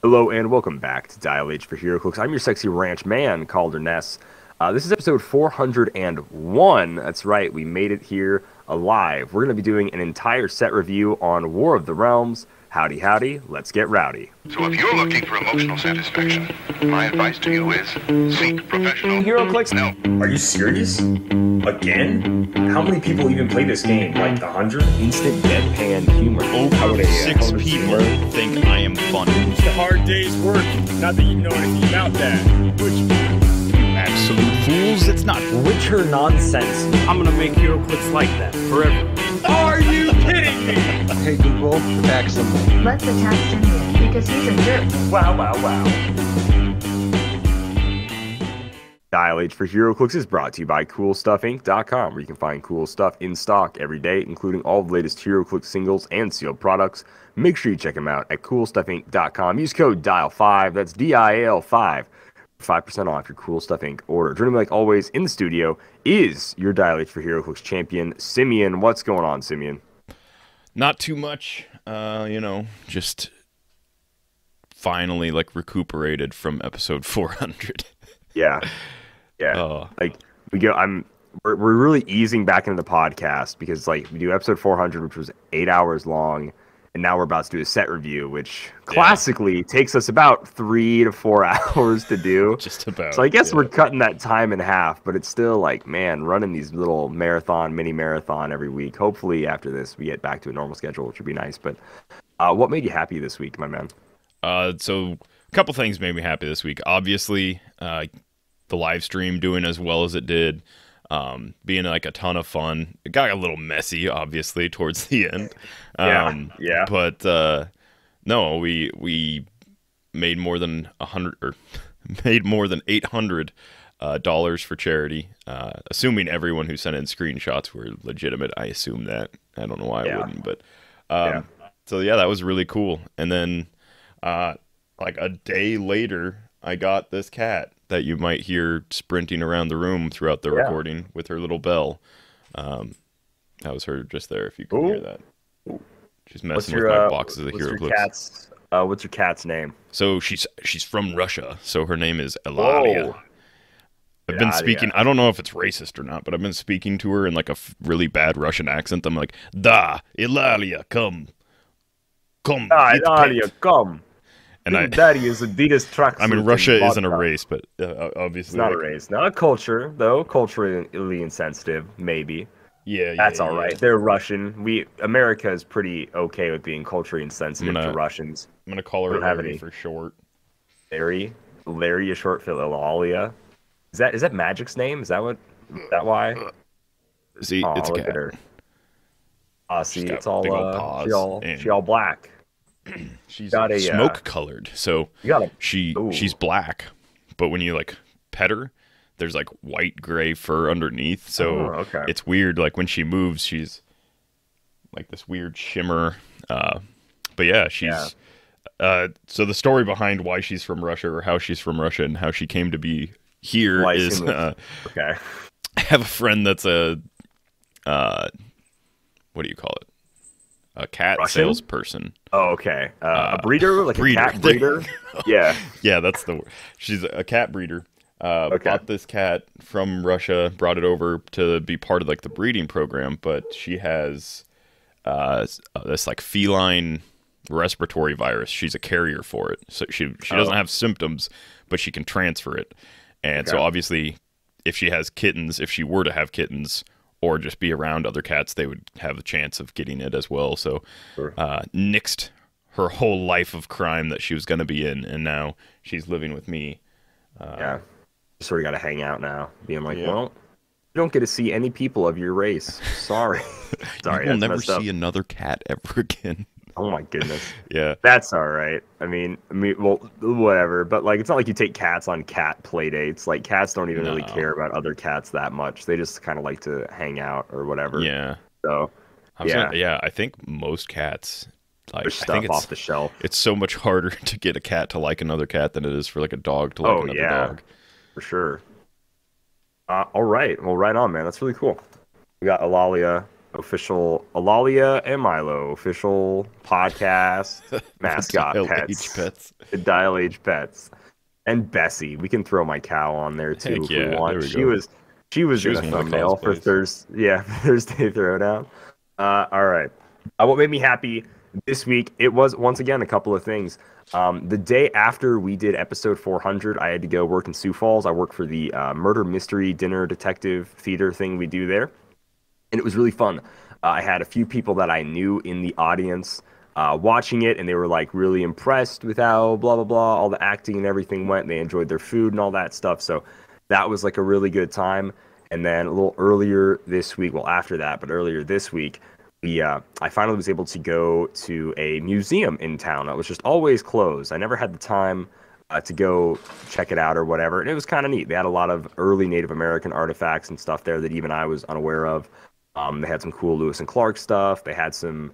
Hello and welcome back to Dial H for HeroClix. I'm your sexy ranch man, Kalder Ness. Uh, this is episode 401. That's right, we made it here alive. We're going to be doing an entire set review on War of the Realms. Howdy, howdy, let's get rowdy. So if you're looking for emotional satisfaction, my advice to you is seek professional. HeroClix? No. Are you serious? Again? How many people even play this game? Like a hundred? Instant deadpan humor. Over six people think I am funny. It's a hard day's work. Not that you know anything about that. Which you Absolute fools, it's not. Witcher nonsense. I'm gonna make HeroClix like that forever. Are you kidding me? Hey Google, back some. Let's attack Simeon because he's a jerk. Wow, wow, wow. Dial H for HeroClix is brought to you by CoolStuffInc.com, where you can find cool stuff in stock every day, including all the latest HeroClix singles and sealed products. Make sure you check them out at CoolStuffInc.com. Use code DIAL5, that's D-I-A-L-5, 5% off your Cool Stuff Inc. order. Joining me like always in the studio is your Dial H for HeroClix champion, Simeon. What's going on, Simeon? Not too much. Uh, you know, just finally like recuperated from episode 400. Yeah. Yeah. Oh, like we go i'm we're, we're really easing back into the podcast because like we do episode 400 which was eight hours long and now we're about to do a set review which classically takes us about three to four hours to do just about. so i guess yeah. we're cutting that time in half but it's still like man running these little marathon mini marathon every week hopefully after this we get back to a normal schedule which would be nice but uh, what made you happy this week my man Uh, so a couple things made me happy this week. Obviously, uh, the live stream doing as well as it did, um, being like a ton of fun. It got a little messy, obviously, towards the end. Yeah, Um, yeah. But uh, no, we we made more than a hundred or made more than eight hundred uh, dollars for charity. Uh, assuming everyone who sent in screenshots were legitimate, I assume that. I don't know why Yeah. I wouldn't, but um, so yeah, that was really cool. And then uh, like a day later, I got this cat that you might hear sprinting around the room throughout the Yeah. recording with her little bell. Um, that was her just there. If you can Ooh. hear that, she's messing your with my uh, boxes of HeroClix. cat's uh, what's your cat's name So she's she's from Russia. So her name is Eladia. Whoa. I've been speaking. I don't know if it's racist or not, but I've been speaking to her in like a f- really bad Russian accent. I'm like, "Da, Elalia, come, come, eat come. And I, Daddy is Adidas track. I mean, Russia isn't a race, but uh, obviously, It's not a race. Not a culture, though. Culturally insensitive, maybe. Yeah, yeah That's yeah, all right. yeah. They're Russian. We America is pretty okay with being culturally insensitive I'm to gonna- Russians. I'm gonna call her Larry for short. Larry, Larry, a short for Ilalia. Is that is that Magic's name? Is that what? Is that why? See, Oh, it's a cat. at her. Ah, see, it's all uh, she all and- she all black. She's got a, uh, smoke colored, so a she Ooh. she's black, but when you like pet her, there's like white gray fur underneath. So Oh, okay. it's weird. Like when she moves, she's like this weird shimmer. Uh, but yeah, she's. Yeah. Uh, so the story behind why she's from Russia or how she's from Russia and how she came to be here I is uh, okay. I have a friend that's a uh, what do you call it? A cat Russian? salesperson. Oh, okay. Uh, Uh, a breeder, like breeder. a cat breeder. yeah. Yeah, that's the word. She's a cat breeder. Uh, Okay. Bought this cat from Russia, brought it over to be part of like the breeding program, but she has uh, uh, this like feline respiratory virus. She's a carrier for it, so she she doesn't Oh. have symptoms, but she can transfer it. And so obviously, if she has kittens, if she were to have kittens, or just be around other cats, they would have a chance of getting it as well. So, Sure. uh, nixed her whole life of crime that she was going to be in, and now she's living with me. Yeah. You sort of got to hang out now, being like, Yeah. well, you don't get to see any people of your race. Sorry. Sorry. you will never messed up. see another cat ever again. Oh my goodness. yeah, That's all right. I mean, I mean, well, whatever. But like, it's not like you take cats on cat play dates. Like, cats don't even really care about other cats that much. They just kind of like to hang out or whatever. yeah, So Yeah. Gonna, yeah. I think most cats like push I stuff think it's off the shelf. it's so much harder to get a cat to like another cat than it is for like a dog to like Oh, another yeah. dog. for sure. Uh, all right. Well, right on, man. That's really cool. We got Alalia official Alalia and Milo official podcast mascot Dial pets, pets. Dial H pets, and Bessie. We can throw my cow on there too Heck if yeah, we want. we she go. was she was She in was a one of the thumbnail for. Thursday. Yeah, Thursday Throwdown. Uh, all right. Uh, what made me happy this week? It was once again a couple of things. Um, the day after we did episode 400, I had to go work in Sioux Falls. I work for the uh, murder mystery dinner detective theater thing we do there, and it was really fun. Uh, I had a few people that I knew in the audience uh, watching it, and they were like really impressed with how blah blah blah all the acting and everything went. They enjoyed their food and all that stuff. So that was like a really good time. And then a little earlier this week, well after that, but earlier this week, we uh, I finally was able to go to a museum in town that was just always closed. I never had the time uh, to go check it out or whatever, and it was kind of neat. They had a lot of early Native American artifacts and stuff there that even I was unaware of. Um, they had some cool Lewis and Clark stuff. They had some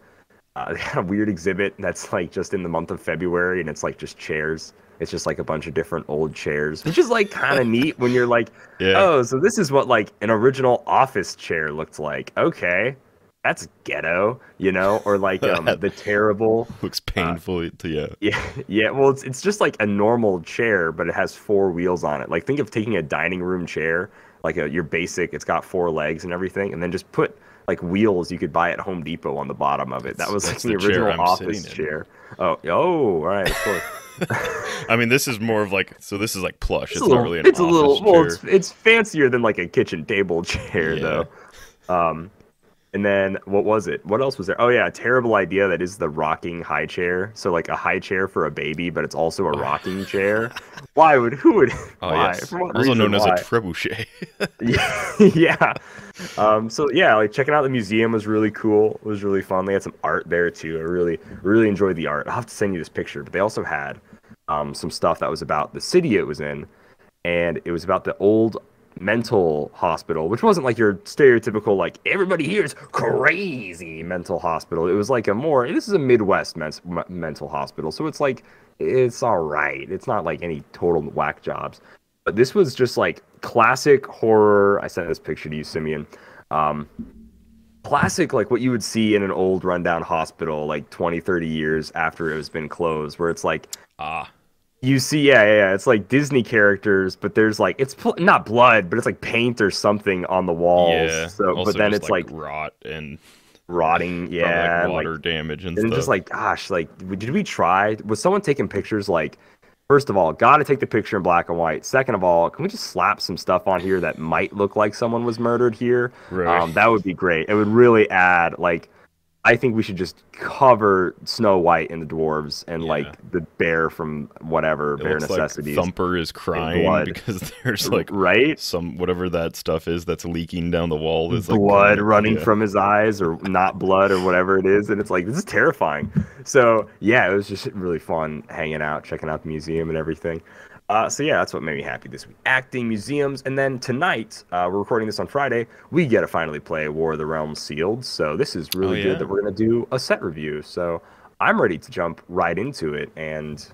uh, they had a weird exhibit that's like just in the month of February, and it's like just chairs. It's just like a bunch of different old chairs, which is like kind of neat when you're like, Yeah. oh, so this is what like an original office chair looked like. Okay, that's ghetto, you know, or like um, the terrible. Looks painful to yeah. Yeah, yeah. Well, it's it's just like a normal chair, but it has four wheels on it. Like think of taking a dining room chair, like a your basic. It's got four legs and everything, and then just put like wheels you could buy at Home Depot on the bottom of it. That was like the, the original office chair. Oh, oh, all right, of course. I mean, this is more of like so. This is like plush. It's, It's, a little, not really an it's a office little, well, it's, it's fancier than like a kitchen table chair, Yeah. though. Um, and then what was it? What else was there? Oh yeah, a terrible idea that is the rocking high chair. So like a high chair for a baby, but it's also a rocking chair. Why would who would? Oh why? yes, also reason? known as a trebuchet. yeah, yeah. Um, so yeah, like checking out the museum was really cool. It was really fun. They had some art there too. I really, really enjoyed the art. I'll have to send you this picture, but they also had um, some stuff that was about the city it was in, and it was about the old mental hospital, which wasn't like your stereotypical like everybody here is crazy mental hospital. It was like a more this is a Midwest men- mental hospital, so it's like it's all right. It's not like any total whack jobs. But this was just like classic horror. I sent this picture to you, Simeon. Um, classic, like what you would see in an old rundown hospital, like 20, 30 years after it has been closed, where it's like ah, you see, yeah, yeah, yeah, it's like Disney characters, but there's like it's pl- not blood, but it's like paint or something on the walls. yeah. So, but then it's like, rot and rotting, yeah, like and, like, water damage and and stuff. just like, gosh, like, did we try? Was someone taking pictures? Like, first of all, got to take the picture in black and white. Second of all, can we just slap some stuff on here that might look like someone was murdered here? Right. Um, that would be great. It would really add, like, I think we should just cover Snow White and the dwarves and Yeah. like the bear from whatever it bear looks like necessities, Thumper is crying because there's like right? some whatever that stuff is that's leaking down the wall is like blood running yeah. from his eyes or not blood or whatever it is and it's like this is terrifying so yeah it was just really fun hanging out checking out the museum and everything uh, so yeah that's what made me happy this week acting museums and then tonight uh, we're recording this on friday we get to finally play war of the realms sealed so this is really Oh, good that we're going to do a set review so i'm ready to jump right into it and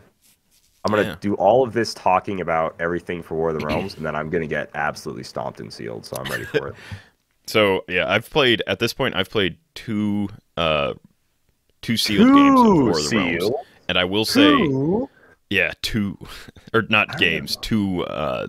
I'm gonna Yeah. do all of this talking about everything for War of the Realms, and then I'm gonna get absolutely stomped and sealed. So I'm ready for it. So yeah, I've played at this point. I've played two uh two sealed games of War of the Realms, and I will say, yeah, two or not games, two uh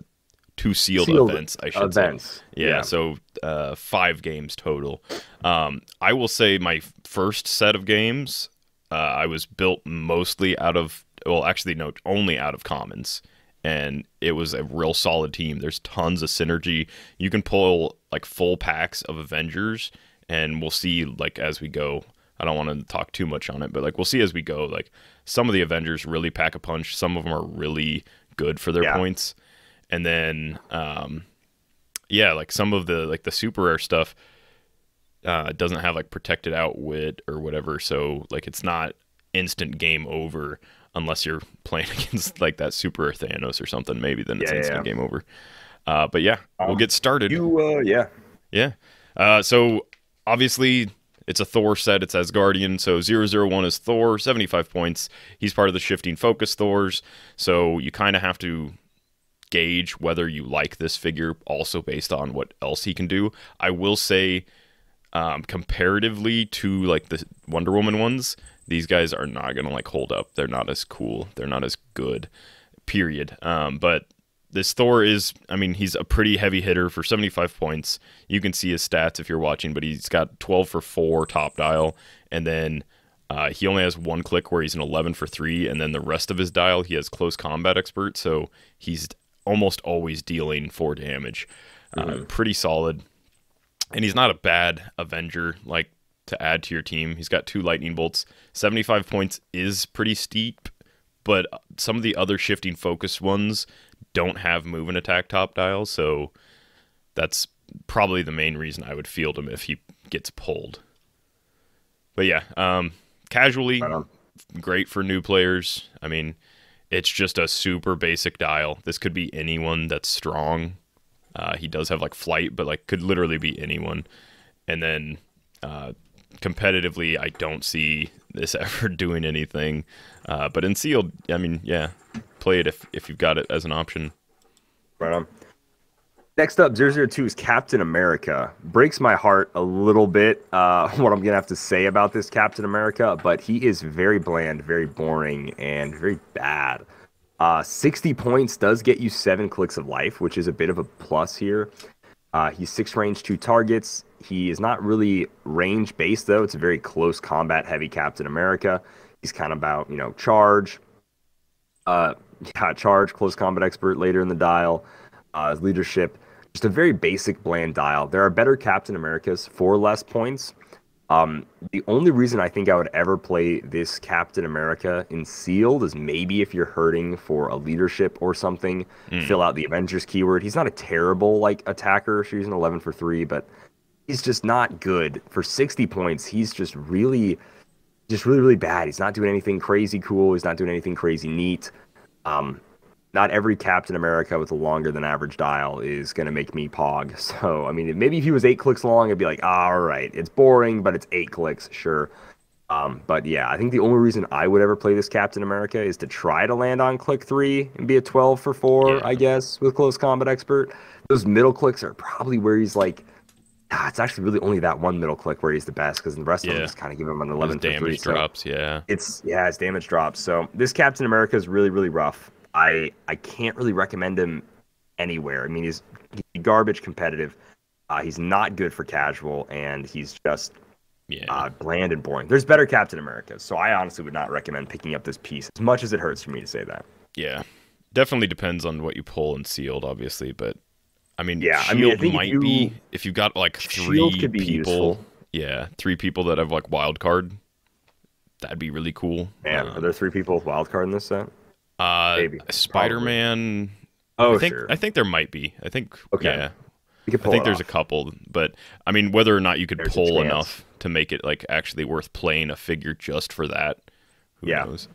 two sealed, Sealed events. I should say. events. Yeah, Yeah. so uh, five games total. Um, I will say my first set of games, uh, I was built mostly out of, well, actually, no, only out of commons. And it was a real solid team. There's tons of synergy. You can pull like full packs of Avengers, and we'll see like as we go. I don't want to talk too much on it, but like we'll see as we go. Like some of the Avengers really pack a punch. Some of them are really good for their Yeah. points. And then um, yeah, like some of the like the super rare stuff uh, doesn't have like protected out wit or whatever, so like it's not instant game over unless you're playing against like that super Thanos or something. Maybe then it's Yeah, instant yeah. game over. Uh, but yeah, we'll Um, get started. You, uh, yeah. Yeah. Uh, so obviously it's a Thor set. It's Asgardian. So 001 is Thor, 75 points. He's part of the shifting focus Thors. So you kind of have to gauge whether you like this figure also based on what else he can do. I will say um, comparatively to like the Wonder Woman ones, these guys are not gonna like hold up. They're not as cool. They're not as good. Period. Um, but this Thor is, I mean, he's a pretty heavy hitter for 75 points. You can see his stats if you're watching, but he's got 12 for four top dial, and then uh, he only has one click where he's an 11 for three, and then the rest of his dial he has close combat expert, so he's almost always dealing four damage. Uh, pretty solid, and he's not a bad Avenger like to add to your team. He's got two lightning bolts. 75 points is pretty steep, but some of the other shifting focus ones don't have move and attack top dial, so that's probably the main reason I would field him if he gets pulled. But yeah, um, casually, great for new players. I mean, it's just a super basic dial. This could be anyone that's strong. Uh, he does have like flight, but like could literally be anyone. And then uh, competitively, I don't see this ever doing anything. Uh, but in sealed, I mean, yeah, play it if if you've got it as an option. Right on. Next up, 002 is Captain America. Breaks my heart a little bit uh, what I'm going to have to say about this Captain America, but he is very bland, very boring, and very bad. Uh, 60 points does get you seven clicks of life, which is a bit of a plus here. Uh, he's six range, two targets. He is not really range based, though. It's a very close combat heavy Captain America. He's kind of about, you know, charge, uh, yeah, charge, close combat expert later in the dial, uh, leadership, just a very basic bland dial. There are better Captain Americas for less points. Um, the only reason I think I would ever play this Captain America in sealed is maybe if you're hurting for a leadership or something, fill out the Avengers keyword. He's not a terrible like attacker. She's an 11 for three, but he's just not good for 60 points. He's just really, just really, really bad. He's not doing anything crazy cool. He's not doing anything crazy neat. Um, not every Captain America with a longer than average dial is going to make me pog. So, I mean, maybe if he was eight clicks long, I'd be like, all right, it's boring, but it's eight clicks, sure. Um, but yeah, I think the only reason I would ever play this Captain America is to try to land on click three and be a 12 for four, Yeah. I guess, with close combat expert. Those middle clicks are probably where he's like, ah, it's actually really only that one middle click where he's the best because the rest of Yeah. them just kind of give him an His 11 three. damage so- drops, yeah. it's yeah, his damage drops. So this Captain America is really really rough. I I can't really recommend him anywhere. I mean, he's, garbage competitive. Uh, he's not good for casual, and he's just Yeah. uh, bland and boring. There's better Captain Americas, so I honestly would not recommend picking up this piece. As much as it hurts for me to say that. Yeah, definitely depends on what you pull and sealed, obviously. But I mean, Yeah, I mean, I think if might you- be if you've got like three people. useful. Yeah, three people that have like wild card. That'd be really cool. Man, Um, are there three people with wild card in this set? uh, maybe, Spider Man. Oh I think sure. I think there might be. I think Okay. yeah. I think there's a couple, but I mean, whether or not you could There's pull enough to make it like actually worth playing a figure just for that, who Yeah. knows?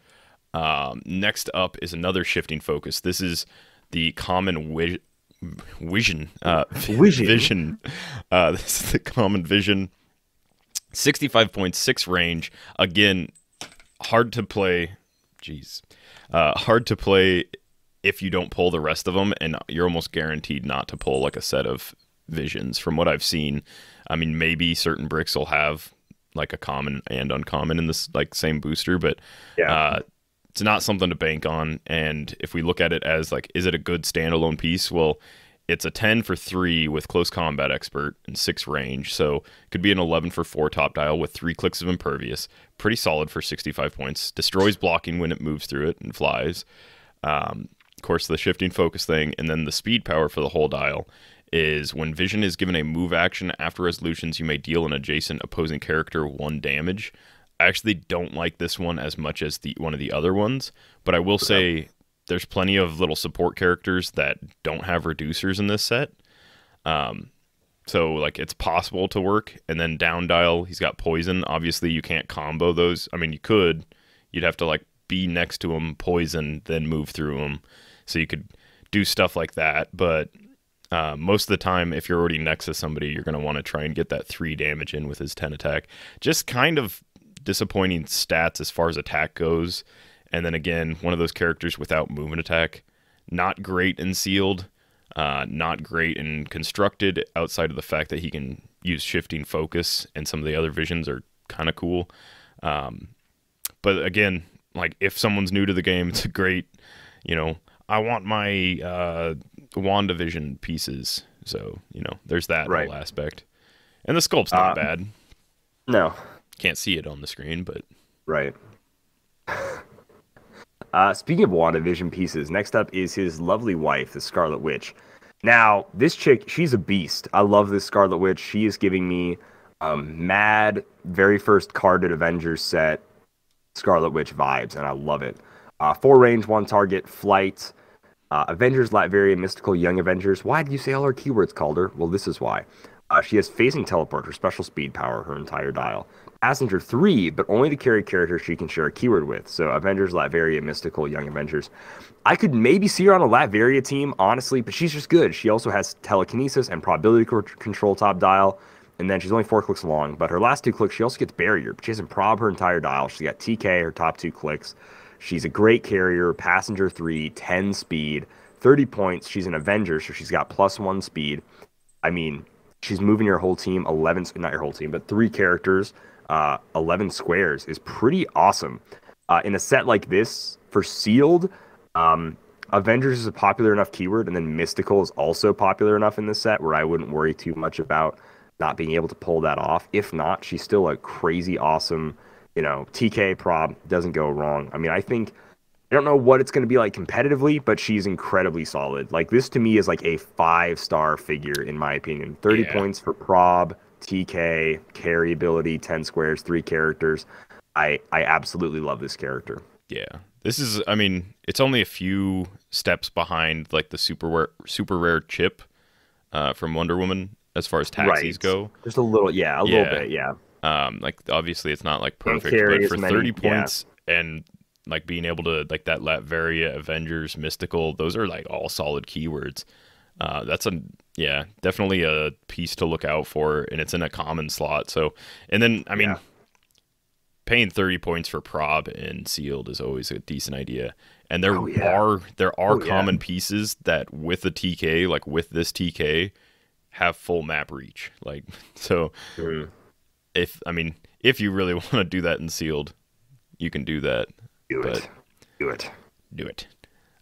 Um, next up is another shifting focus. This is the common wi- vision. Uh, Vision. vision. Uh, this is the common vision. 65.6 range. Again, hard to play. Jeez. Uh, hard to play if you don't pull the rest of them, and you're almost guaranteed not to pull like a set of visions. From what I've seen, I mean, maybe certain bricks will have like a common and uncommon in this like same booster, but Yeah. uh, it's not something to bank on. And if we look at it as like, is it a good standalone piece? Well, it's a 10 for 3 with close combat expert and 6 range. So it could be an 11 for 4 top dial with 3 clicks of impervious. Pretty solid for 65 points. Destroys blocking when it moves through it and flies. Um, of course, the shifting focus thing, and then the speed power for the whole dial is when vision is given a move action after resolutions, you may deal an adjacent opposing character one damage. I actually don't like this one as much as the one of the other ones, but I will say there's plenty of little support characters that don't have reducers in this set. Um, so like it's possible to work. And then down dial, he's got poison. Obviously, you can't combo those. I mean, you could. You'd have to like be next to him, poison, then move through him. So you could do stuff like that. But uh, most of the time, if you're already next to somebody, you're going to want to try and get that three damage in with his 10 attack. Just kind of disappointing stats as far as attack goes. And then again, one of those characters without movement attack. Not great in sealed, uh, not great in constructed outside of the fact that he can use shifting focus, and some of the other visions are kind of cool. Um, but again, like if someone's new to the game, it's a great, you know, I want my uh, WandaVision pieces. So you know, there's that Right. whole aspect, and the sculpt's not Uh, bad. No, Can't see it on the screen, but right. Uh, speaking of WandaVision pieces, next up is his lovely wife, the Scarlet Witch. Now, this chick, she's a beast. I love this Scarlet Witch. She is giving me um, mad, very first carded Avengers set Scarlet Witch vibes, and I love it. Uh, four range, one target, flight, uh, Avengers, Latveria, Mystical, Young Avengers. Why did you say all her keywords, Kalder? Well, this is why. Uh, she has phasing teleport, her special speed power, her entire dial. Passenger 3, but only to carry characters she can share a keyword with. So Avengers, Latveria, Mystical, Young Avengers. I could maybe see her on a Latveria team, honestly, but she's just good. She also has telekinesis and probability control top dial. And then she's only four clicks long, but her last two clicks, she also gets barrier, but she hasn't prob her entire dial. She's got TK, her top two clicks. She's a great carrier, passenger three, 10 speed, 30 points. She's an Avenger, so she's got plus one speed. I mean, she's moving your whole team 11, not your whole team, but three characters, uh, 11 squares is pretty awesome. Uh, in a set like this, for sealed, um, Avengers is a popular enough keyword, and then Mystical is also popular enough in this set where I wouldn't worry too much about not being able to pull that off. If not, she's still a crazy awesome, you know, TK prob doesn't go wrong. I mean, I think I don't know what it's going to be like competitively, but she's incredibly solid. Like this to me is like a five star figure in my opinion. 30 Yeah. points for prob, TK, carry ability, 10 squares, three characters. I I absolutely love this character. Yeah. This is I mean, it's only a few steps behind like the super rare, super rare chip uh, from Wonder Woman as far as taxis Right. go. Just a little, yeah, a Yeah. little bit, yeah. Um like obviously it's not like perfect, but for many- 30 yeah. points and like being able to like that Latveria, Avengers, Mystical, those are like all solid keywords. Uh, that's a yeah, definitely a piece to look out for, and it's in a common slot. So, and then I mean, Yeah. paying thirty points for prob and sealed is always a decent idea. And there Oh, yeah. are there are Oh, yeah. common pieces that with the TK, like with this TK, have full map reach. Like so, Mhm. if I mean, if you really want to do that in sealed, you can do that. Do But- it. Do it. Do it.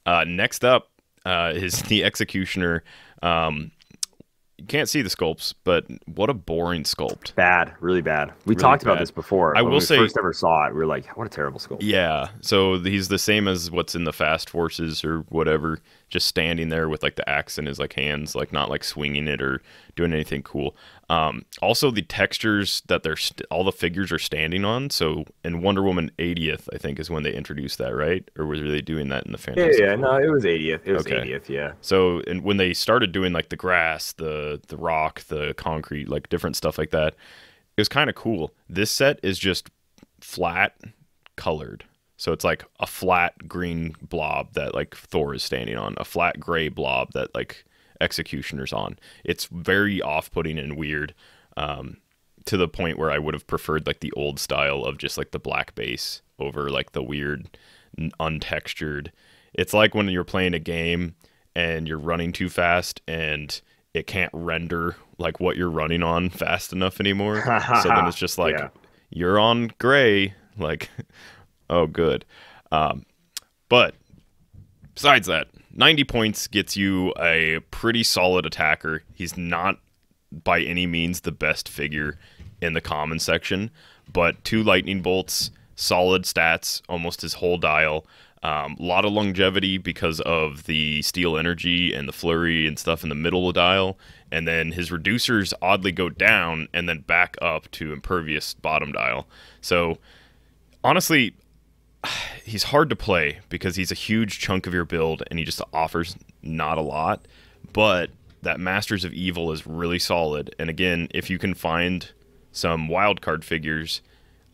Uh, next up uh, is the executioner. Um, you can't see the sculpts, but what a boring sculpt. Bad, really bad. We Really talked about this before. I when will we say- first ever saw it, we were like, "What a terrible sculpt." Yeah, so he's the same as what's in the fast forces or whatever, just standing there with like the axe in his like hands, like not like swinging it or doing anything cool. Um, also, the textures that they're st- all the figures are standing on. So in Wonder Woman 80th, I think is when they introduced that, right? Or were they doing that in the Yeah, yeah, no, it was 80th. It was Okay. 80th, yeah. So, and when they started doing like the grass, the the rock, the concrete, like different stuff like that, it was kind of cool. This set is just flat colored. So it's like a flat green blob that like Thor is standing on, a flat gray blob that like Executioner's on. It's very off-putting and weird. Um, to the point where I would have preferred like the old style of just like the black base over like the weird untextured. It's like when you're playing a game and you're running too fast and it can't render like what you're running on fast enough anymore. so then it's just like Yeah. you're on gray like oh good. Um but besides that, 90 points gets you a pretty solid attacker. He's not by any means the best figure in the common section, but two lightning bolts, solid stats, almost his whole dial. A lot of longevity because of the steel energy and the flurry and stuff in the middle of the dial. And then his reducers oddly go down and then back up to impervious bottom dial. So honestly, he's hard to play because he's a huge chunk of your build and he just offers not a lot. But that Masters of Evil is really solid. And again, if you can find some wild card figures,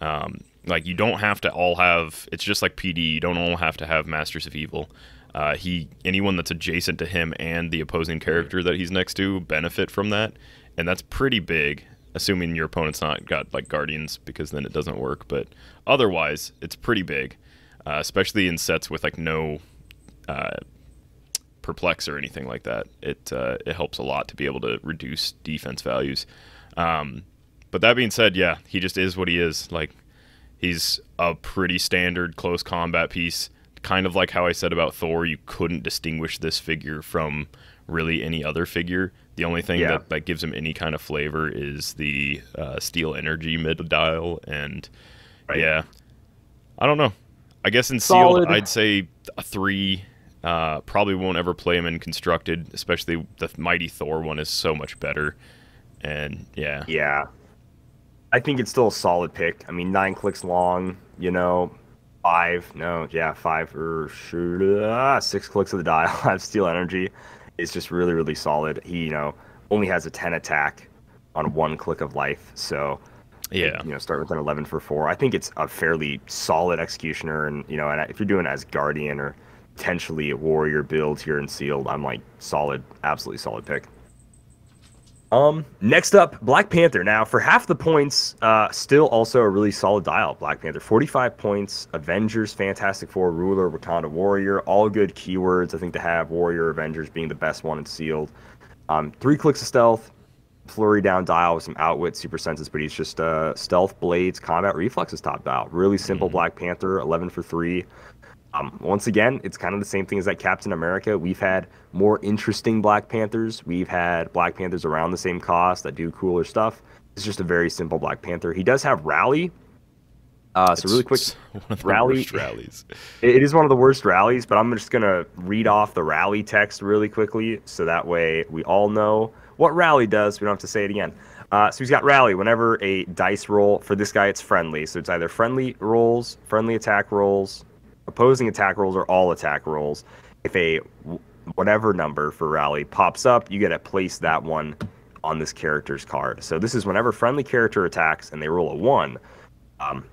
um, like you don't have to all have. It's just like PD. You don't all have to have Masters of Evil. Uh, he anyone that's adjacent to him and the opposing character that he's next to benefit from that, and that's pretty big. Assuming your opponent's not got like guardians, because then it doesn't work. But otherwise, it's pretty big, uh, especially in sets with like no uh, perplex or anything like that. It uh, it helps a lot to be able to reduce defense values. Um, but that being said, yeah, he just is what he is. Like he's a pretty standard close combat piece. Kind of like how I said about Thor, you couldn't distinguish this figure from really any other figure. The only thing Yeah. that, that gives him any kind of flavor is the uh, steel energy mid dial, and Right. yeah, I don't know. I guess in sealed, I'd say a three. Uh, probably won't ever play him in constructed, especially the mighty Thor one is so much better. And yeah, Yeah. I think it's still a solid pick. I mean, nine clicks long, you know, five, no, yeah, five or sure, ah, six clicks of the dial have steel energy. It's just really, really solid. He, you know, only has a 10 attack on one click of life. So, yeah, you know, start with an 11 for four. I think it's a fairly solid executioner. And, you know, and if you're doing it Asgardian or potentially a Warrior build here in Sealed, I'm like solid, absolutely solid pick. Um, next up, Black Panther. Now, for half the points, uh, still also a really solid dial. Black Panther, 45 points. Avengers, Fantastic Four, Ruler, Wakanda Warrior, all good keywords. I think to have Warrior, Avengers being the best one in sealed. Um, three clicks of stealth, flurry down dial with some outwit, super senses, but he's just uh, stealth, blades, combat, reflexes top dial. Really simple Black Panther, 11 for three. Um, once again, it's kind of the same thing as that Captain America. We've had more interesting Black Panthers. We've had Black Panthers around the same cost that do cooler stuff. It's just a very simple Black Panther. He does have rally. Uh, so really quick, one of the rally- worst rallies. it it is one of the worst rallies, but I'm just gonna read off the rally text really quickly, so that way we all know what rally does. We don't have to say it again. Uh, so he's got rally. Whenever a dice roll for this guy, it's friendly. So it's either friendly rolls, friendly attack rolls, opposing attack rolls, or all attack rolls. If a whatever number for rally pops up, you get to place that one on this character's card. So this is whenever friendly character attacks and they roll a one, um,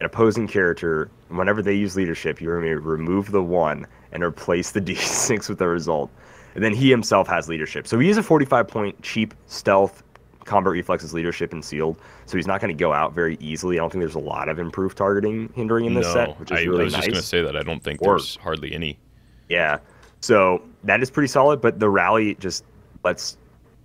an opposing character, whenever they use leadership, you remove the one and replace the d6 with the result. And then he himself has leadership. So he is a 45 point cheap stealth combat reflexes leadership and sealed. So he's not going to go out very easily. I don't think there's a lot of improved targeting hindering in this no, set, which is I, really I was nice. just gonna say that I don't think Or- there's hardly any. Yeah. So that is pretty solid, but the rally just lets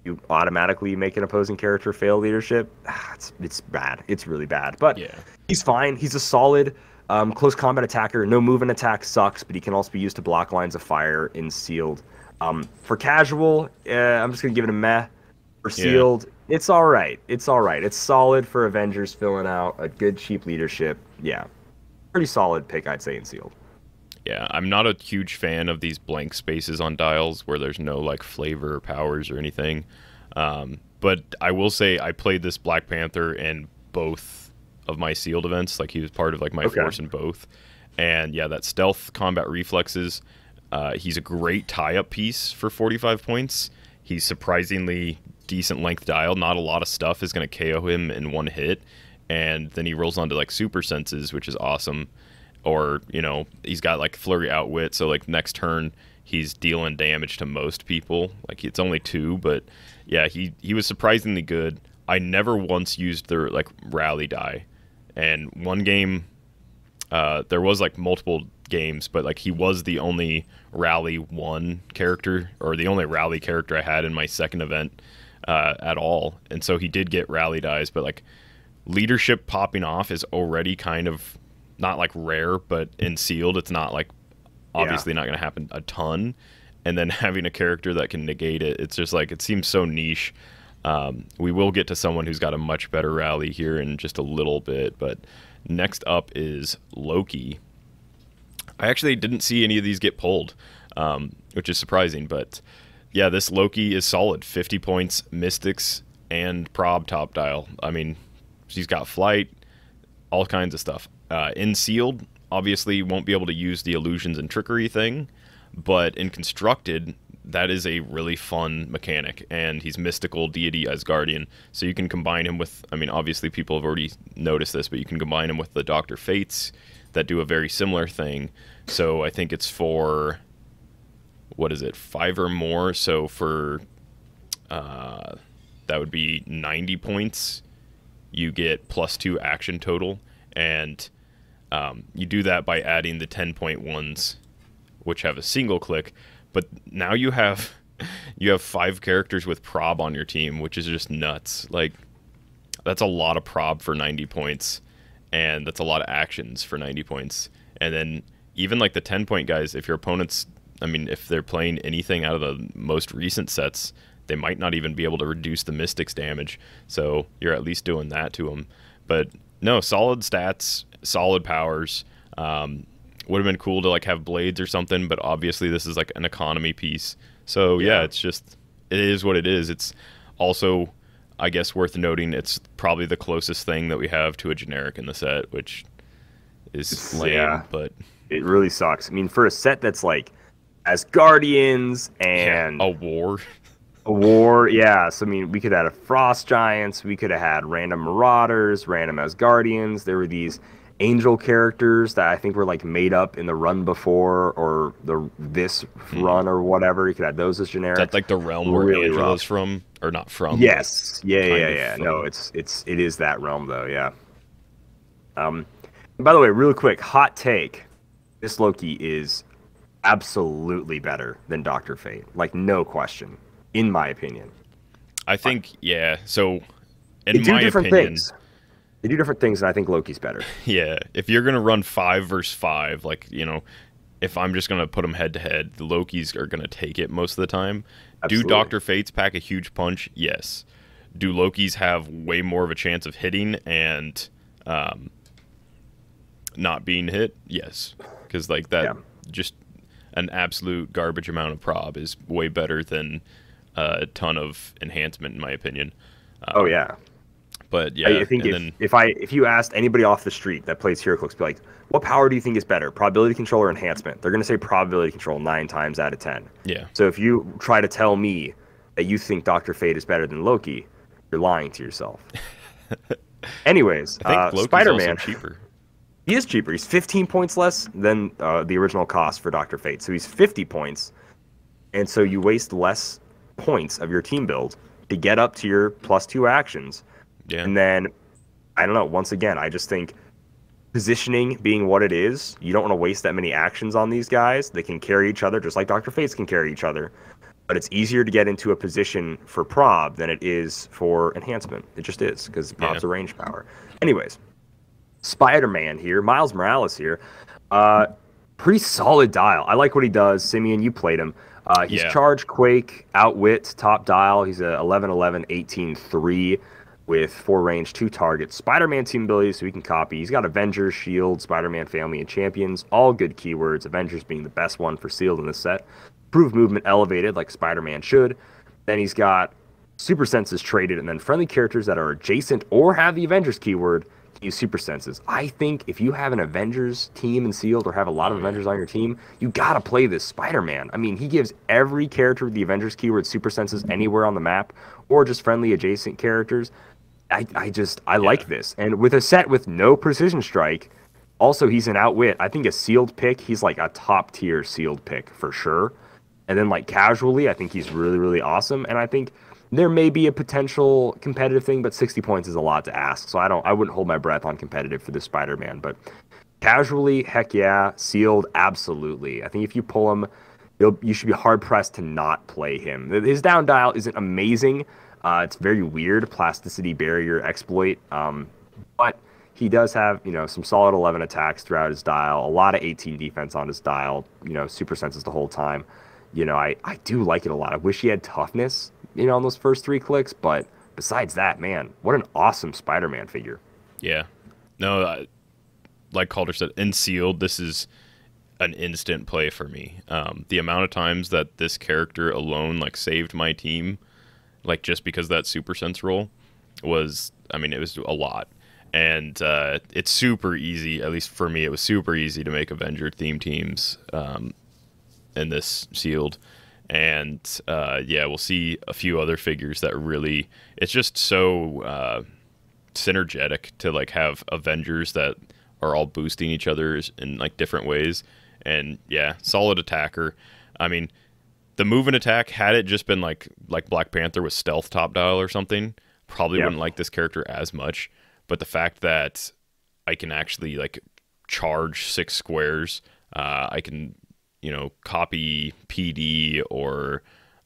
you automatically make an opposing character fail leadership. It's it's bad. It's really bad. But Yeah. he's fine. He's a solid um, close combat attacker. No move and attack sucks, but he can also be used to block lines of fire in sealed. Um, for casual, uh, I'm just gonna give it a meh. For Yeah. It's all right. It's all right. It's solid for Avengers filling out a good cheap leadership. Yeah, pretty solid pick, I'd say in sealed. Yeah, I'm not a huge fan of these blank spaces on dials where there's no like flavor or powers or anything. Um, but I will say I played this Black Panther in both of my sealed events. Like he was part of like my Okay. force in both. And yeah, that stealth combat reflexes. Uh, he's a great tie-up piece for 45 points. He's surprisingly decent length dial. Not a lot of stuff is going to KO him in one hit, and then he rolls onto like super senses, which is awesome. Or you know he's got like flurry outwit so like next turn he's dealing damage to most people. Like it's only two but yeah he he was surprisingly good. I never once used their like rally die. And one game uh there was like multiple games but like he was the only rally one character or the only rally character i had in my second event uh at all and so he did get rally dies but like leadership popping off is already kind of not like rare, but in sealed, it's not like obviously not going to happen a ton. And then having a character that can negate it, it's just like it seems so niche. Um, we will get to someone who's got a much better rally here in just a little bit, but next up is Loki. I actually didn't see any of these get pulled, um, which is surprising. But yeah, this Loki is solid. 50 points, Mystics, and Prob top dial. I mean, she's got flight, all kinds of stuff. Uh, in sealed, obviously, won't be able to use the illusions and trickery thing, but in constructed, that is a really fun mechanic. And he's mystical deity Asgardian, so you can combine him with. I mean, obviously, people have already noticed this, but you can combine him with the Doctor Fates that do a very similar thing. So I think it's for what is it, five or more. So for uh, that would be 90 points. You get plus two action total, and um, you do that by adding the 10 point ones, which have a single click. But now you have you have five characters with prob on your team, which is just nuts. Like that's a lot of prob for 90 points, and that's a lot of actions for 90 points. And then even like the 10 point guys, if your opponent's, I mean, if they're playing anything out of the most recent sets, they might not even be able to reduce the Mystics damage. So you're at least doing that to them. But no, solid stats, solid powers. Um, would have been cool to like have blades or something, but obviously this is like an economy piece. So yeah, Yeah. it's just it is what it is. It's also I guess worth noting it's probably the closest thing that we have to a generic in the set, which is lame, Yeah. but It really sucks. I mean, for a set that's like Asgardians and a war. a war, yeah. So I mean, we could have had a Frost Giants, we could have had random Marauders, random Asgardians. There were these angel characters that I think were like made up in the run before or the this run or whatever. You could have those as generic. That's like the realm where Really rough. from, or not from. Yes. Yeah, yeah, yeah. from- No, it's it's it is that realm though, yeah. Um by the way, real quick, hot take. This Loki is absolutely better than Doctor Fate. Like no question, in my opinion. I think yeah. So They in do my different opinion, things. They do different things, and I think Loki's better. Yeah, if you're gonna run five versus five, like you know, if I'm just gonna put them head to head, the Lokis are gonna take it most of the time. Absolutely. Do Doctor Fates pack a huge punch? Yes. Do Lokis have way more of a chance of hitting and um, not being hit? Yes, because like that, Yeah. just an absolute garbage amount of prob is way better than a ton of enhancement, in my opinion. oh yeah. But yeah, I, I think if, then if I if you asked anybody off the street that plays HeroClix, be like, what power do you think is better, probability control or enhancement? They're gonna say probability control nine times out of ten. yeah, So if you try to tell me that you think Doctor Fate is better than Loki, you're lying to yourself. Anyways, I think uh, Spider-Man, cheaper. He is cheaper. He's 15 points less than uh, the original cost for Doctor Fate. So he's 50 points, and so you waste less points of your team build to get up to your plus two actions. Yeah. And then, I don't know. Once again, I just think positioning being what it is, you don't want to waste that many actions on these guys. They can carry each other just like Dr. Fates can carry each other. But it's easier to get into a position for prob than it is for enhancement. It just is because prob's Yeah. a range power. Anyways, Spider Man here, Miles Morales here. Uh, pretty solid dial. I like what he does. Simeon, you played him. Uh, he's Yeah. charge, quake, outwit, top dial. He's a 11 11 18 3 with four range, two targets. Spider Man team abilities, so he can copy. He's got Avengers, Shield, Spider Man family, and champions. All good keywords. Avengers being the best one for sealed in this set. Prove movement elevated like Spider Man should. Then he's got super senses traded, and then friendly characters that are adjacent or have the Avengers keyword use super senses. I think if you have an Avengers team in sealed or have a lot of mm. Avengers on your team, you gotta play this Spider-Man. I mean, he gives every character with the Avengers keyword super senses anywhere on the map, or just friendly adjacent characters. I, I just I like this. And with a set with no precision strike, also he's an outwit. I think a sealed pick, he's like a top tier sealed pick for sure. And then like casually, I think he's really, really awesome. And I think there may be a potential competitive thing, but 60 points is a lot to ask. So I don't I wouldn't hold my breath on competitive for this Spider-Man. But casually, heck yeah. Sealed, absolutely. I think if you pull him, you should be hard pressed to not play him. His down dial isn't amazing. Uh, it's very weird, plasticity barrier exploit. Um, but he does have, you know, some solid 11 attacks throughout his dial, a lot of 18 defense on his dial, you know, super senses the whole time. You know, I, I do like it a lot. I wish he had toughness, you know, on those first three clicks, but besides that, man, what an awesome Spider Man figure. Yeah. No, I, like Kalder said, in sealed, this is an instant play for me. Um, the amount of times that this character alone like saved my team, like just because that super sense roll, was I mean it was a lot, and uh, it's super easy. At least for me, it was super easy to make Avenger theme teams um, in this sealed. And uh, yeah, we'll see a few other figures that really. It's just so uh, synergetic to like have Avengers that are all boosting each other in like different ways. And yeah, solid attacker. I mean, the move and attack had it just been like like Black Panther with stealth top dial or something, probably Yeah. wouldn't like this character as much. But the fact that I can actually like charge six squares, uh, I can you know copy PD or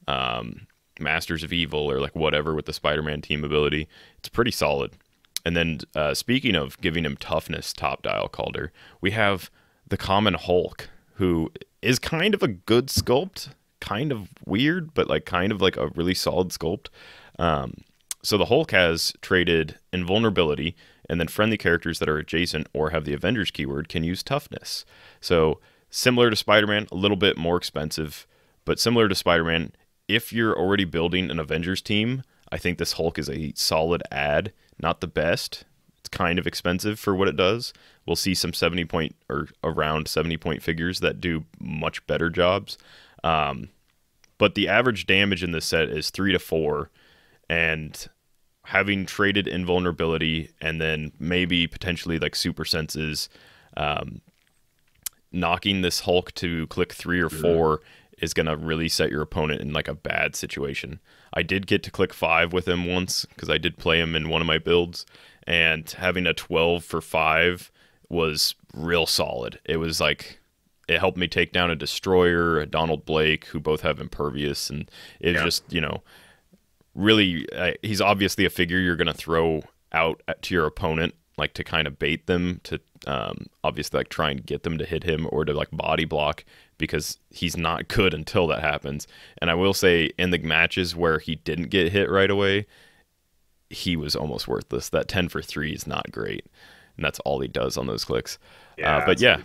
um, Masters of Evil or like whatever with the Spider-Man team ability. It's pretty solid. and then uh, speaking of giving him toughness, top dial Kalder, we have the common Hulk, who is kind of a good sculpt, kind of weird, but like kind of like a really solid sculpt. Um, so the Hulk has traded invulnerability, and then friendly characters that are adjacent or have the Avengers keyword can use toughness. So similar to Spider-Man, a little bit more expensive, but similar to Spider-Man, if you're already building an Avengers team, I think this Hulk is a solid add. Not the best. It's kind of expensive for what it does. We'll see some 70 point or around 70 point figures that do much better jobs. Um, but the average damage in this set is three to four, and having traded invulnerability and then maybe potentially like super senses, um, knocking this Hulk to click three or four is gonna really set your opponent in like a bad situation. I did get to click five with him once because I did play him in one of my builds, and having a twelve for five was real solid. It was like it helped me take down a destroyer, a Donald Blake, who both have impervious, and it Yeah. just you know really uh, he's obviously a figure you're gonna throw out to your opponent like to kind of bait them to um, obviously like try and get them to hit him or to like body block because he's not good until that happens. And I will say in the matches where he didn't get hit right away, he was almost worthless. That 10 for 3 is not great. And that's all he does on those clicks. uh, but yeah,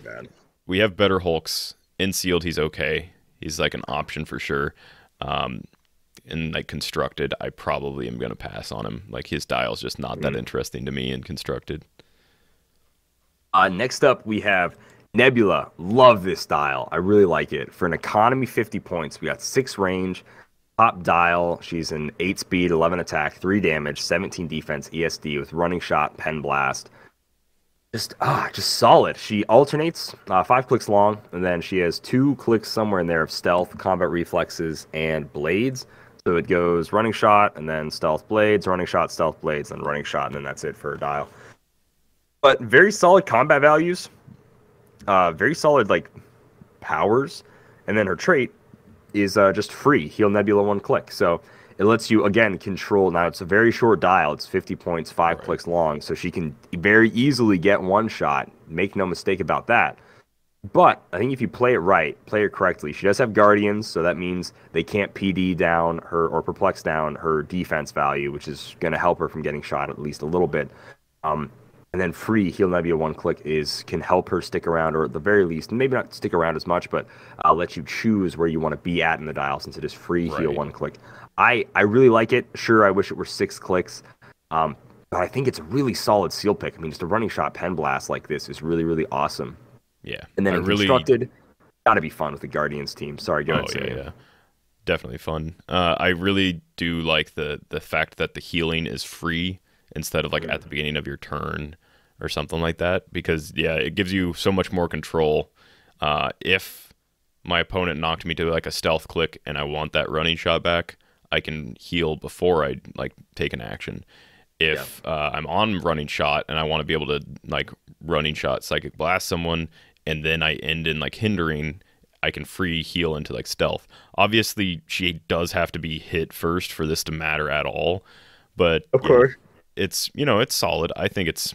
we have better Hulks. In sealed, he's okay. He's like an option for sure. Um, and like constructed, I probably am going to pass on him. Like his dial's just not that interesting to me in constructed. Uh, next up, we have Nebula. Love this style. I really like it. For an economy 50 points, we got six range, top dial. She's an 8 speed, 11 attack, 3 damage, 17 defense, ESD with running shot, pen blast. Just ah, just solid. She alternates uh, five clicks long, and then she has two clicks somewhere in there of stealth, combat reflexes, and blades. So it goes running shot, and then stealth blades, running shot, stealth blades, and running shot, and then that's it for her dial but very solid combat values, uh, very solid like powers, and then her trait is uh, just free heal nebula one click. So it lets you again control. Now it's a very short dial; it's 50 points, five clicks long, so she can very easily get one shot. Make no mistake about that. But I think if you play it right, play it correctly, she does have guardians, so that means they can't PD down her or perplex down her defense value, which is going to help her from getting shot at least a little bit. Um, and then free heal nebula one click is can help her stick around, or at the very least, maybe not stick around as much, but uh, let you choose where you want to be at in the dial since it is free heal one click. I I really like it. Sure, I wish it were six clicks, um, but I think it's a really solid seal pick. I mean, just a running shot pen blast like this is really really awesome. Yeah. And then I really constructed, gotta be fun with the Guardians team. Sorry, go Oh ahead. yeah, yeah, definitely fun. Uh, I really do like the the fact that the healing is free instead of like at the beginning of your turn or something like that. Because yeah, it gives you so much more control. Uh, if my opponent knocked me to like a stealth click and I want that running shot back, I can heal before I like take an action. If uh, I'm on running shot and I want to be able to like running shot psychic blast someone and then I end in like hindering, I can free heal into like stealth. Obviously, she does have to be hit first for this to matter at all. But Of know, course. it's you know it's solid. I think it's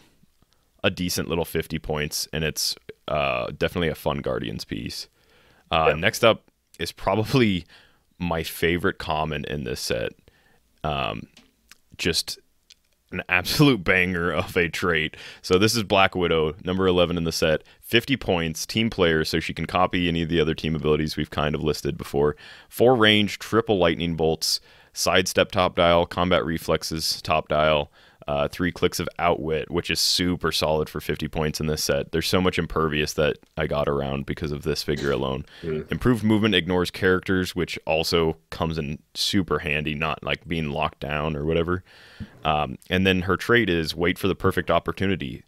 a decent little 50 points, and it's uh, definitely a fun Guardians piece. Uh, Next up is probably my favorite common in this set. Um, just an absolute banger of a trait. So this is Black Widow, number 11 in the set. 50 points, team player, so she can copy any of the other team abilities we've kind of listed before. Four range, triple lightning bolts, sidestep top dial, combat reflexes top dial, uh, three clicks of outwit, which is super solid for 50 points in this set. There's so much impervious that I got around because of this figure alone. Improved movement ignores characters, which also comes in super handy, not like being locked down or whatever. Um, and then her trait is wait for the perfect opportunity,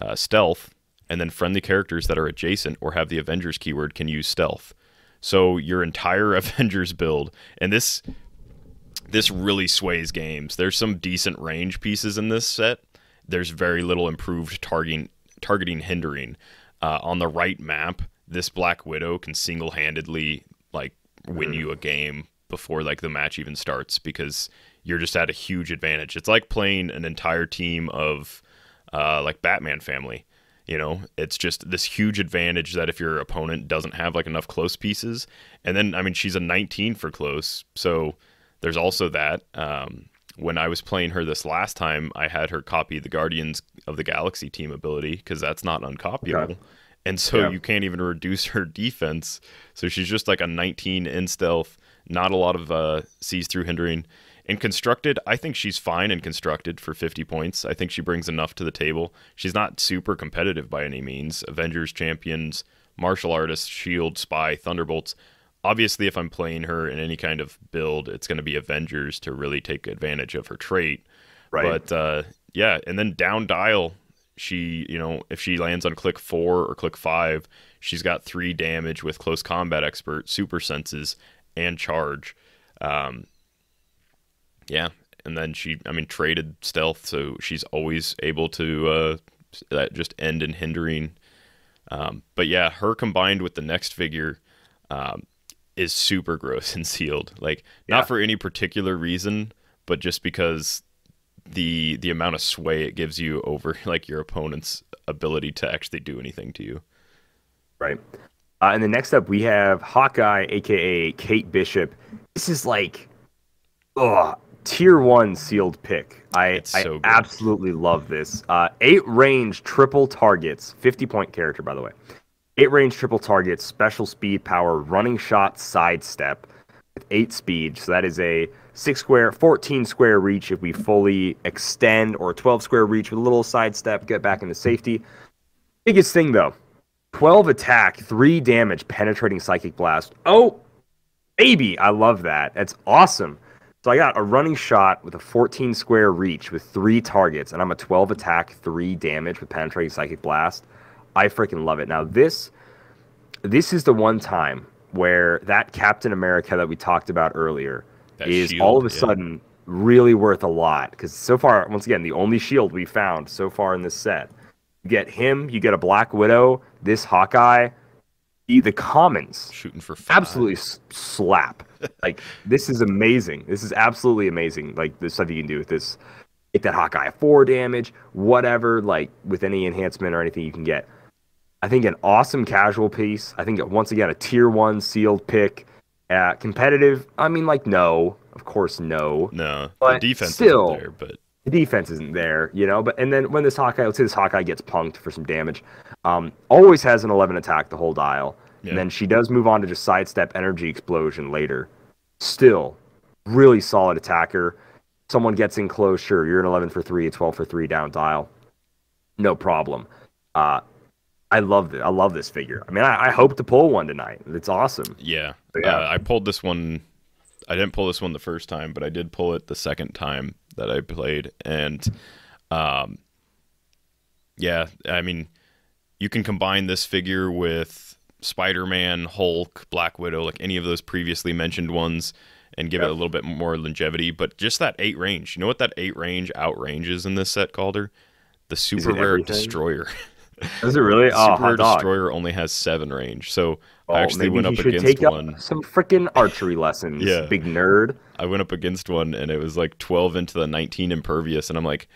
uh, stealth, and then friendly characters that are adjacent or have the Avengers keyword can use stealth. So your entire Avengers build, and this this really sways games. There's some decent range pieces in this set. There's very little improved targeting targeting hindering. Uh, on the right map, this Black Widow can single handedly like win you a game before like the match even starts because you're just at a huge advantage. It's like playing an entire team of uh, like Batman family. You know, it's just this huge advantage that if your opponent doesn't have like enough close pieces, and then I mean she's a 19 for close, so there's also that. Um, when I was playing her this last time, I had her copy the Guardians of the Galaxy team ability because that's not uncopyable. Okay. And so Yeah. you can't even reduce her defense. So she's just like a 19 in stealth, not a lot of uh, sees through hindering. In constructed, I think she's fine in constructed for 50 points. I think she brings enough to the table. She's not super competitive by any means. Avengers, champions, martial artist, shield, spy, thunderbolts. Obviously, if I'm playing her in any kind of build, it's going to be Avengers to really take advantage of her trait. Right. But uh, yeah, and then down dial, she, you know, if she lands on click four or click five, she's got three damage with close combat expert, super senses, and charge. Um, yeah, and then she, I mean, traded stealth, so she's always able to uh, that just end in hindering. Um, but yeah, her combined with the next figure um, is super gross and sealed. Like Yeah. not for any particular reason, but just because the the amount of sway it gives you over like your opponent's ability to actually do anything to you. Right. Uh, and then next up, we have Hawkeye, aka Kate Bishop. This is like, oh, tier one sealed pick. I, It's I so absolutely love this. Uh, eight range triple targets, 50 point character, by the way. Eight range triple targets, special speed power, running shot, sidestep with eight speed. So that is a six square, 14 square reach if we fully extend, or 12 square reach with a little sidestep, get back into safety. Biggest thing though, 12 attack, 3 damage, penetrating psychic blast. Oh, baby, I love that. That's awesome. So I got a running shot with a 14 square reach with 3 targets, and I'm a 12 attack, 3 damage with penetrating psychic blast. I freaking love it. Now this this is the one time where that Captain America that we talked about earlier That is shield, all of a yeah. sudden really worth a lot because so far, once again, the only shield we found so far in this set. You get him, you get a Black Widow, this Hawkeye, the, the commons Shooting for five. absolutely slap. like this is amazing. This is absolutely amazing. Like the stuff you can do with this. Get that Hawkeye four damage, whatever. Like with any enhancement or anything you can get. I think an awesome casual piece. I think once again a tier one sealed pick. Uh, competitive. I mean, like no, of course no. No, But the defense still- isn't there, but The defense isn't there, you know. But and then when this Hawkeye, let's say this Hawkeye gets punked for some damage, um, always has an 11 attack the whole dial. Yeah. And then she does move on to just sidestep energy explosion later. Still, really solid attacker. Someone gets in close, sure, you're an 11 for three, a 12 for three down dial, no problem. Uh, I love it. I love this figure. I mean, I, I hope to pull one tonight. It's awesome. yeah, But yeah. Uh, I pulled this one. I didn't pull this one the first time, but I did pull it the second time that I played, and um, yeah, I mean, you can combine this figure with Spider-Man, Hulk, Black Widow, like any of those previously mentioned ones, and give it a little bit more longevity. But just that eight range, you know what that eight range outranges in this set, Kalder? The super rare everything? destroyer. Is it really? Oh, super destroyer only has seven range, so Oh, I actually went up against take up one. some freaking archery lessons. Yeah. Big nerd. I went up against one, and it was like twelve into the nineteen impervious, and I'm like,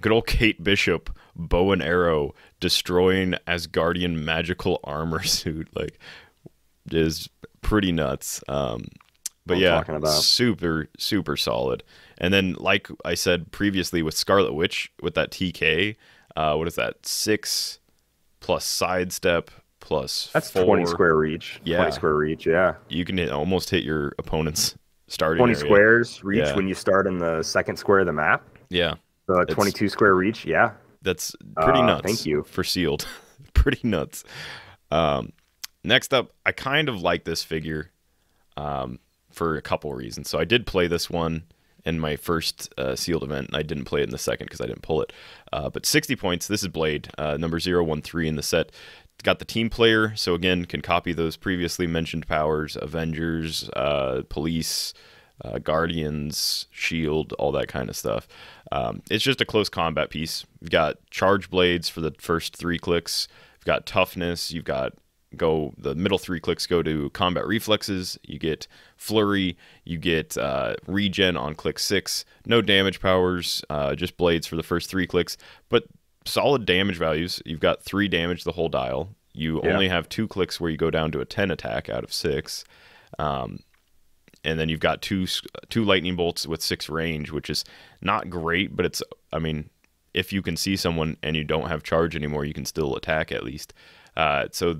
good old Kate Bishop, bow and arrow, destroying Asgardian magical armor suit, like, is pretty nuts. Um, but I'm yeah, about. super super solid. And then, like I said previously, with Scarlet Witch, with that TK, uh, what is that? Six plus sidestep plus That's four. 20 square reach. Yeah. 20 square reach, yeah. You can hit, almost hit your opponent's starting 20 area. squares reach Yeah. when you start in the second square of the map. Yeah, It's- 22 square reach, yeah. that's pretty Uh, nuts. thank you. for sealed. pretty nuts. Um, next up, I kind of like this figure um, for a couple reasons. So I did play this one in my first uh, sealed event. I didn't play it in the second because I didn't pull it. Uh, but 60 points. This is Blade, uh, number 013 in the set. Got the team player, so again, can copy those previously mentioned powers Avengers, uh, Police, uh, Guardians, Shield, all that kind of stuff. Um, it's just a close combat piece. You've got charge blades for the first three clicks. You've got toughness. You've got go the middle three clicks go to combat reflexes. You get flurry. You get uh, regen on click six. No damage powers, uh, just blades for the first three clicks, but solid damage values. You've got three damage the whole dial. You Yeah. only have two clicks where you go down to a ten attack out of six. Um, and then you've got two two lightning bolts with six range, which is not great, but it's I mean, if you can see someone and you don't have charge anymore, you can still attack at least. Uh, so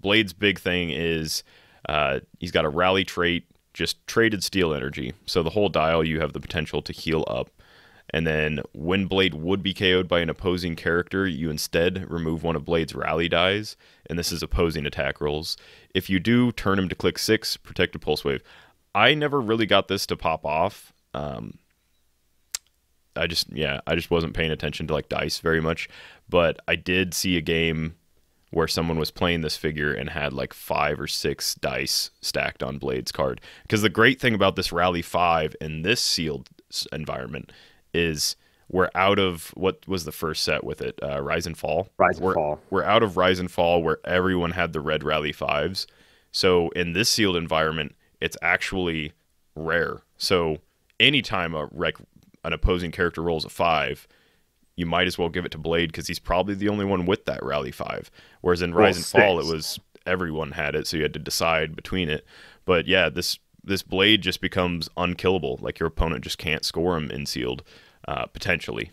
Blade's big thing is uh, he's got a rally trait, just traded steel energy. So the whole dial you have the potential to heal up. And then when Blade would be KO'd by an opposing character, you instead remove one of Blade's rally dies, and this is opposing attack rolls. If you do, turn him to click six, protect a pulse wave. I never really got this to pop off. Um, I just yeah, I just wasn't paying attention to like dice very much, but I did see a game where someone was playing this figure and had like five or six dice stacked on Blade's card. Because the great thing about this Rally 5 in this sealed environment is we're out of what was the first set with it? Uh, Rise and Fall. Rise and we're, Fall. We're out of Rise and Fall where everyone had the red Rally 5s. So in this sealed environment, it's actually rare. So anytime a rec- an opposing character rolls a 5, you might as well give it to Blade because he's probably the only one with that Rally 5. Whereas in Well, Rise and Fall, it was everyone had it, so you had to decide between it. But yeah, this this Blade just becomes unkillable. Like your opponent just can't score him in sealed, uh, potentially.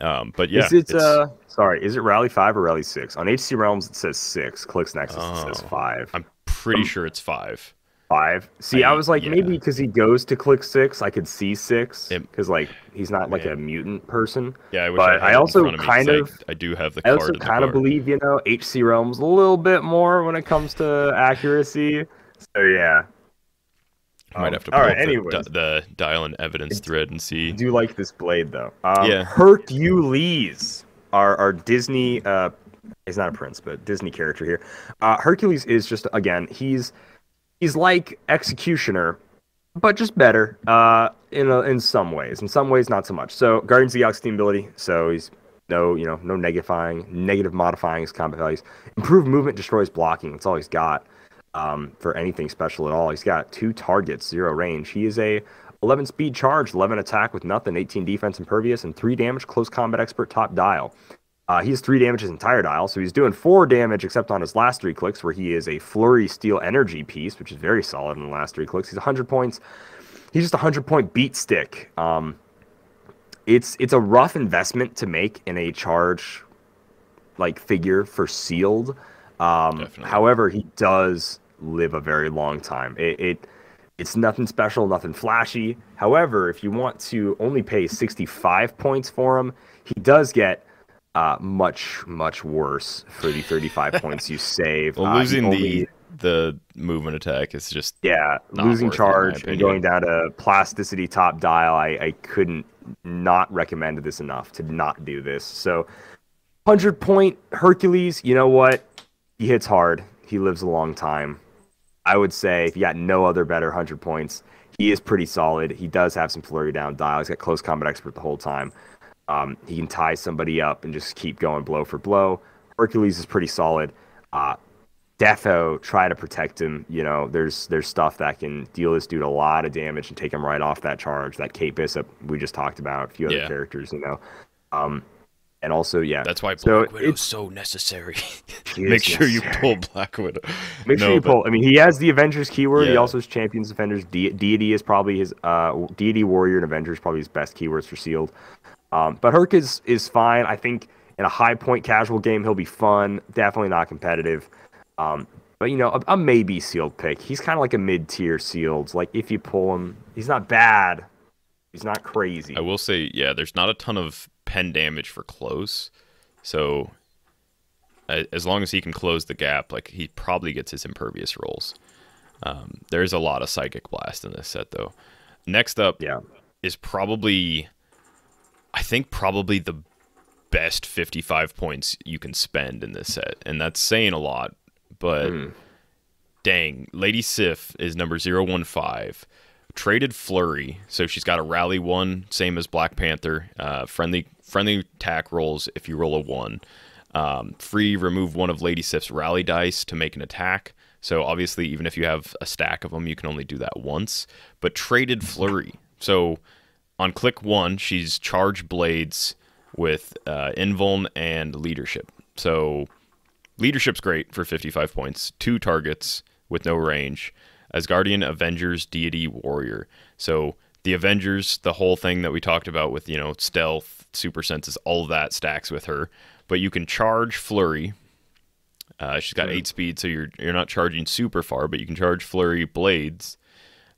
Um, but yeah, is it it's- uh sorry, is it Rally five or Rally six? On HC Realms it says six. Clicks Nexus it says Oh. five. I'm pretty sure it's five. Five. See, I, I- was like, yeah. maybe because he goes to click six, I could see six because like he's not like Yeah. a mutant person. Yeah, I wish But I, had I also of kind of- I, do have the I also in kind of believe, you know, HC Realms a little bit more when it comes to accuracy. So yeah, I might Um, have to all pull right, the, di- the dial and evidence thread and see. I do like this blade though. Um, Yeah. Hercules, our our Disney. Uh, he's not a prince, but Disney character here. Uh, Hercules is just again, he's he's like Executioner, but just better. Uh, in a, in some ways, in some ways not so much. So Guardians of the Galaxy ability. So he's no, you know, no negatifying, negative modifying his combat values. Improved movement destroys blocking. That's all he's got um, for anything special at all. He's got two targets, zero range. He is a 11 speed charge, 11 attack with nothing, 18 defense impervious, and 3 damage close combat expert top dial. Uh, he has 3 damage his entire dial, so he's doing 4 damage except on his last 3 clicks, where he is a flurry steel energy piece, which is very solid in the last 3 clicks. He's 100 points. He's just a 100 point beat stick. Um, it's it's a rough investment to make in a charge like figure for sealed. Um, however, he does live a very long time. It, it it's nothing special, nothing flashy. However, if you want to only pay 65 points for him, he does get uh, much much worse for the 35 points you save. Well, Uh, losing only- the the movement attack is just yeah, losing charge and going down to plasticity top dial, I, I couldn't not recommend this enough to not do this. So, 100 point Hercules, you know what? He hits hard. He lives a long time. I would say if you got no other better 100 points, he is pretty solid. He does have some flurry down dial. He's got close combat expert the whole time. Um, he can tie somebody up and just keep going blow for blow. Hercules is pretty solid. Uh, defo try to protect him. You know, there's there's stuff that can deal this dude a lot of damage and take him right off that charge. That Kate Bishop we just talked about, a few other Yeah. characters, you know. Um, and also, yeah, that's why so Black Widow's it's- so necessary. Make is sure you pull Black Widow. Make sure No, you but- pull. I mean, he has the Avengers keyword. He also has Champions, Defenders. De- deity is probably his. Uh, deity, Warrior, and Avengers probably his best keywords for sealed. Um, but Herc is is fine. I think in a high point casual game he'll be fun. Definitely not competitive. Um, but you know, a, a maybe sealed pick. He's kind of like a mid tier sealed. Like if you pull him, he's not bad. He's not crazy. I will say, yeah, there's not a ton of pen damage for close, so as long as he can close the gap, like he probably gets his impervious rolls. Um, there's a lot of psychic blast in this set, though. Next up yeah. is probably, I think, probably the best 55 points you can spend in this set, and that's saying a lot. But dang, Lady Sif is number 015. Traded Flurry, so she's got a rally one, same as Black Panther. Uh, friendly friendly attack rolls if you roll a one. Um, free, remove one of Lady Sif's rally dice to make an attack. So obviously, even if you have a stack of them, you can only do that once. But traded flurry. So on click one, she's charge blades with uh, invuln and leadership. So leadership's great for 55 points. Two targets with no range. Asgardian Avengers Deity Warrior. So the Avengers, the whole thing that we talked about with you know stealth, super senses, all of that stacks with her. But you can charge flurry. Uh, she's got eight speed, so you're you're not charging super far, but you can charge flurry blades.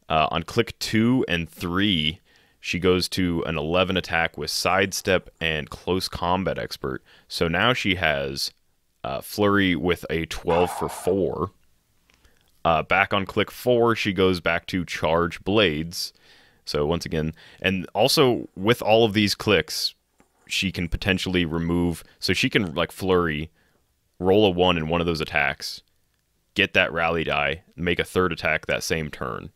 Uh, on click two and three, she goes to an 11 attack with sidestep and close combat expert. So now she has uh, flurry with a 12 for four. Uh, back on click four, she goes back to charge blades. So once again, and also with all of these clicks, she can potentially remove. So she can like flurry, roll a one in one of those attacks, get that rally die, make a third attack that same turn.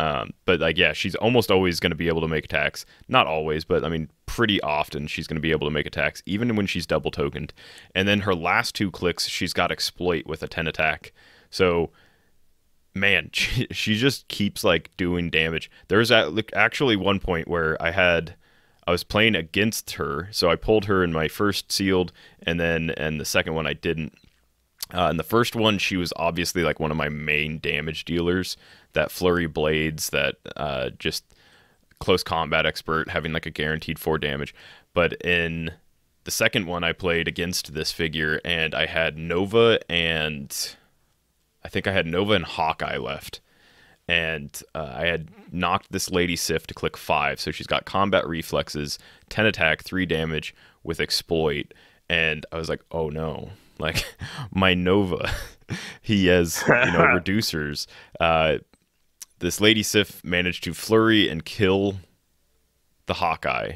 Um, but like, yeah, she's almost always going to be able to make attacks. Not always, but I mean, pretty often she's going to be able to make attacks, even when she's double tokened. And then her last two clicks, she's got exploit with a ten attack. So, man, she, she just keeps like doing damage. There's like, actually one point where I had. I was playing against her, so I pulled her in my first sealed, and then and the second one I didn't. Uh, and the first one, she was obviously like one of my main damage dealers. That flurry blades, that uh, just close combat expert, having like a guaranteed four damage. But in the second one, I played against this figure, and I had Nova and I think I had Nova and Hawkeye left. And uh, I had knocked this Lady Sif to click five, so she's got combat reflexes, ten attack, three damage with exploit. And I was like, oh no, like my Nova, he has you know reducers. Uh, this Lady Sif managed to flurry and kill the Hawkeye.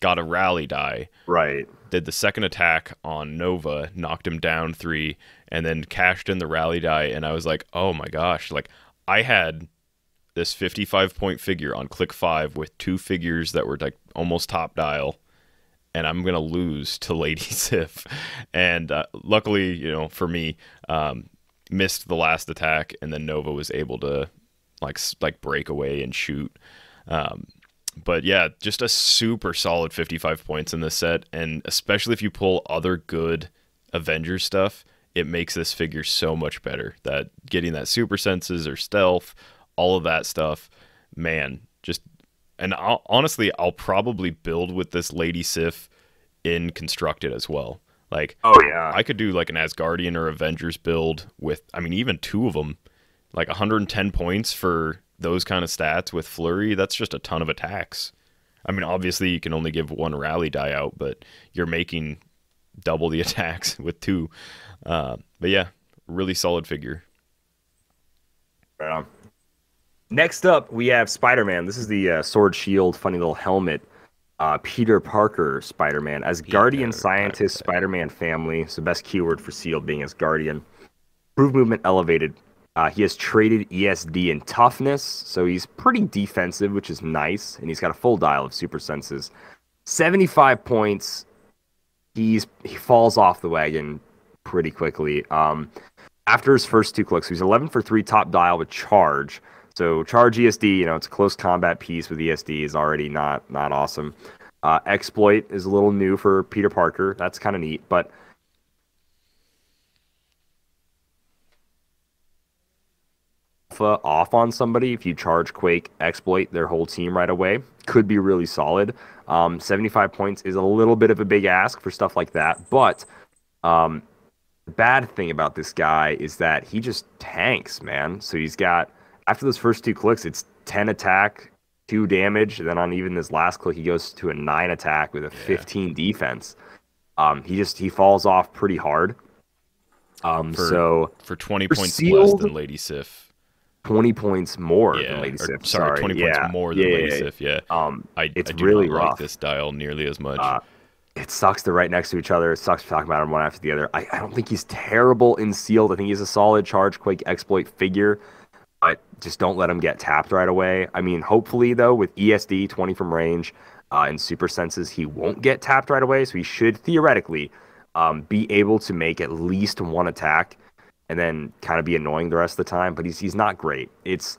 Got a rally die, Right. did the second attack on Nova, knocked him down three, and then cashed in the rally die. And I was like, oh my gosh, like I had this 55 point figure on click five with two figures that were like almost top dial. And I'm gonna lose to Lady Sif, and uh, luckily, you know, for me, um, missed the last attack, and then Nova was able to like like break away and shoot. Um, but yeah, just a super solid 55 points in this set, and especially if you pull other good Avengers stuff, it makes this figure so much better. That getting that super senses or stealth, all of that stuff, man, just and I'll, honestly, I'll probably build with this Lady Sif in constructed as well. Like, Oh yeah. I could do like an Asgardian or Avengers build with, I mean, even two of them, like 110 points for those kind of stats with Flurry. That's just a ton of attacks. I mean, obviously, you can only give one rally die out, but you're making double the attacks with two. Uh, but yeah, really solid figure. Right on. Next up, we have Spider Man. This is the uh, sword shield, funny little helmet. Uh, Peter Parker Spider Man. Asgardian Peter Scientist Spider Man family. So, best keyword for sealed being Asgardian. Prove movement elevated. Uh, he has traded ESD and toughness, so he's pretty defensive, which is nice. And he's got a full dial of super senses. 75 points. He's he falls off the wagon pretty quickly. Um, after his first two clicks, he's 11 for three top dial with charge. So charge ESD, you know, it's a close combat piece with ESD is already not not awesome. Uh, exploit is a little new for Peter Parker. That's kind of neat, but alpha off on somebody if you charge Quake exploit their whole team right away could be really solid. Um, 75 points is a little bit of a big ask for stuff like that, but um, the bad thing about this guy is that he just tanks, man. So he's got after those first two clicks, it's 10 attack, two damage. And then on even this last click, he goes to a nine attack with a 15 defense. Um, he just he falls off pretty hard. Um, For- so For 20 For points less than Lady Sif. 20 points more Yeah, than Lady or, Sif. sorry, 20 points more than yeah, Lady yeah, Sif. Yeah. Um, I, it's I do really not like rough. this dial nearly as much. Uh, it sucks they're right next to each other. It sucks to talk about them one after the other. I, I don't think he's terrible in sealed. I think he's a solid charge quake exploit figure, but just don't let him get tapped right away. I mean, hopefully though, with ESD 20 from range, uh, in super senses, he won't get tapped right away. So he should theoretically um, be able to make at least one attack and then kind of be annoying the rest of the time. But he's he's not great. It's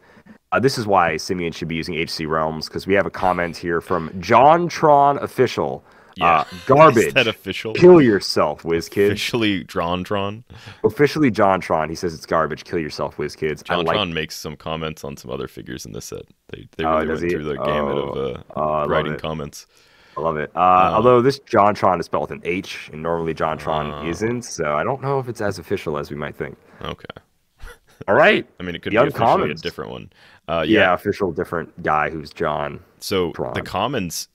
uh, this is why Simeon should be using HC Realms because we have a comment here from John Tron official. Yeah. Uh, garbage. Is that official? Kill yourself, whiz kid. Officially drawn Tron. Officially, John Tron. He says it's garbage. Kill yourself, WizKids. John like- Tron makes some comments on some other figures in this set. They they Oh, really does went he? through the gamut of uh, Oh, writing comments. I love it. Uh, Um, although this JonTron is spelled with an H, and normally John Tron Oh. isn't, so I don't know if it's as official as we might think. Okay. All right. I mean, it could The be officially a different one. Uh, Yeah, yeah. official different guy who's John. So Tron. the commons,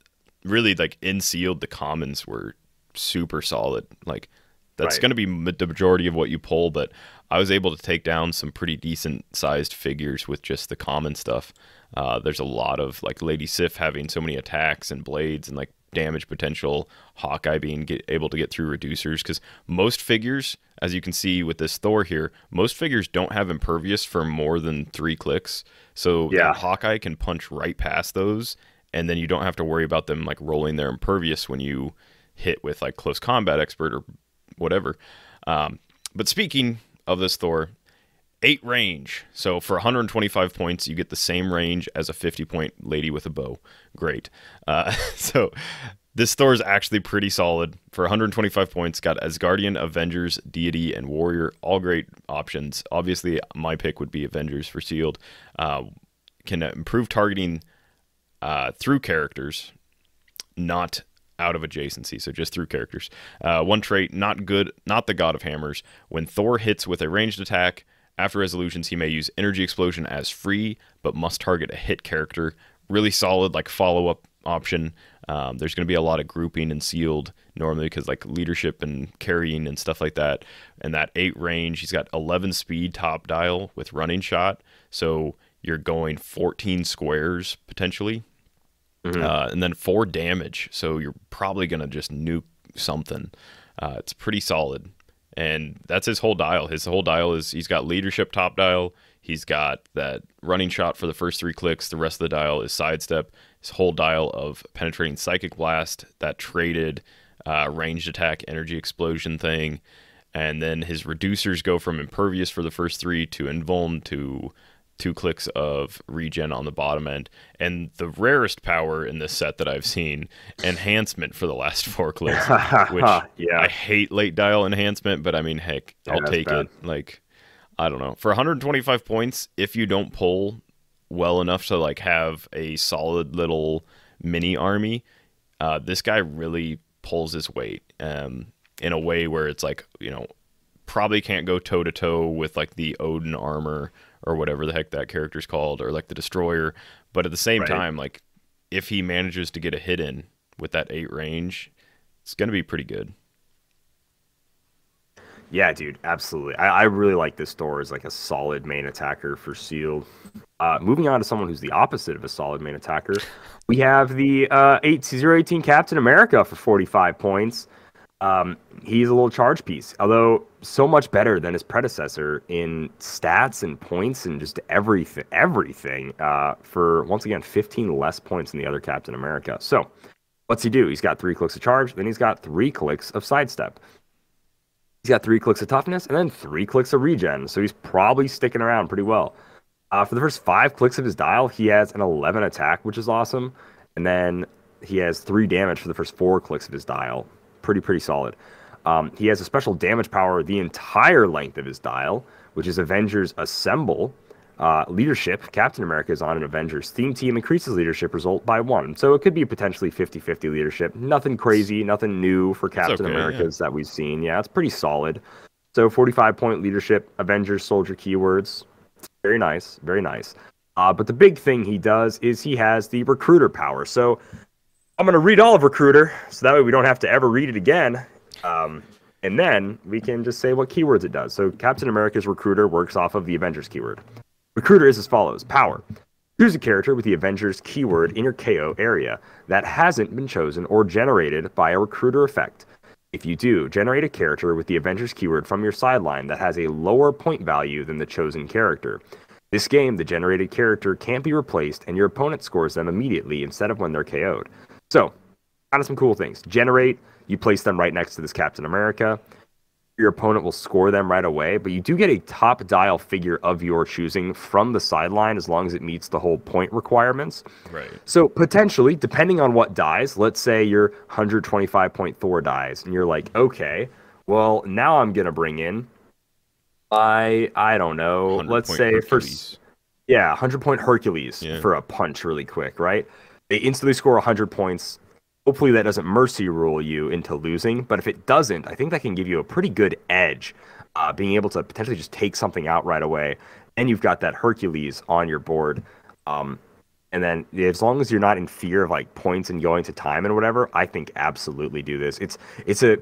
really, like in sealed, the commons were super solid. Like that's Right. going to be the majority of what you pull, but I was able to take down some pretty decent sized figures with just the common stuff. Uh, there's a lot of like Lady Sif having so many attacks and blades and like damage potential. Hawkeye being get, able to get through reducers because most figures, as you can see with this Thor here, most figures don't have impervious for more than three clicks. So Yeah. Hawkeye can punch right past those, and then you don't have to worry about them like rolling their impervious when you hit with like close combat expert or whatever. Um, but speaking of this Thor, eight range. So for 125 points, you get the same range as a 50 point lady with a bow. Great. Uh, so this Thor is actually pretty solid. For 125 points, got Asgardian, Avengers, Deity, and Warrior. All great options. Obviously, my pick would be Avengers for sealed. Uh, can improve targeting uh, through characters, not out of adjacency, so just through characters. Uh, one trait, not good, not the God of Hammers. When Thor hits with a ranged attack, after resolutions, he may use Energy Explosion as free, but must target a hit character. Really solid, like follow up option. Um, there's going to be a lot of grouping and sealed normally because like leadership and carrying and stuff like that. And that eight range, he's got 11 speed top dial with running shot. So you're going 14 squares potentially uh, and then four damage. So you're probably gonna just nuke something. Uh, it's pretty solid, and that's his whole dial. His whole dial is he's got leadership top dial. He's got that running shot for the first three clicks. The rest of the dial is sidestep. His whole dial of penetrating psychic blast, that traded uh, ranged attack energy explosion thing, and then his reducers go from impervious for the first three to invuln to two clicks of regen on the bottom end, and the rarest power in this set that I've seen, enhancement for the last four clicks. Which Yeah. I hate late dial enhancement, but I mean, heck, Yeah, I'll take bad. it. Like, I don't know, for 125 points, if you don't pull well enough to like have a solid little mini army, uh, this guy really pulls his weight um, in a way where it's like you know probably can't go toe to toe with like the Odin armor or whatever the heck that character's called, or like the Destroyer. But at the same Right. time, like if he manages to get a hit in with that eight range, it's gonna be pretty good. Yeah, dude, absolutely. I, I really like this Thor as like a solid main attacker for sealed. Uh, moving on to someone who's the opposite of a solid main attacker, we have the uh, 8018 Captain America for 45 points. Um, he's a little charge piece, although so much better than his predecessor in stats and points and just everything. Everything uh, for once again 15 less points than the other Captain America. So, what's he do? He's got three clicks of charge, then he's got three clicks of sidestep. He's got three clicks of toughness and then three clicks of regen. So he's probably sticking around pretty well. Uh, for the first five clicks of his dial, he has an 11 attack, which is awesome. And then he has three damage for the first four clicks of his dial. Pretty, pretty solid. Um, he has a special damage power the entire length of his dial, which is Avengers Assemble. Uh, leadership, Captain America is on an Avengers theme team, increases leadership result by one. So it could be potentially 50 50 leadership. Nothing crazy, nothing new for Captain okay, yeah. America's that we've seen. Yeah, it's pretty solid. So 45 point leadership, Avengers soldier keywords. Very nice, very nice. Uh, but the big thing he does is he has the recruiter power. So I'm going to read all of recruiter so that way we don't have to ever read it again. Um, and then we can just say what keywords it does. So Captain America's recruiter works off of the Avengers keyword. Recruiter is as follows Power. Choose a character with the Avengers keyword in your KO area that hasn't been chosen or generated by a recruiter effect. If you do, generate a character with the Avengers keyword from your sideline that has a lower point value than the chosen character. This game, the generated character can't be replaced, and your opponent scores them immediately instead of when they're KO'd. So, kind of some cool things. Generate, you place them right next to this Captain America. Your opponent will score them right away, but you do get a top dial figure of your choosing from the sideline as long as it meets the whole point requirements. Right. So potentially, depending on what dies, let's say your 125 point Thor dies, and you're like, okay, well now I'm gonna bring in, I I don't know, let's say for yeah, 100 point Hercules Yeah. for a punch really quick, right? They instantly score 100 points. Hopefully that doesn't mercy rule you into losing, but if it doesn't, I think that can give you a pretty good edge, uh, being able to potentially just take something out right away. And you've got that Hercules on your board. Um, and then as long as you're not in fear of like points and going to time and whatever, I think absolutely do this. It's it's a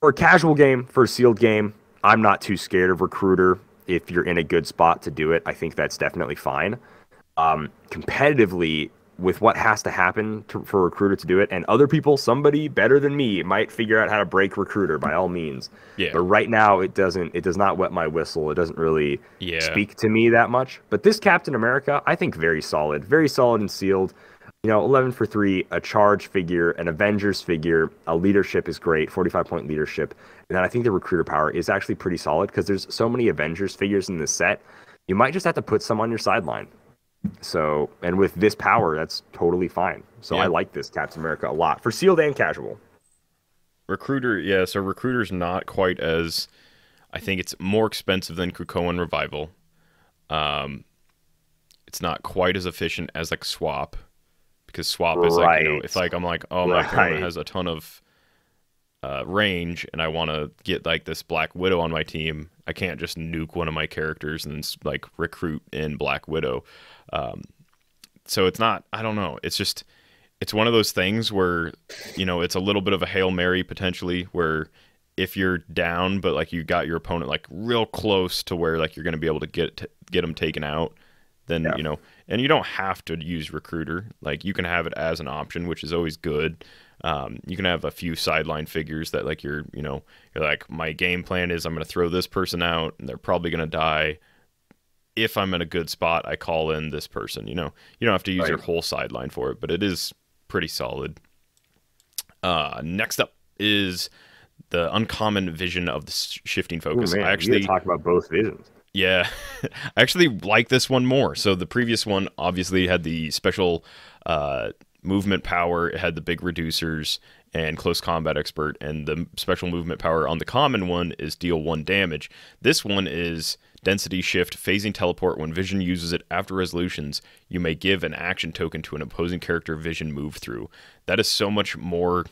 for a casual game, for a sealed game, I'm not too scared of recruiter. If you're in a good spot to do it, I think that's definitely fine. Um, competitively, with what has to happen to, for recruiter to do it, and other people, somebody better than me, might figure out how to break recruiter by all means. Yeah. But right now, it doesn't. It does not wet my whistle. It doesn't really Yeah. speak to me that much. But this Captain America, I think very solid, very solid and sealed. You know, 11 for three, a charge figure, an Avengers figure, a leadership is great, 45 point leadership. And then I think the recruiter power is actually pretty solid because there's so many Avengers figures in this set. You might just have to put some on your sideline. So, and with this power, that's totally fine. So Yeah. I like this Captain America a lot for sealed and casual. Recruiter, yeah. So recruiter's not quite as. I think it's more expensive than Krakoan Revival. Um, it's not quite as efficient as like Swap, because Swap is like you know, Right. if like I'm like oh my opponent Right. has a ton of uh, range and I want to get like this Black Widow on my team, I can't just nuke one of my characters and like recruit in Black Widow. Um, so it's not. I don't know. It's just it's one of those things where you know it's a little bit of a hail mary potentially where if you're down but like you got your opponent like real close to where like you're going to be able to get get them taken out then Yeah. you know and you don't have to use recruiter like you can have it as an option which is always good um, you can have a few sideline figures that like you're you know you're like my game plan is i'm going to throw this person out and they're probably going to die if i'm in a good spot i call in this person you know you don't have to use your whole sideline for it but it is pretty solid uh, next up is the uncommon vision of the shifting Ooh, focus. man, I actually talk about both visions. yeah, I actually like this one more. So the previous one obviously had the special uh, movement power, it had the big reducers and close combat expert, and the special movement power on the common one is deal one damage. This one is density shift, phasing teleport. When Vision uses it after resolutions, you may give an action token to an opposing character Vision move through. That is so much more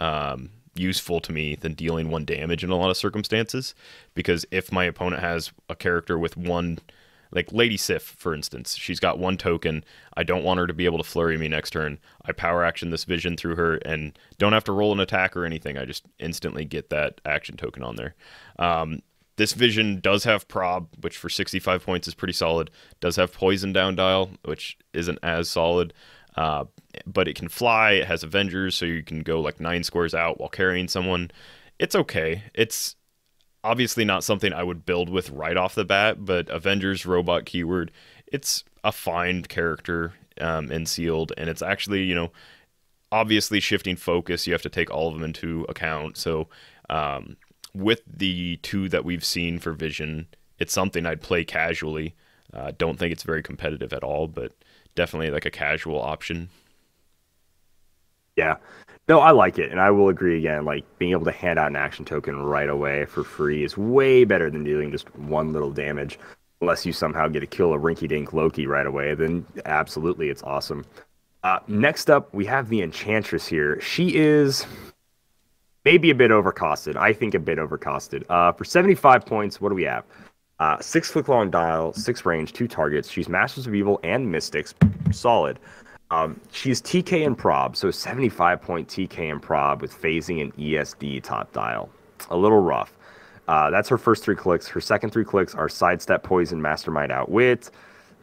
um, useful to me than dealing one damage in a lot of circumstances. Because if my opponent has a character with one, like Lady Sif, for instance, she's got one token. I don't want her to be able to flurry me next turn. I power action this vision through her and don't have to roll an attack or anything. I just instantly get that action token on there. Um, this vision does have prob, which for 65 points is pretty solid. Does have poison down dial, which isn't as solid. Uh, but it can fly. It has Avengers, so you can go like nine squares out while carrying someone. It's okay. It's obviously not something I would build with right off the bat, but Avengers robot keyword, it's a fine character um, and sealed, and it's actually you know obviously shifting focus. You have to take all of them into account. So um, with the two that we've seen for Vision, it's something I'd play casually. Uh, don't think it's very competitive at all, but definitely like a casual option. Yeah. No, I like it, and I will agree again. Like being able to hand out an action token right away for free is way better than dealing just one little damage. Unless you somehow get to kill a rinky-dink Loki right away, then absolutely, it's awesome. Uh, next up, we have the Enchantress here. She is maybe a bit overcosted. I think a bit overcosted. Uh, for 75 points, what do we have? Uh, six click long dial, six range, two targets. She's Masters of Evil and Mystics. Solid. Um, she's TK and Prob, so 75 point TK and Prob with phasing and ESD top dial. A little rough. Uh, that's her first three clicks. Her second three clicks are Sidestep, Poison, Mastermind, Outwit.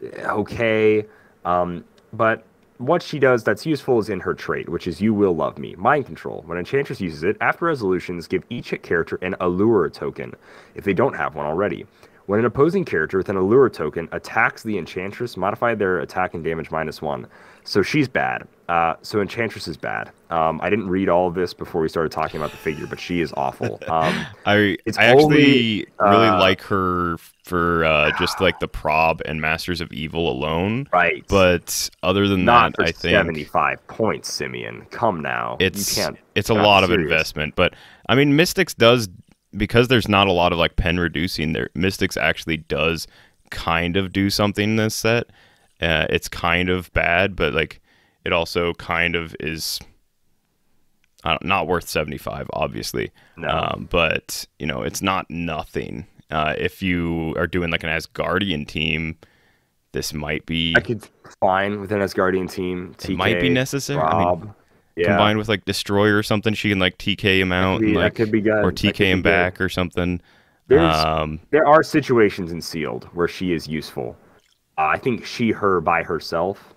Okay. Um, but what she does that's useful is in her trait, which is You Will Love Me. Mind Control. When Enchantress uses it, after resolutions, give each character an Allure token if they don't have one already. When an opposing character with an allure token attacks the enchantress, modify their attack and damage minus one. So she's bad. Uh, so enchantress is bad. Um, I didn't read all of this before we started talking about the figure, but she is awful. Um, I I actually only, really uh, like her for uh, just like the prob and Masters of Evil alone. right. But other than not that, I think 75 points, Simeon. Come now. it's you can't. it's a lot of investment. But I mean, Mystics does because there's not a lot of like pen reducing. There, Mystics actually does kind of do something in this set. Uh, it's kind of bad, but like it also kind of is. I don't, not worth 75 obviously No. um, but you know it's not nothing uh, if you are doing like an Asgardian team this might be I could fine with an Asgardian team. TK, It might be necessary. I mean, Rob. Yeah. combined with like destroyer or something she can like tk him out be- and like could be good. or could tk him good. back or something um there are situations in sealed where she is useful. Uh, I think she her by herself,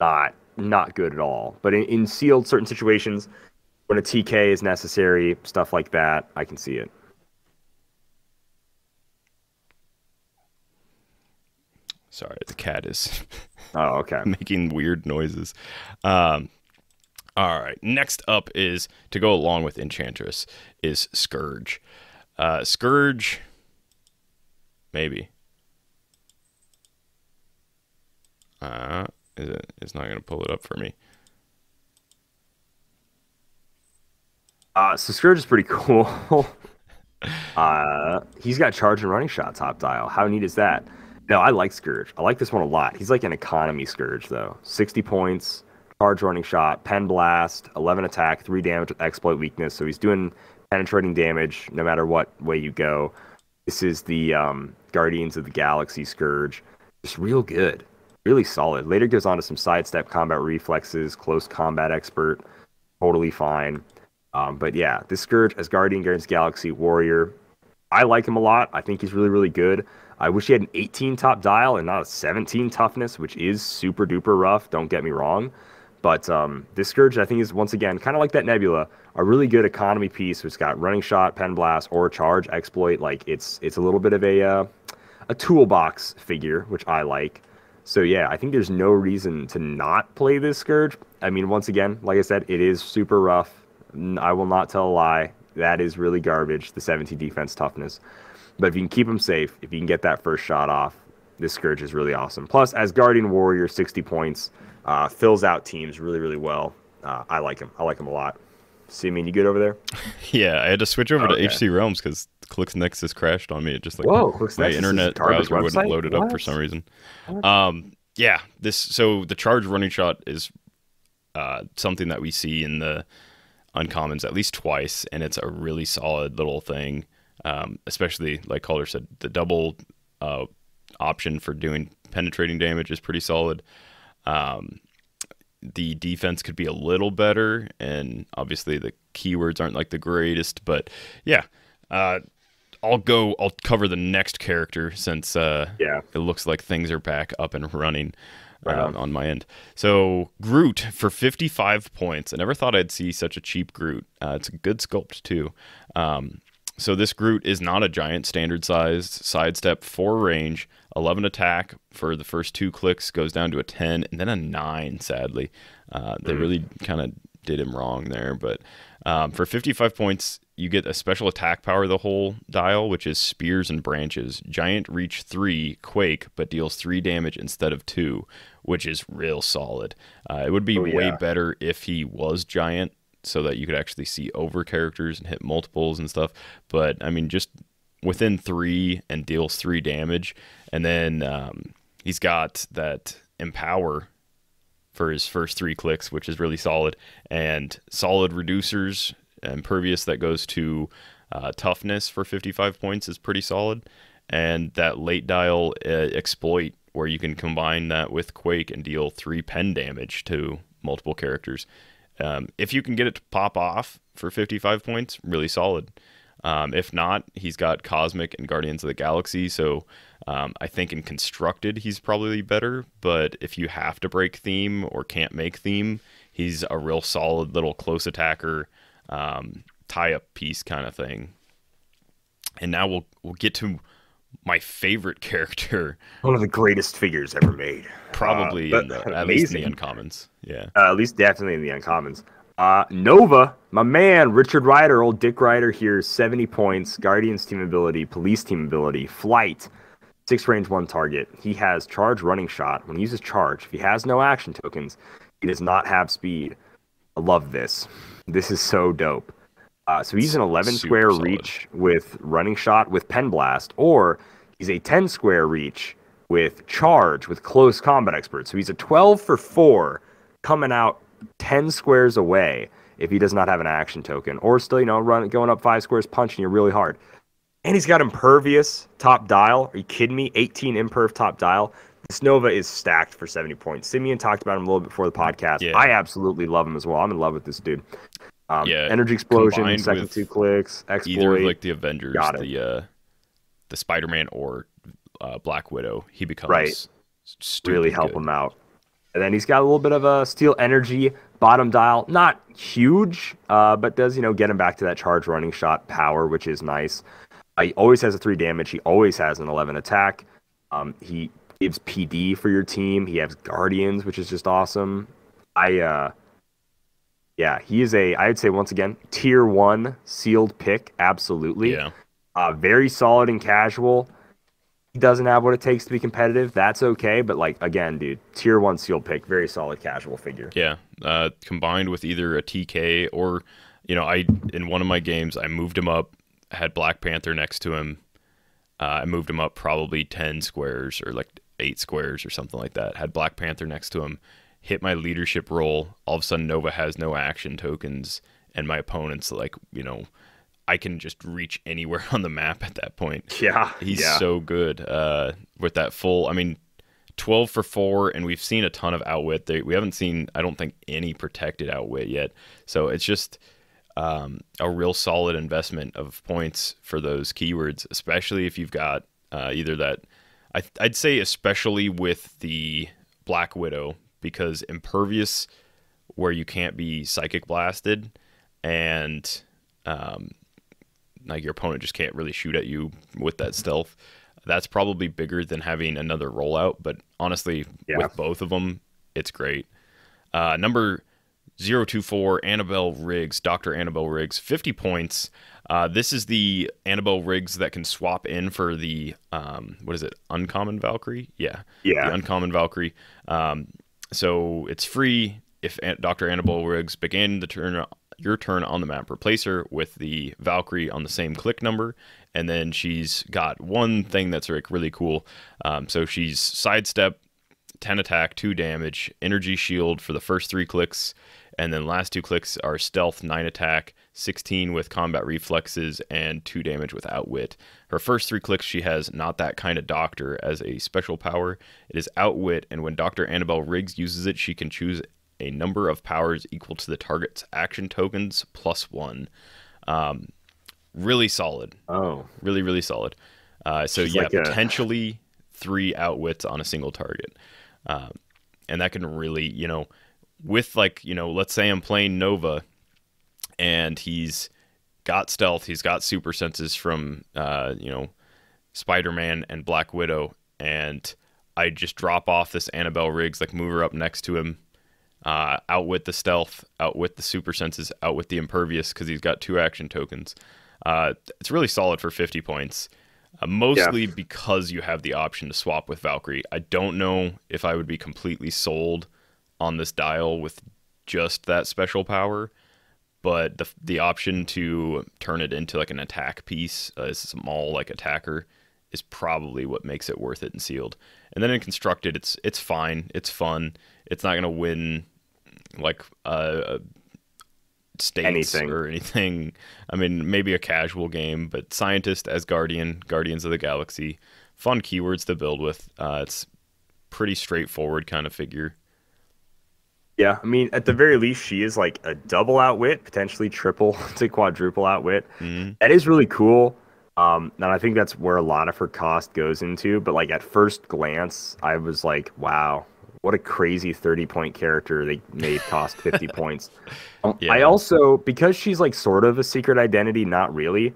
not not good at all. But in, in sealed certain situations, when a TK is necessary, stuff like that, I can see it. sorry the cat is Oh, okay. making weird noises um all right next up is to go along with enchantress is scourge uh scourge maybe uh is it, it's not gonna pull it up for me Uh, so Scourge is pretty cool. uh, he's got charge and running shot top dial. How neat is that? No, I like Scourge. I like this one a lot. He's like an economy Scourge though. 60 points, charge running shot, pen blast, 11 attack, 3 damage with exploit weakness. So he's doing penetrating damage no matter what way you go. This is the um, Guardians of the Galaxy Scourge. Just real good. Really solid. Later goes on to some sidestep combat reflexes, close combat expert. Totally fine. Um, but yeah, this Scourge as Guardian, Guardians Galaxy Warrior, I like him a lot. I think he's really, really good. I wish he had an 18 top dial and not a 17 toughness, which is super duper rough. Don't get me wrong. But um, this Scourge, I think, is once again kind of like that Nebula, a really good economy piece. It's got running shot, pen blast, or charge exploit. Like it's it's a little bit of a uh, a toolbox figure, which I like. So yeah, I think there's no reason to not play this Scourge. I mean, once again, like I said, it is super rough. I will not tell a lie. That is really garbage. The 17 defense toughness. But if you can keep him safe, if you can get that first shot off, this Scourge is really awesome. Plus, as Guardian Warrior, 60 points, uh, fills out teams really, really well. Uh, I like him. I like him a lot. Simeon, you good over there? Yeah, I had to switch over to HC Realms because Clicks Nexus crashed on me. It just like Whoa, my internet browser wouldn't load it up for some reason. Um, yeah, this so the charge running shot is uh, something that we see in the uncommons at least twice, and it's a really solid little thing. Um, especially like Kalder said, the double uh, option for doing penetrating damage is pretty solid. Um, the defense could be a little better, and obviously the keywords aren't like the greatest, but yeah. Uh, I'll go. I'll cover the next character since uh, Yeah. it looks like things are back up and running Right uh, on. on my end. So Groot for 55 points. I never thought I'd see such a cheap Groot. Uh, it's a good sculpt too. Um, so this Groot is not a giant, standard sized sidestep, four range, 11 attack for the first two clicks goes down to a 10, and then a nine. Sadly, uh, they really kind of did him wrong there. But um, for 55 points, you get a special attack power the whole dial, which is spears and branches. Giant reach three, quake, but deals three damage instead of two, which is real solid. Uh, it would be Oh, way better if he was giant, so that you could actually see over characters and hit multiples and stuff. But I mean, just within three and deals three damage, and then um, he's got that empower for his first three clicks, which is really solid, and solid reducers. Impervious that goes to uh, toughness for 55 points is pretty solid, and that late dial uh, exploit where you can combine that with quake and deal three pen damage to multiple characters. Um, if you can get it to pop off for 55 points, really solid. Um, if not, he's got Cosmic and Guardians of the Galaxy, so um, I think in constructed he's probably better. But if you have to break theme or can't make theme, he's a real solid little close attacker, um, tie up piece kind of thing. And now we'll we'll get to my favorite character, One of the greatest figures ever made. probably Uh, in the, at least in the uncommons. Yeah. Uh, at least definitely in the uncommons. Uh, Nova, my man, Richard Rider, old Dick Rider here, 70 points, Guardians team ability, Police team ability, Flight, six range, one target. He has charge running shot. When he uses charge, if he has no action tokens, he does not have speed. I love this. This is so dope. Uh, so he's an 11 Super square solid. reach with running shot with pen blast, or he's a 10 square reach with charge with close combat expert. So he's a 12 for four coming out 10 squares away if he does not have an action token, or still, you know, run going up five squares, punching you really hard. And he's got impervious top dial. Are you kidding me? 18 imperv top dial. This Nova is stacked for 70 points. Simeon talked about him a little bit before the podcast. Yeah. I absolutely love him as well. I'm in love with this dude. Um, Yeah, Energy explosion, second two clicks, exploit. Either like the Avengers, the uh, the Spider Man, or uh, Black Widow, he becomes Right. really help good. him out. And then he's got a little bit of a steel energy bottom dial, not huge, uh, but does you know get him back to that charge running shot power, which is nice. Uh, he always has a three damage. He always has an eleven attack. Um, he gives PD for your team. He has guardians, which is just awesome. I uh, yeah, he is a I would say once again tier one sealed pick. Absolutely. Yeah. Uh, very solid and casual. He doesn't have what it takes to be competitive. That's okay. But like again, dude, tier one sealed pick, very solid casual figure. Yeah, uh, combined with either a TK or, you know, I in one of my games I moved him up, had Black Panther next to him. Uh, I moved him up probably ten squares or like eight squares or something like that. Had Black Panther next to him, hit my leadership role, All of a sudden, Nova has no action tokens, and my opponent's like, you know, I can just reach anywhere on the map at that point. Yeah, He's yeah. so good uh, with that full. I mean, 12 for four, and we've seen a ton of outwit. They, we haven't seen, I don't think, any protected outwit yet. So it's just um, a real solid investment of points for those keywords, especially if you've got uh, either that. I, I'd say, especially with the Black Widow, because impervious, where you can't be psychic blasted, and um, like your opponent just can't really shoot at you with that stealth. That's probably bigger than having another rollout, but honestly, Yeah. with both of them, it's great. Uh, number 024, Annabelle Riggs, Dr. Annabelle Riggs, 50 points. Uh, this is the Annabelle Riggs that can swap in for the, um, what is it, Uncommon Valkyrie? Yeah. Yeah. The Uncommon Valkyrie. Um, so it's free if Dr. Annabelle Riggs began the turn your turn on the map. Replace her with the Valkyrie on the same click number, and then she's got one thing that's like really cool. Um, so she's sidestep, 10 attack, 2 damage, energy shield for the first three clicks, and then last two clicks are stealth, 9 attack, 16 with combat reflexes, and 2 damage with outwit. Her first three clicks, she has not that kind of doctor as a special power. It is outwit, and when Dr. Annabelle Riggs uses it, she can choose a number of powers equal to the target's action tokens plus one. Um, really solid Oh, really really solid uh, so She's yeah like a- potentially three outwits on a single target um, and that can really you know with like you know let's say i'm playing nova and he's got stealth he's got super senses from uh, you know spider-man and black widow and i just drop off this annabelle riggs like move her up next to him uh, outwit the stealth, out with the super senses, out with the impervious because he's got two action tokens. Uh, it's really solid for 50 points, uh, mostly because you have the option to swap with Valkyrie. I don't know if I would be completely sold on this dial with just that special power, but the the option to turn it into like an attack piece, a small like attacker, is probably what makes it worth it in sealed. And then in constructed, it's it's fine, it's fun. It's not gonna win like uh, states Anything. or anything. I mean, maybe a casual game, but scientist as guardian, Guardians of the Galaxy, fun keywords to build with. Uh, it's pretty straightforward kind of figure. Yeah. I mean, at the very least, she is like a double outwit, potentially triple to quadruple outwit. Mhm. That is really cool. Um, and I think that's where a lot of her cost goes into. But like at first glance, I was like, wow, what a crazy 30 point character they made cost 50 points. Um, I also, because she's like sort of a secret identity, not really,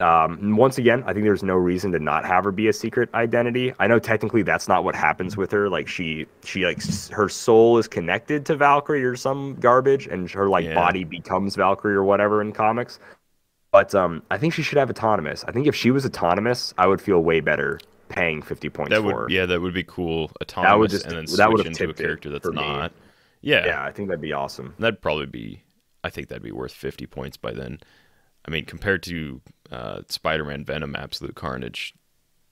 Um, once again, I think there's no reason to not have her be a secret identity. I know technically that's not what happens with her. Like she, she like s- her soul is connected to Valkyrie or some garbage, and her like Yeah. body becomes Valkyrie or whatever in comics. But um, I think she should have autonomous. I think if she was autonomous, I would feel way better paying 50 points That for would her. yeah, that would be cool. Autonomous just- and then that would switch into a character that's for me. not. Yeah, yeah, I think that'd be awesome. that'd probably be. I think that'd be worth fifty points by then. I mean, compared to uh, Spider-Man, Venom, Absolute Carnage,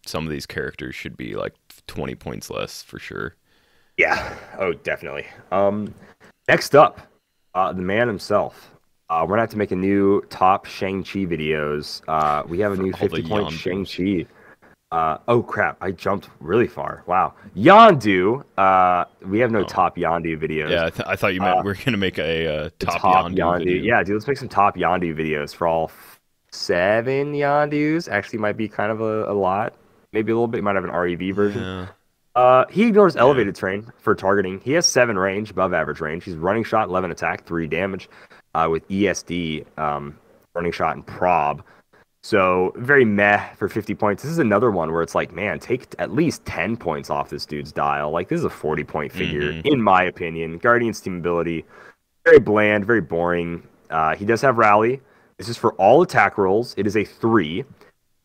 some of these characters should be like twenty points less for sure. Yeah. Oh, definitely. Um, next up, uh, the man himself. Uh, we're gonna have to make a new top Shang-Chi videos. Uh, we have a new 50 point Yondus. Shang-Chi. Uh, oh crap! I jumped really far. Wow, Yondu. Uh, we have no top Yondu videos. Oh. Yeah, I, th- I thought you meant Uh, we are gonna make a uh, top, top Yondu, Yondu. video. Yeah, dude, let's make some top Yondu videos for all f- seven Yondus. Actually, might be kind of a, a lot. Maybe a little bit. Might have an REV version. Yeah. Uh, he ignores elevated terrain for targeting. He has seven range, above average range. He's running shot, eleven attack, three damage, uh, with ESD, um, running shot and prob. So very meh for fifty points. This is another one where it's like, man, take at least ten points off this dude's dial. Like this is a forty point figure, Mhm. in my opinion. Guardian's team ability, very bland, very boring. Uh, he does have rally. This is for all attack rolls. It is a three.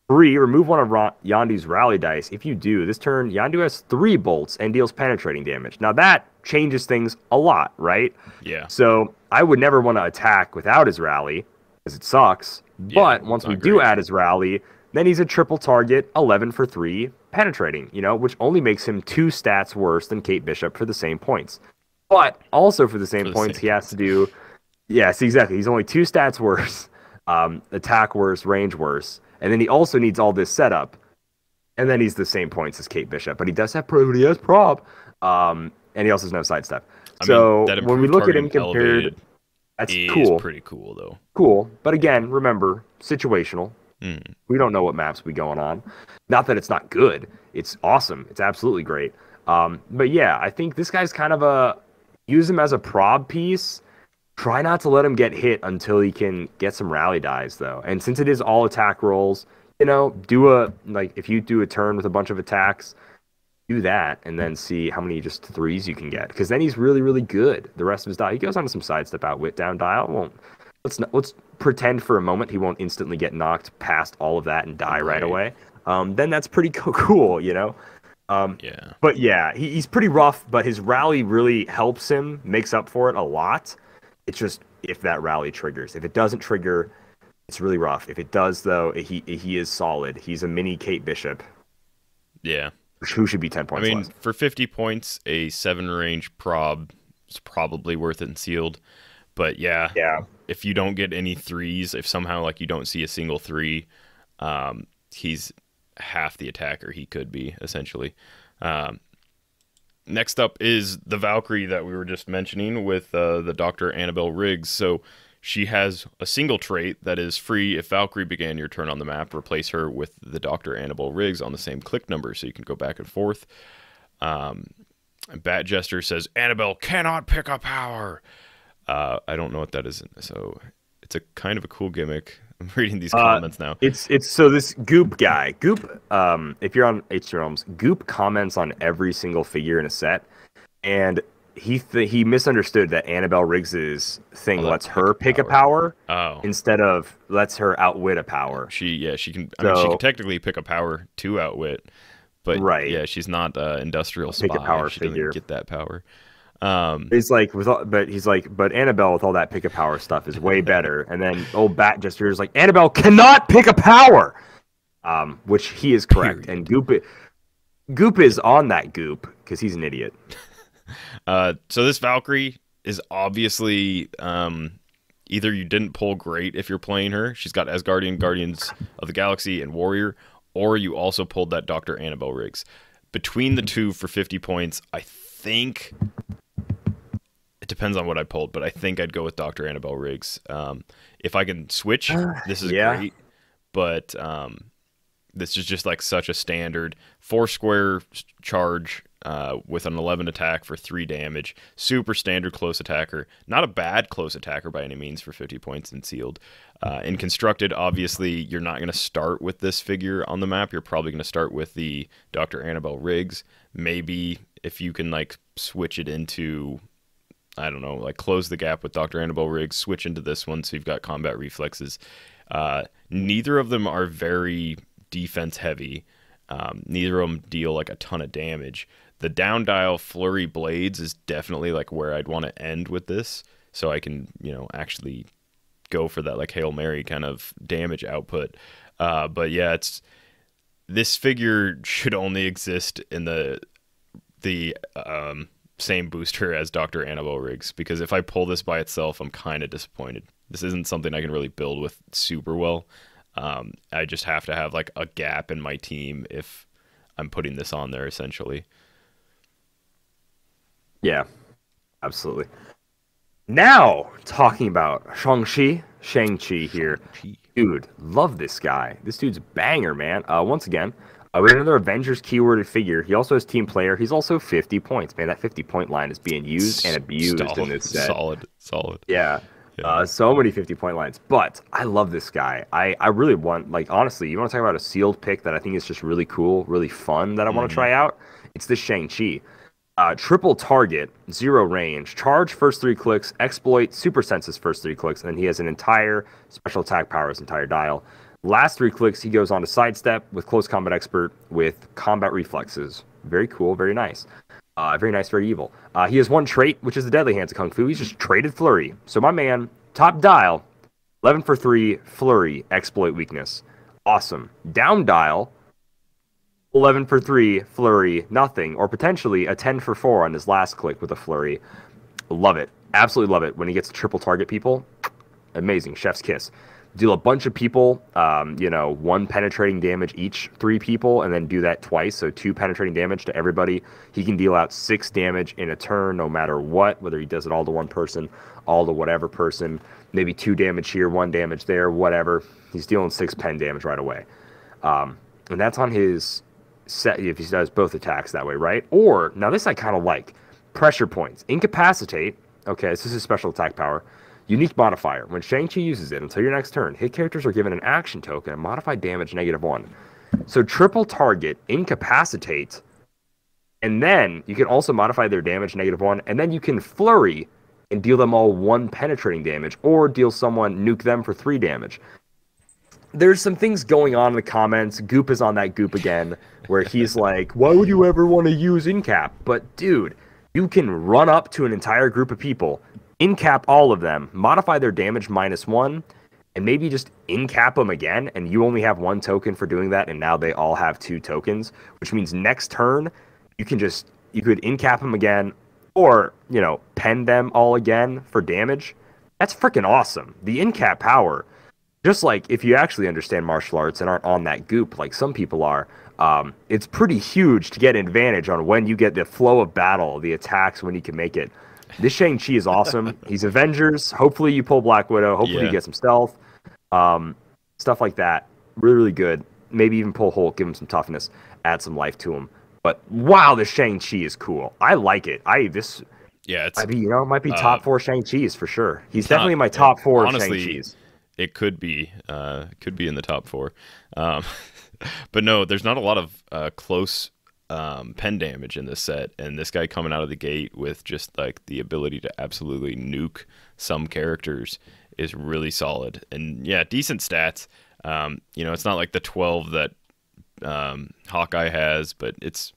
Three, remove one of Ra- Yondu's rally dice. If you do, this turn, Yondu has three bolts and deals penetrating damage. Now that changes things a lot, right? Yeah. So I would never want to attack without his rally, because it sucks. Yeah, but once we do great. add his rally, then he's a triple target, 11 for 3, penetrating, you know, which only makes him two stats worse than Kate Bishop for the same points. But also for the same For the points, same he has to do. Yes, exactly. He's only two stats worse, um, attack worse, range worse. And then he also needs all this setup. And then he's the same points as Kate Bishop, but he does have pro, he has prob. Um, and he also has no sidestep. I so mean, when we look at him compared, elevated that's is cool pretty cool though. cool. But again, remember, situational. Mm. We don't know what maps we going on. Not that it's not good. It's awesome. It's absolutely great. Um, but yeah, I think this guy's kind of a use him as a prob piece. Try not to let him get hit until he can get some rally dies though. And since it is all attack rolls, you know, do a like if you do a turn with a bunch of attacks, do that and then see how many just threes you can get. Because then he's really, really good. The rest of his dial, he goes on to some sidestep outwit down dial. Won't let's not, let's pretend for a moment he won't instantly get knocked past all of that and die right, Right. away. Um, then that's pretty co- cool, you know. Um, Yeah. but yeah, he, he's pretty rough, but his rally really helps him, makes up for it a lot. It's just if that rally triggers. If it doesn't trigger, it's really rough. If it does, though, he he is solid. He's a mini Kate Bishop, Yeah. Who should be ten points. I mean, less. for 50 points, a seven range prob is probably worth it and sealed. But yeah, Yeah, if you don't get any threes, if somehow like you don't see a single three, um, he's half the attacker he could be essentially. Um, next up is the Valkyrie that we were just mentioning with uh, the Doctor Annabelle Riggs. So she has a single trait that is free if Valkyrie began your turn on the map. Replace her with the Doctor Annabelle Riggs on the same click number, so you can go back and forth. Um, Bat Jester says Annabelle cannot pick a power. Uh, I don't know what that is. So it's a kind of a cool gimmick. I'm reading these Uh, comments now. It's it's so this Goop guy, Goop. Um, if you're on H Realms, Goop comments on every single figure in a set, and he th- he misunderstood that Annabelle Riggs's thing Oh, lets her pick pick a a power Oh, instead of lets her outwit a power. she yeah she can. I mean, she can technically pick a power to outwit, but Right. yeah, she's not uh, industrial spy. Pick a power she figure. doesn't get that power. Um, He's like, with all, but he's like, but Annabelle with all that pick a power stuff is way better. and then old Bat Jester is like, Annabelle cannot pick a power, um, which he is correct. Period. And Goop, Goop is on that Goop because he's an idiot. Uh, so this Valkyrie is obviously um, either you didn't pull great if you're playing her. She's got Asgardian, Guardians of the Galaxy, and Warrior, or you also pulled that Doctor Annabelle Riggs. Between the two for 50 points, I think it depends on what I pulled, but I think I'd go with Doctor Annabelle Riggs. Um, if I can switch, this is yeah. great, but um, this is just like such a standard four square charge uh, with an 11 attack for 3 damage. Super standard close attacker. Not a bad close attacker by any means for 50 points in sealed. Uh, in constructed, obviously, you're not going to start with this figure on the map. You're probably going to start with the Dr. Annabelle Riggs. Maybe if you can like switch it into I don't know, like close the gap with Dr. Annabelle Riggs, switch into this one so you've got combat reflexes. Uh, neither of them are very defense heavy. Um, neither of them deal like a ton of damage. The down dial flurry blades is definitely like where I'd want to end with this, so I can you know actually go for that like hail mary kind of damage output. Uh, but yeah, it's this figure should only exist in the the um, same booster as Dr. Annabelle Riggs because if I pull this by itself, I'm kind of disappointed. This isn't something I can really build with super well. Um, I just have to have like a gap in my team if I'm putting this on there essentially. Yeah, absolutely. Now, talking about Shang-Chi, Shang-Chi here. Dude, love this guy. This dude's a banger, man. Uh, once again, uh, we have another Avengers keyworded figure. He also has team player. He's also 50 points. Man, that 50 point line is being used and abused solid, in this set. Solid, solid. Yeah. Yeah. Uh, so many 50 point lines. But I love this guy. I, I really want, like, honestly, you want to talk about a sealed pick that I think is just really cool, really fun that I want to try out? It's this Shang-Chi. Uh, triple target, zero range, charge first three clicks, exploit super senses first three clicks, and then he has an entire special attack power, his entire dial. Last three clicks, he goes on to sidestep with close combat expert with combat reflexes. Very cool, very nice. Uh, very nice, very evil. Uh, he has one trait, which is the Deadly Hands of Kung Fu. He's just traded Flurry. So my man, top dial, 11 for 3, Flurry, exploit weakness. Awesome. Down dial, 11 for 3, Flurry, nothing. Or potentially a 10 for 4 on his last click with a Flurry. Love it. Absolutely love it. When he gets triple target people, amazing. Chef's kiss. Deal a bunch of people, um, you know, one penetrating damage each, three people, and then do that twice. So two penetrating damage to everybody. He can deal out six damage in a turn, no matter what, whether he does it all to one person, all to whatever person. Maybe two damage here, one damage there, whatever. He's dealing six pen damage right away. Um, and that's on his set if he does both attacks that way, right? Or now this I kind of like pressure points, incapacitate. Okay, this is a special attack power. Unique modifier. When Shang-Chi uses it until your next turn, hit characters are given an action token and modified damage negative one. So triple target, incapacitate, and then you can also modify their damage negative one, and then you can flurry and deal them all one penetrating damage, or deal someone nuke them for three damage there's some things going on in the comments. Goop is on that goop again, where he's like, "Why would you ever want to use incap?" But dude, you can run up to an entire group of people, incap all of them, modify their damage minus one, and maybe just incap them again, and you only have one token for doing that, and now they all have two tokens, which means next turn you can just you could incap them again, or you know pen them all again for damage. That's freaking awesome. The incap power just like if you actually understand martial arts and aren't on that goop like some people are, um, it's pretty huge to get an advantage on when you get the flow of battle, the attacks when you can make it. This Shang-Chi is awesome. He's Avengers. Hopefully you pull Black Widow. Hopefully Yeah. you get some stealth. Um, stuff like that. Really, really good. Maybe even pull Hulk, give him some toughness, add some life to him. But wow, this Shang-Chi is cool. I like it. I this Yeah, it's I mean, you know, it might be Uh, top four Shang-Chi's for sure. He's not- definitely in my top four honestly, Shang-Chi's. It could be uh could be in the top four. Um but no there's not a lot of uh close um pen damage in this set. And this guy coming out of the gate with just like the ability to absolutely nuke some characters is really solid. And yeah decent stats. Um you know it's not like the 12 that um hawkeye has but it's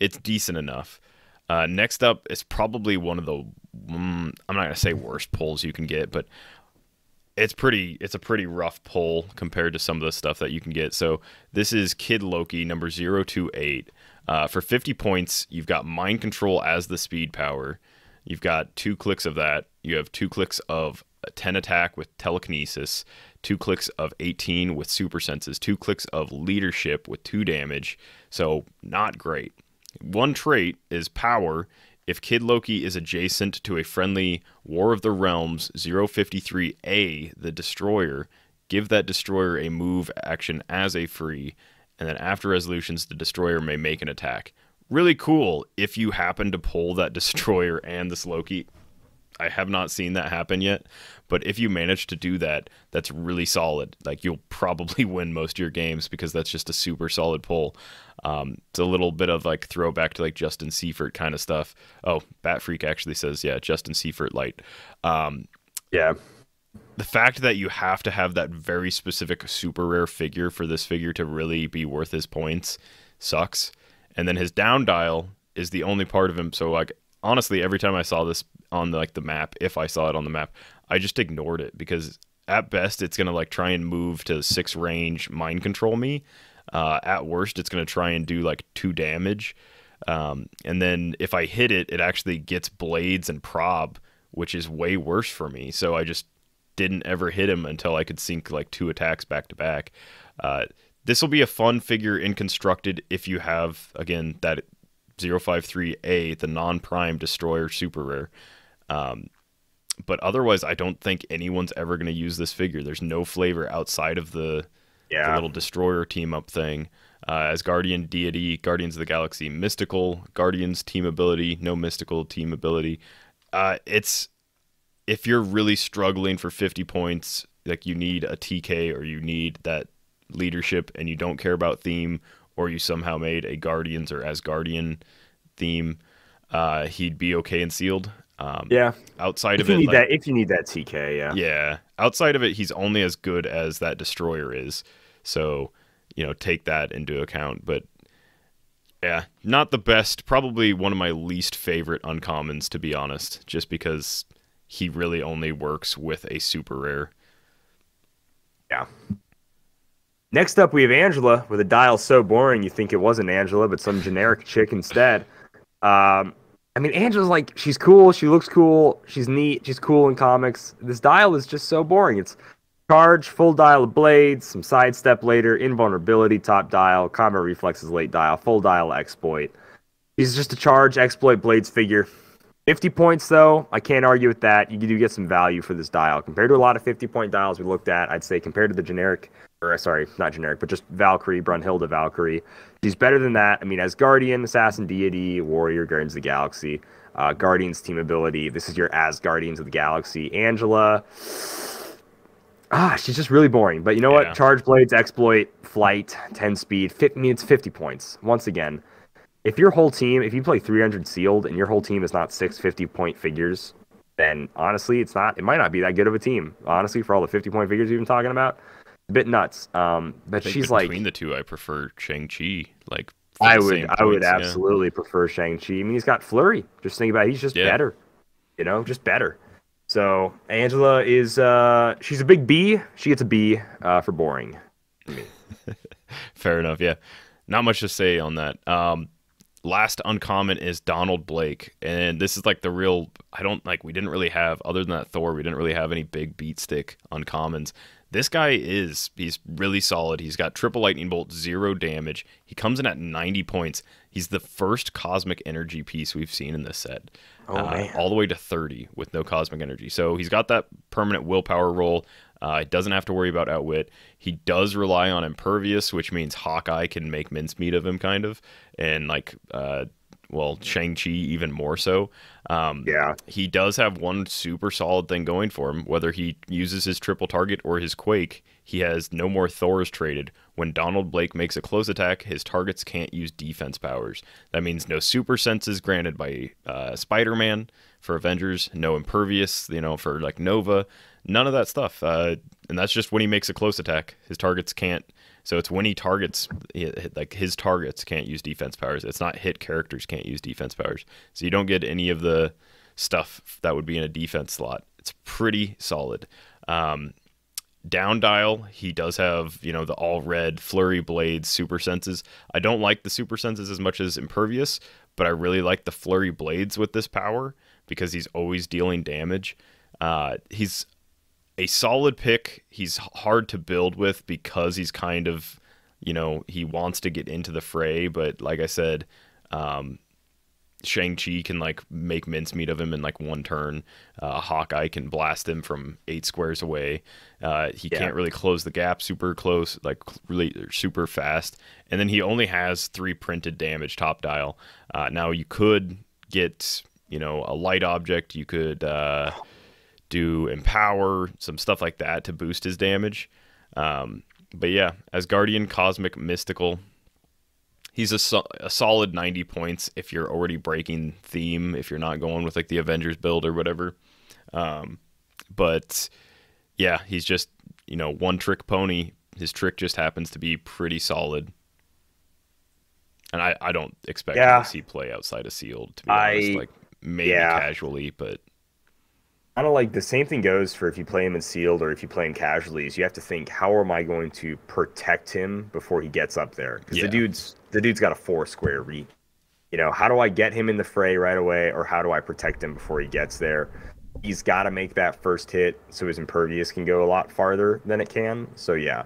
it's decent enough. Uh, next up is probably one of the mm, I'm not gonna say worst pulls you can get, but it's pretty it's a pretty rough pull compared to some of the stuff that you can get. So this is Kid Loki number 028. Uh, for 50 points, you've got mind control as the speed power. You've got two clicks of that. You have two clicks of 10 attack with telekinesis, two clicks of 18 with super senses, two clicks of leadership with two damage. So not great. One trait is power. If Kid Loki is adjacent to a friendly War of the Realms 053A, the Destroyer, give that Destroyer a move action as a free, and then after resolutions, the Destroyer may make an attack. really cool if you happen to pull that destroyer and this Loki. I have not seen that happen yet, but if you manage to do that, that's really solid. Like you'll probably win most of your games because that's just a super solid pull. Um, it's a little bit of like throwback to like Justin Seifert kind of stuff. Oh, Bat Freak actually says, yeah, Justin Seifert light. Um, Yeah. the fact that you have to have that very specific super rare figure for this figure to really be worth his points sucks. And then his down dial is the only part of him. So like honestly, every time I saw this on the, like the map, if I saw it on the map, I just ignored it because at best it's gonna like try and move to six range mind control me. Uh, at worst, it's gonna try and do like two damage. Um, and then if I hit it, it actually gets blades and prob, which is way worse for me. So I just didn't ever hit him until I could sink like two attacks back to back. Uh, this will be a fun figure in constructed if you have again that 053A, the non-prime destroyer super rare. Um, but otherwise, I don't think anyone's ever going to use this figure. There's no flavor outside of the, the little destroyer team up thing. Uh, as Guardian Deity, Guardians of the Galaxy, mystical Guardians team ability, no mystical team ability. Uh, it's if you're really struggling for 50 points, like you need a TK or you need that leadership and you don't care about theme, or you somehow made a Guardians or Asgardian theme, uh, he'd be okay and sealed. Um, Yeah. Outside If of you it, need like- that, if you need that TK, yeah. yeah. Outside of it, he's only as good as that destroyer is. So, you know, take that into account. But yeah, not the best. Probably one of my least favorite uncommons, to be honest, just because he really only works with a super rare. Yeah. Next up, we have Angela with a dial so boring you think it wasn't Angela, but some generic chick instead. Um, I mean, Angela's like she's cool, she looks cool, she's neat, she's cool in comics. This dial is just so boring. It's charge, full dial of blades, some sidestep later, invulnerability top dial, combat reflexes late dial, full dial exploit. He's just a charge exploit blades figure. 50 points though, I can't argue with that. You do get some value for this dial compared to a lot of 50 point dials we looked at. I'd say compared to the generic, or sorry, not generic, but just Valkyrie, Brunhilde Valkyrie. She's better than that. I mean, as Guardian, Assassin Deity, Warrior, Guardians of the Galaxy, uh, Guardians team ability. This is your as Guardians of the Galaxy. Angela. Ah, she's just really boring. But you know Yeah. what? Charge blades, exploit, flight, 10 speed. Fit, I mean, it's 50 points. Once again, if your whole team, if you play 300 sealed and your whole team is not six 50 point figures, then honestly, it's not. It might not be that good of a team. Honestly, for all the 50 point figures you've been talking about, a bit nuts. Um, but she's between like, between the two, I prefer Shang Chi. Like I would, I would points, yeah. absolutely prefer Shang Chi. I mean, he's got Flurry. Just think about, it. he's just Yeah. better. You know, just better. So Angela is, uh, she's a big B. She gets a B uh, for boring. Fair enough. Yeah, not much to say on that. Um, last uncommon is Donald Blake, and this is like the real. I don't like. We didn't really have other than that Thor. We didn't really have any big beat stick uncommons. This guy is he's really solid. He's got triple lightning bolt, zero damage. He comes in at 90 points. He's the first cosmic energy piece we've seen in this set. Oh, uh, all the way to 30 with no cosmic energy. So he's got that permanent willpower roll. Uh, he doesn't have to worry about outwit. He does rely on impervious, which means Hawkeye can make mincemeat of him, kind of, and like, uh, well, Shang Chi even more so. Um, Yeah. he does have one super solid thing going for him. Whether he uses his triple target or his quake, he has no more Thors traded. When Donald Blake makes a close attack, his targets can't use defense powers. That means no super senses granted by uh, Spider Man for Avengers, no impervious, you know, for like Nova, none of that stuff. Uh, and that's just when he makes a close attack. His targets can't. So it's when he targets, like his targets can't use defense powers. It's not hit characters can't use defense powers. So you don't get any of the stuff that would be in a defense slot. It's pretty solid. Um, down dial, he does have, you know, the all red flurry blades, super senses. I don't like the super senses as much as impervious, but I really like the flurry blades with this power because he's always dealing damage. Uh, he's a solid pick. He's hard to build with because he's kind of, you know, he wants to get into the fray, but like I said, um, Shang Chi can like make mincemeat of him in like one turn. Uh, Hawkeye can blast him from eight squares away. Uh, he Yeah. can't really close the gap super close, like really super fast. And then he only has three printed damage top dial. Uh, now you could get you know a light object. You could uh, do empower some stuff like that to boost his damage. Um, but yeah, as Guardian, Cosmic, Mystical, he's a, so- a solid 90 points if you're already breaking theme, if you're not going with like the Avengers build or whatever. Um, but yeah, he's just, you know, one trick pony. His trick just happens to be pretty solid. And I, I don't expect Yeah. to see play outside of sealed, to be I- honest. Like maybe yeah. casually, but kind of like the same thing goes for if you play him in sealed or if you play in casualties. You have to think, how am I going to protect him before he gets up there? Because Yeah. the dude's the dude's got a four square reach. You know, how do I get him in the fray right away, or how do I protect him before he gets there? He's got to make that first hit so his impervious can go a lot farther than it can. So yeah,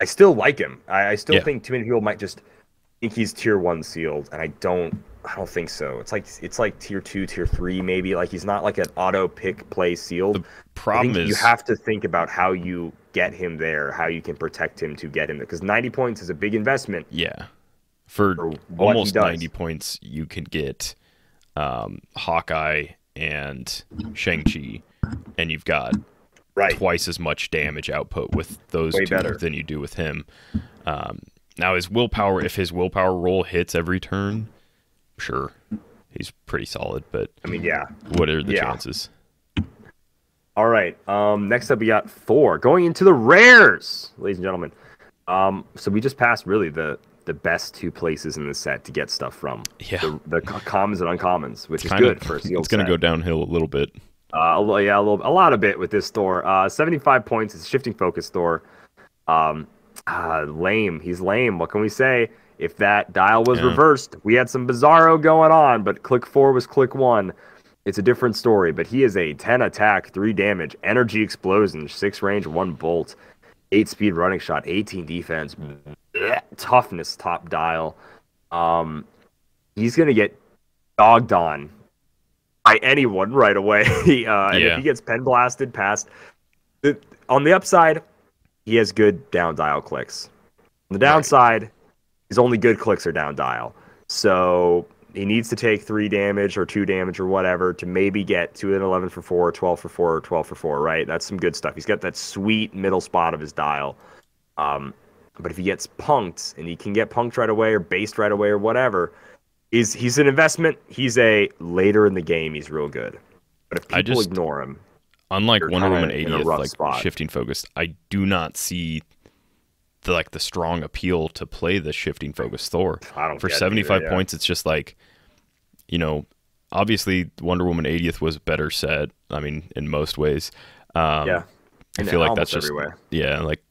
I still like him. I, I still Yeah. think too many people might just think he's tier one sealed, and I don't. I don't think so. It's like it's like tier two, tier three, maybe. Like he's not like an auto pick play sealed. I problem is you have to think about how you get him there, how you can protect him to get him there, because 90 points is a big investment. Yeah. For For almost 90 points, you can get um, Hawkeye and Shang-Chi, and you've got Right. twice as much damage output with those Way two better. than you do with him. Um, now, his willpower, if his willpower roll hits every turn, sure, he's pretty solid, but I mean, yeah. what are the Yeah. chances? All right. Um, next up, we got four going into the rares, ladies and gentlemen. Um, so we just passed really the the best two places in the set to get stuff from. Yeah. The, the commons and uncommons, which is Kinda- good for a sealed It's going to go downhill a little bit. Uh, yeah, a little, a lot of bit with this Thor. Uh, 75 points. It's a shifting focus Thor. Um, uh, lame. He's lame. What can we say? If that dial was Yeah. reversed, we had some bizarro going on, but click four was click one. It's a different story. But he is a 10 attack, three damage, energy explosion, six range, one bolt, eight speed running shot, 18 defense, bleh, toughness top dial. Um, he's gonna get dogged on by anyone right away. uh, and Yeah. if he gets pen blasted past, the, on the upside, he has good down dial clicks. On the downside, his only good clicks are down dial. So he needs to take three damage or two damage or whatever to maybe get to an 11 for four, 12 for four, or 12 for four, right? That's some good stuff. He's got that sweet middle spot of his dial. Um, but if he gets punked and he can get punked right away or based right away or whatever, is he's an investment. He's a later in the game. He's real good. But if people just- ignore him, unlike You're Wonder Woman 80th, like spot. shifting focus, I do not see the like the strong appeal to play the shifting focus Thor. I don't For 75 either, yeah. points, it's just like, you know, obviously Wonder Woman 80th was better set. I mean, in most ways. Um, yeah, I feel like that's just every way. yeah, like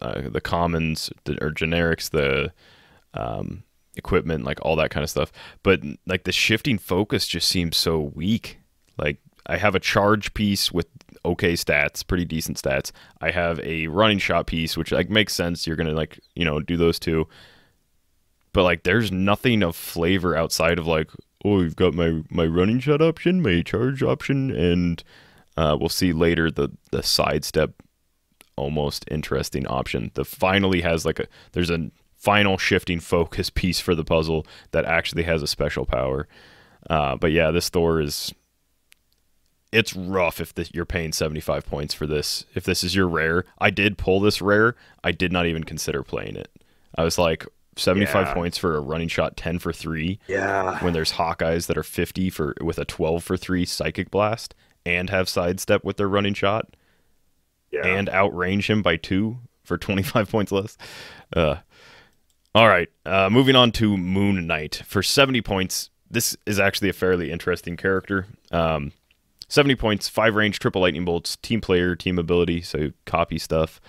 uh, the commons the, or generics, the um, equipment, like all that kind of stuff. But like the shifting focus just seems so weak. Like I have a charge piece with okay stats, pretty decent stats. I have a running shot piece, which like makes sense. You're gonna like you know do those two. But like, there's nothing of flavor outside of like, oh, you've got my my running shot option, my charge option, and uh, we'll see later the the sidestep almost interesting option. The finally has like a there's a final shifting focus piece for the puzzle that actually has a special power. Uh, but yeah, this Thor is it's rough if you're paying 75 points for this. If this is your rare, I did pull this rare. I did not even consider playing it. I was like 75 Yeah. points for a running shot 10 for 3 Yeah, when there's Hawkeyes that are 50 for with a 12 for 3 psychic blast and have sidestep with their running shot yeah. and outrange him by 2 for 25 points less. Uh all right, uh, moving on to Moon Knight for 70 points. This is actually a fairly interesting character. Um, 70 points, five range, triple lightning bolts, team player, team ability, so copy stuff.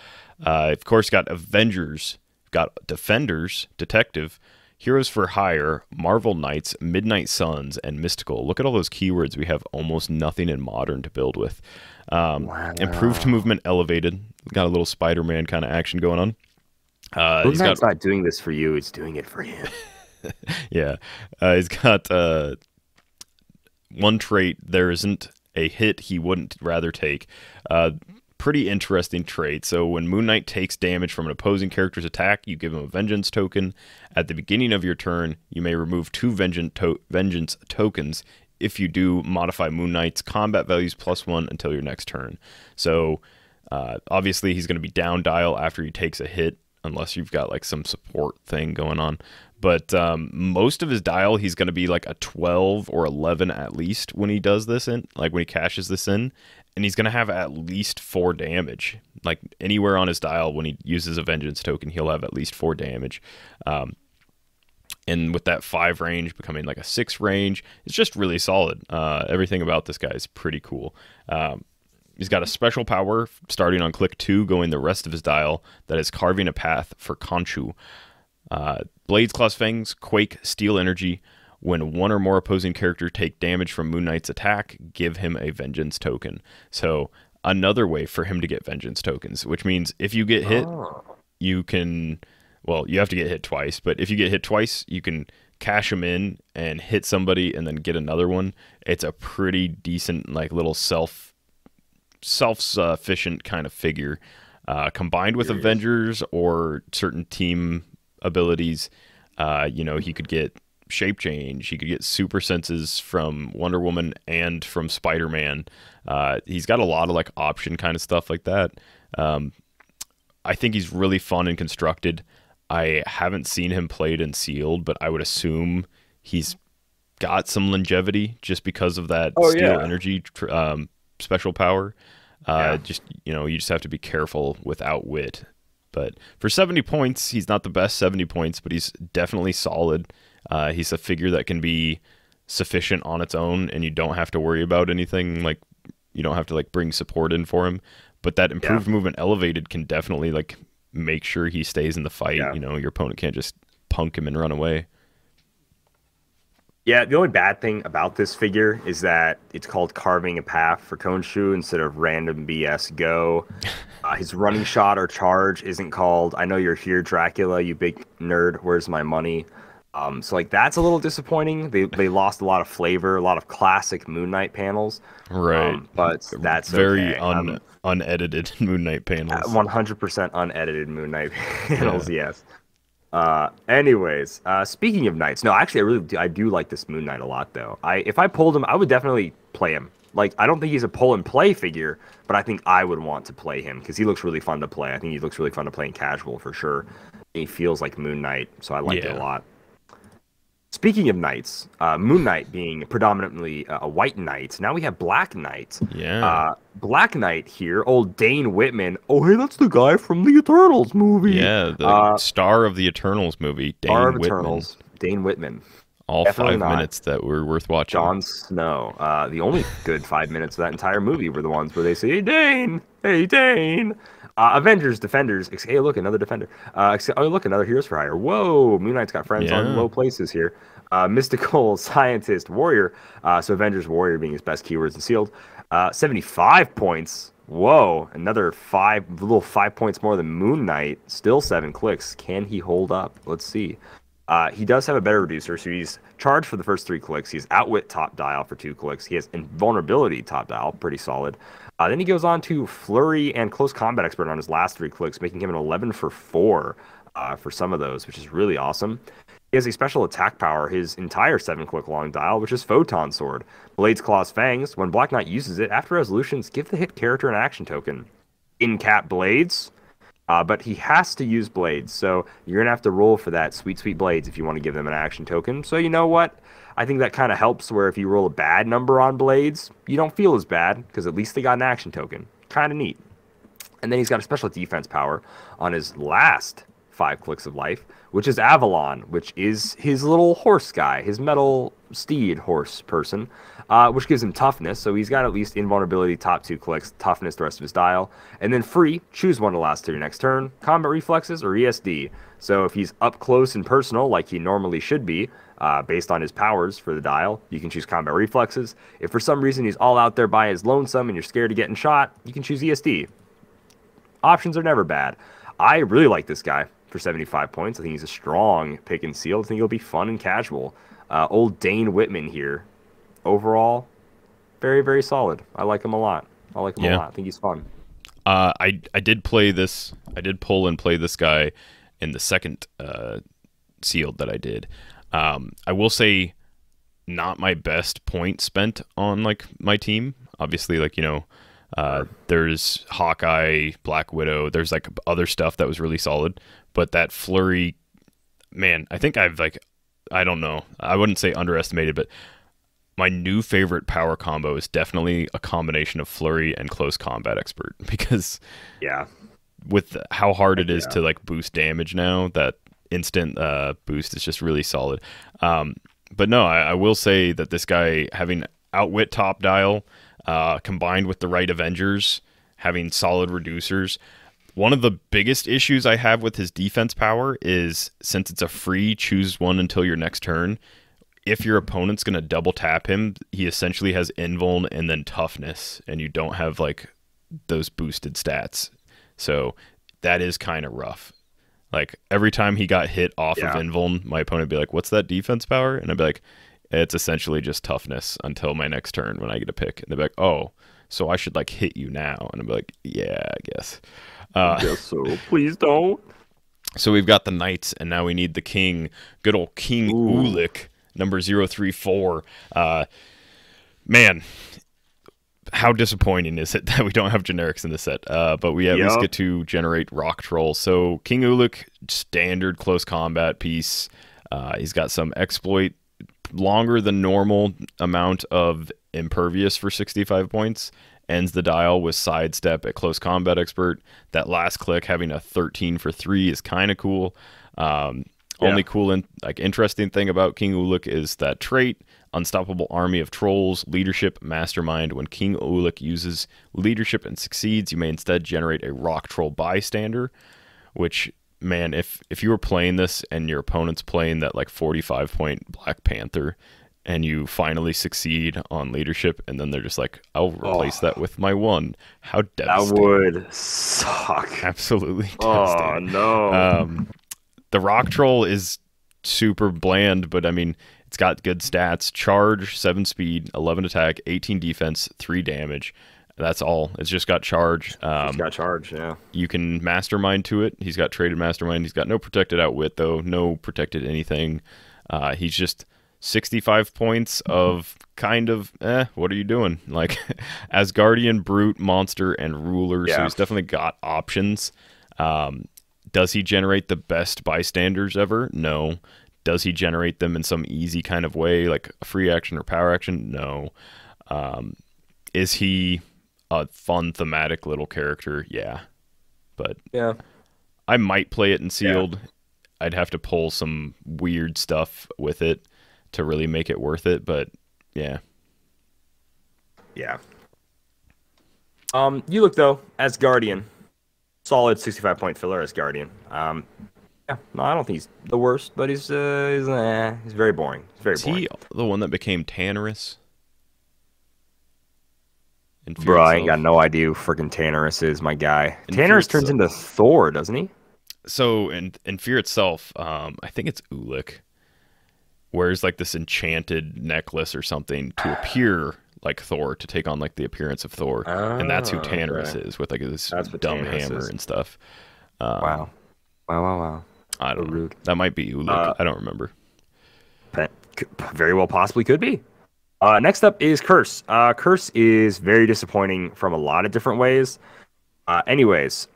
Uh, of course, got Avengers, got Defenders, Detective, Heroes for Hire, Marvel Knights, Midnight Suns, and Mystical. Look at all those keywords. We have almost nothing in modern to build with. Um, Improved movement, elevated. Got a little Spider Man kind of action going on. Uh, he's got not doing this for you; it's doing it for him. yeah, uh, he's got uh, one trait. There isn't a hit he wouldn't rather take. Uh, pretty interesting trait. So when Moon Knight takes damage from an opposing character's attack, you give him a vengeance token. At the beginning of your turn, you may remove two vengeance, to- vengeance tokens. If you do, modify Moon Knight's combat values plus one until your next turn. So uh, obviously, he's going to be down dial after he takes a hit, unless you've got like some support thing going on. But um, most of his dial, he's going to be like a 12 or 11 at least when he does this in, like when he cashes this in. And he's going to have at least four damage. Like anywhere on his dial, when he uses a vengeance token, he'll have at least four damage. Um, and with that five range becoming like a six range, it's just really solid. Uh, everything about this guy is pretty cool. Um, he's got a special power starting on click two, going the rest of his dial that is carving a path for Khonshu. Uh, Blades, Claws, Fangs, Quake, Steel Energy. When one or more opposing characters take damage from Moon Knight's attack, give him a Vengeance token. So another way for him to get Vengeance tokens, which means if you get hit, you can. Well, you have to get hit twice, but if you get hit twice, you can cash them in and hit somebody and then get another one. It's a pretty decent, like little self self sufficient kind of figure. Uh, combined with Avengers or certain team abilities, uh, you know, he could get shape change. He could get super senses from Wonder Woman and from Spider Man. Uh, he's got a lot of like option kind of stuff like that. Um, I think he's really fun and constructed. I haven't seen him played and sealed, but I would assume he's got some longevity just because of that Oh, steel yeah. energy um, special power. Uh, Yeah. Just you know, you just have to be careful with outwit. But for 70 points, he's not the best 70 points, but he's definitely solid. Uh, he's a figure that can be sufficient on its own, and you don't have to worry about anything like you don't have to like bring support in for him. But that improved movement elevated can definitely like make sure he stays in the fight. Yeah. You know, your opponent can't just punk him and run away. Yeah, the only bad thing about this figure is that it's called carving a path for Khonshu instead of random BS go. Uh, his running shot or charge isn't called I know you're here, Dracula, you big nerd, where's my money? Um, so like that's a little disappointing. They they lost a lot of flavor, a lot of classic Moon Knight panels. Right. Um, but that's very okay. un- Um, unedited Moon Knight panels. 100% unedited Moon Knight panels, yes. Uh, anyways, uh, speaking of knights, no, actually, I really do, I do like this Moon Knight a lot, though. I if I pulled him, I would definitely play him. Like, I don't think he's a pull and play figure, but I think I would want to play him because he looks really fun to play. I think he looks really fun to play in casual for sure. He feels like Moon Knight, so I like it a lot. Speaking of knights, uh, Moon Knight being predominantly uh, a white knight, now we have Black Knight. Yeah. Uh, Black Knight here, old Dane Whitman. Oh, hey, that's the guy from the Eternals movie. yeah, the uh, star of the Eternals movie, Dane Star of Whitman. Eternals, Dane Whitman. All Definitely five not. minutes that were worth watching. Jon Snow. Uh, the only good five minutes of that entire movie were the ones where they say, "Hey Dane, hey Dane." Uh, Avengers, Defenders. Hey, look, another Defender. Uh, oh, look, another Heroes for Hire. Whoa, Moon Knight's got friends on low places here. Uh, mystical Scientist Warrior. Uh, so Avengers Warrior being his best keywords and sealed. Uh, 75 points. Whoa, another five, little five points more than Moon Knight. Still seven clicks. Can he hold up? Let's see. Uh, he does have a better reducer, so he's charged for the first three clicks. He's outwit top dial for two clicks. He has invulnerability top dial, pretty solid. Uh, then he goes on to flurry and close combat expert on his last three clicks, making him an 11 for four uh, for some of those, which is really awesome. He has a special attack power, his entire seven click long dial, which is Photon Sword. Blades, Claws, Fangs. When Black Knight uses it, after resolutions, give the hit character an action token. In cap Blades, uh, but he has to use blades, so you're gonna have to roll for that sweet, sweet blades if you want to give them an action token. So you know what? I think that kind of helps. Where if you roll a bad number on blades, you don't feel as bad because at least they got an action token. Kind of neat. And then he's got a special defense power on his last five clicks of life, which is Avalon, which is his little horse guy, his metal steed horse person, uh, which gives him toughness. So he's got at least invulnerability, top two clicks, toughness the rest of his dial. And then free, choose one to last to your next turn, combat reflexes or ESD. So if he's up close and personal, like he normally should be, uh, based on his powers for the dial, you can choose combat reflexes. If for some reason he's all out there by his lonesome and you're scared of getting shot, you can choose ESD options are never bad. I really like this guy. for 75 points. I think he's a strong pick and seal. I think he'll be fun and casual. Uh, old Dane Whitman here. Overall, very, very solid. I like him a lot. I like him Yeah. a lot. I think he's fun. Uh, I I did play this. I did pull and play this guy in the second uh, sealed that I did. Um, I will say, not my best point spent on like my team. Obviously, like you know, uh, there's Hawkeye, Black Widow. There's like other stuff that was really solid, but that flurry, man, I think I've like, I don't know. I wouldn't say underestimated, but my new favorite power combo is definitely a combination of flurry and close combat expert because Yeah. With how hard it is to like boost damage now that instant uh, boost is just really solid um, but no I, I will say that this guy having outwit top dial uh, combined with the right avengers having solid reducers one of the biggest issues i have with his defense power is since it's a free choose one until your next turn if your opponent's going to double tap him, he essentially has invuln and then toughness, and you don't have like those boosted stats. So that is kind of rough. Like every time he got hit off Yeah. of invuln, my opponent would be like, "What's that defense power?" And I'd be like, "It's essentially just toughness until my next turn when I get a pick." And they'd be like, "Oh, so I should like hit you now?" And I'd be like, "Yeah, I guess." Uh, Guess so. Please don't. so we've got the knights, and now we need the king. Good old King Ulik, number 034. Uh, man, how disappointing is it that we don't have generics in the set? Uh, but we at least get to generate rock troll. So King Ulik, standard close combat piece. Uh, he's got some exploit, longer than normal amount of impervious for 65 points. Ends the dial with sidestep at close combat expert. That last click having a 13 for three is kind of cool. Um, Yeah. Only cool and like interesting thing about King Ulik is that trait unstoppable army of trolls, leadership, mastermind. When King Ulik uses leadership and succeeds, you may instead generate a rock troll bystander, which man, if if you were playing this and your opponent's playing that like 45 point Black Panther and you finally succeed on leadership and then they're just like I'll replace that with my one. How devastating. That would suck. Absolutely Oh no. Um, the rock troll is super bland, but I mean, it's got good stats: charge, seven speed, eleven attack, eighteen defense, three damage. That's all. It's just got charge. Um, He's got charge. Yeah. you can mastermind to it. He's got traded mastermind. He's got no protected outwit though. No protected anything. Uh, he's just 65 points of kind of eh. What are you doing? Like Asgardian brute monster and ruler. Yeah. So he's definitely got options. Um, does he generate the best bystanders ever? No. Does he generate them in some easy kind of way, like a free action or power action? No. Um, is he a fun thematic little character? Yeah. But Yeah. I might play it in sealed. I'd have to pull some weird stuff with it to really make it worth it, but yeah. Yeah. Um, you look though Asgardian, solid 65 point filler Asgardian. Um, yeah, no, I don't think he's the worst, but he's uh, he's, eh, he's very boring. He's very Is boring. he the one that became Tanarus? Bro, I ain't got no idea who freaking Tanarus is, my guy. In Tanarus turns Itself. into Thor, doesn't he? So in in Fear itself, um, I think it's Ulik wears like this enchanted necklace or something to appear like Thor to take on like the appearance of Thor, and that's who Ah, Tanarus okay. is with like this dumb Tanarus hammer is. and stuff. Um, Wow. Wow, wow, wow. I don't know. That might be Ulik. Uh, I don't remember. Very well possibly could be. Uh, next up is Kurse. Uh, Kurse is very disappointing from a lot of different ways. Uh, anyways,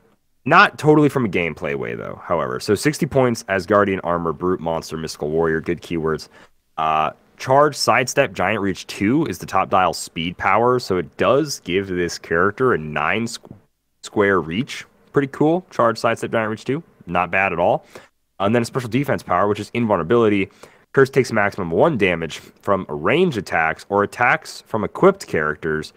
not totally from a gameplay way though. However, so 60 points Asgardian Armor, Brute Monster, Mystical Warrior. Good keywords. Uh, charge, Sidestep, Giant Reach 2 is the top dial speed power, so it does give this character a nine squ- square reach. Pretty cool. Charge, Sidestep, Giant Reach 2. Not bad at all. And then a special defense power, which is invulnerability. Kurse takes maximum one damage from range attacks or attacks from equipped characters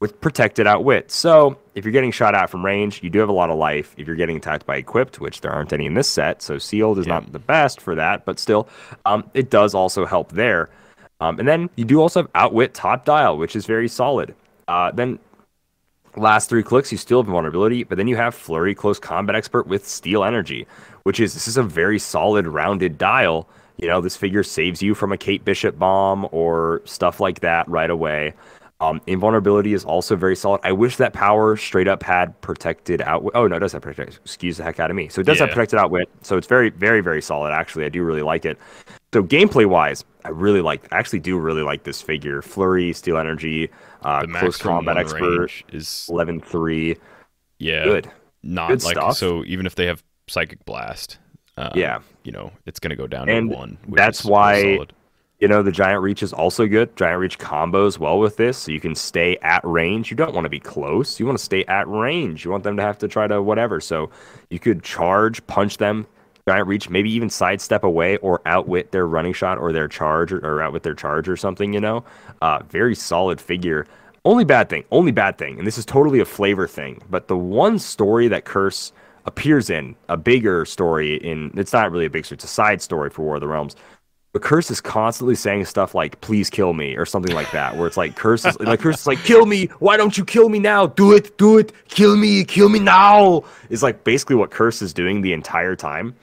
with protected outwit. So if you're getting shot at from range, you do have a lot of life. If you're getting attacked by equipped, which there aren't any in this set, so sealed is Yeah. not the best for that, but still, um, it does also help there. Um, and then you do also have outwit top dial, which is very solid. Uh, then last three clicks, you still have vulnerability, but then you have flurry close combat expert with steel energy, which is this is a very solid rounded dial. You know, this figure saves you from a Kate Bishop bomb or stuff like that right away. Um, invulnerability is also very solid. I wish that power straight up had protected outwit. Oh no, it does have protected. Excuse the heck out of me. So it does have Yeah. protected outwit. So it's very, very, very solid. Actually, I do really like it. So gameplay wise, I really like. I actually do really like this figure. Flurry, Steel Energy, uh, close combat expert, is eleven three. yeah Good. not Good like stuff. so even if they have psychic blast um, Yeah. you know it's gonna go down And to one that's why-. You know, the Giant Reach is also good. Giant Reach combos well with this, so you can stay at range. You don't want to be close. You want to stay at range. You want them to have to try to whatever. So you could charge, punch them, Giant Reach, maybe even sidestep away or outwit their running shot or their charge or, or outwit their charge or something, you know? Uh, very solid figure. Only bad thing, only bad thing, and this is totally a flavor thing, but the one story that Kurse appears in, a bigger story in, it's not really a big story, it's a side story for War of the Realms. But Kurse is constantly saying stuff like "Please kill me" or something like that, where it's like Kurse is like Kurse is like "Kill me! Why don't you kill me now? Do it! Do it! Kill me! Kill me now!" Is like basically what Kurse is doing the entire time.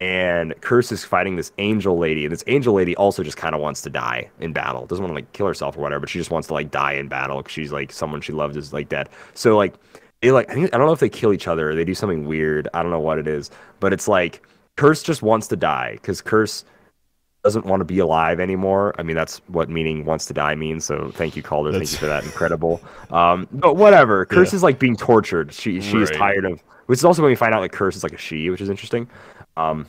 And Kurse is fighting this angel lady, and this angel lady also just kind of wants to die in battle. Doesn't want to like kill herself or whatever, but she just wants to like die in battle because she's like someone she loved is like dead. So like they like I, think, I don't know if they kill each other or they do something weird. I don't know what it is, but it's like Kurse just wants to die because Kurse doesn't want to be alive anymore. I mean, that's what meaning wants to die means. So thank you, Kalder. Thank you for that. Incredible. Um, but whatever. Kurse Yeah. is like being tortured. She she is Right. tired of. Which is also when we find out like Kurse is like a she, which is interesting. Um,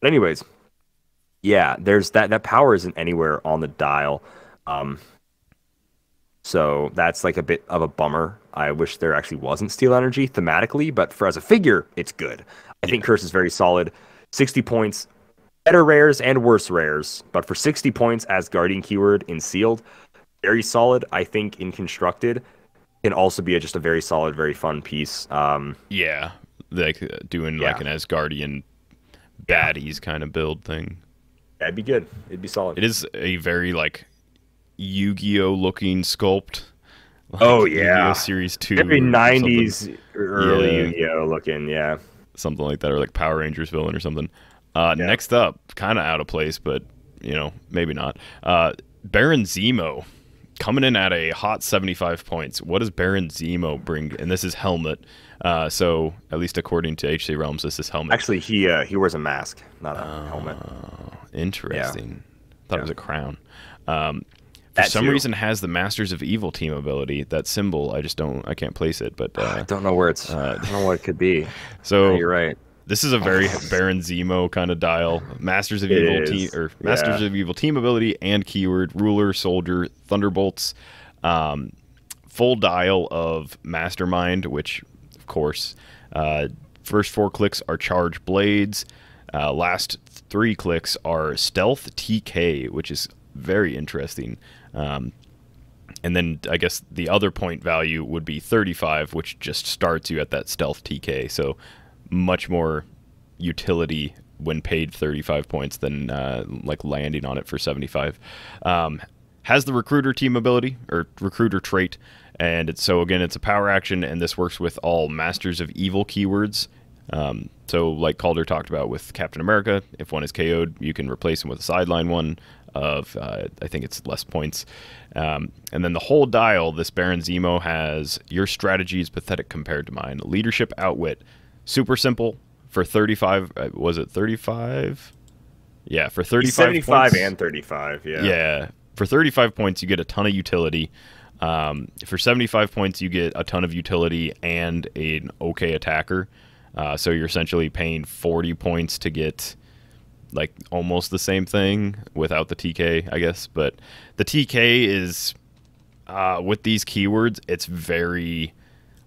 but anyways, yeah, there's that. That power isn't anywhere on the dial. Um, so that's like a bit of a bummer. I wish there actually wasn't steel energy thematically, but for as a figure, it's good. I think Kurse is very solid. 60 points, better rares and worse rares, but for 60 points Asgardian keyword in sealed, very solid. I think in constructed can also be a, just a very solid, very fun piece. Um, yeah like uh, doing like Yeah. an asgardian baddies kind of build thing that'd be good. It'd be solid. it is a very like yu-gi-oh looking sculpt like Oh, Yu-Gi-Oh! yeah. series 2 Very or something- 90s early Yeah. Yu-Gi-Oh looking, yeah. something like that, or like Power Rangers villain or something. Uh, Yeah. Next up, kind of out of place, but you know maybe not. Uh, Baron Zemo coming in at a hot 75 points. What does Baron Zemo bring? And this is helmet. Uh, so at least according to HC Realms, this is helmet. Actually, he uh, he wears a mask, not a helmet. Interesting. Thought it was a crown. Um, for some too. reason, has the Masters of Evil team ability. That symbol, I just don't, I can't place it. But I uh, don't know where it's. I don't know what it could be. so You're right. This is a very Baron Zemo kind of dial. Masters of It Evil team or Masters yeah. of Evil team ability and keyword ruler, soldier, thunderbolts, um, full dial of Mastermind, which of course, uh, first four clicks are charge blades. Uh, last three clicks are stealth TK, which is very interesting. Um, and then I guess the other point value would be 35, which just starts you at that stealth TK. So much more utility when paid 35 points than uh, like landing on it for 75. Um, has the recruiter team ability or recruiter trait, and it's so again it's a power action, and this works with all Masters of Evil keywords. Um, so like Kalder talked about with Captain America, if one is KO'd, you can replace him with a sideline one of uh, I think it's less points. Um, and then the whole dial, this Baron Zemo has your strategy is pathetic compared to mine. Leadership outwit, super simple for 35. Uh, was it 35? Yeah, for 35 75 points. and 35. Yeah. Yeah. For 35 points, you get a ton of utility. Um, for 75 points, you get a ton of utility and an okay attacker. Uh, so you're essentially paying 40 points to get like almost the same thing without the TK, I guess. But the TK is uh, with these keywords, it's very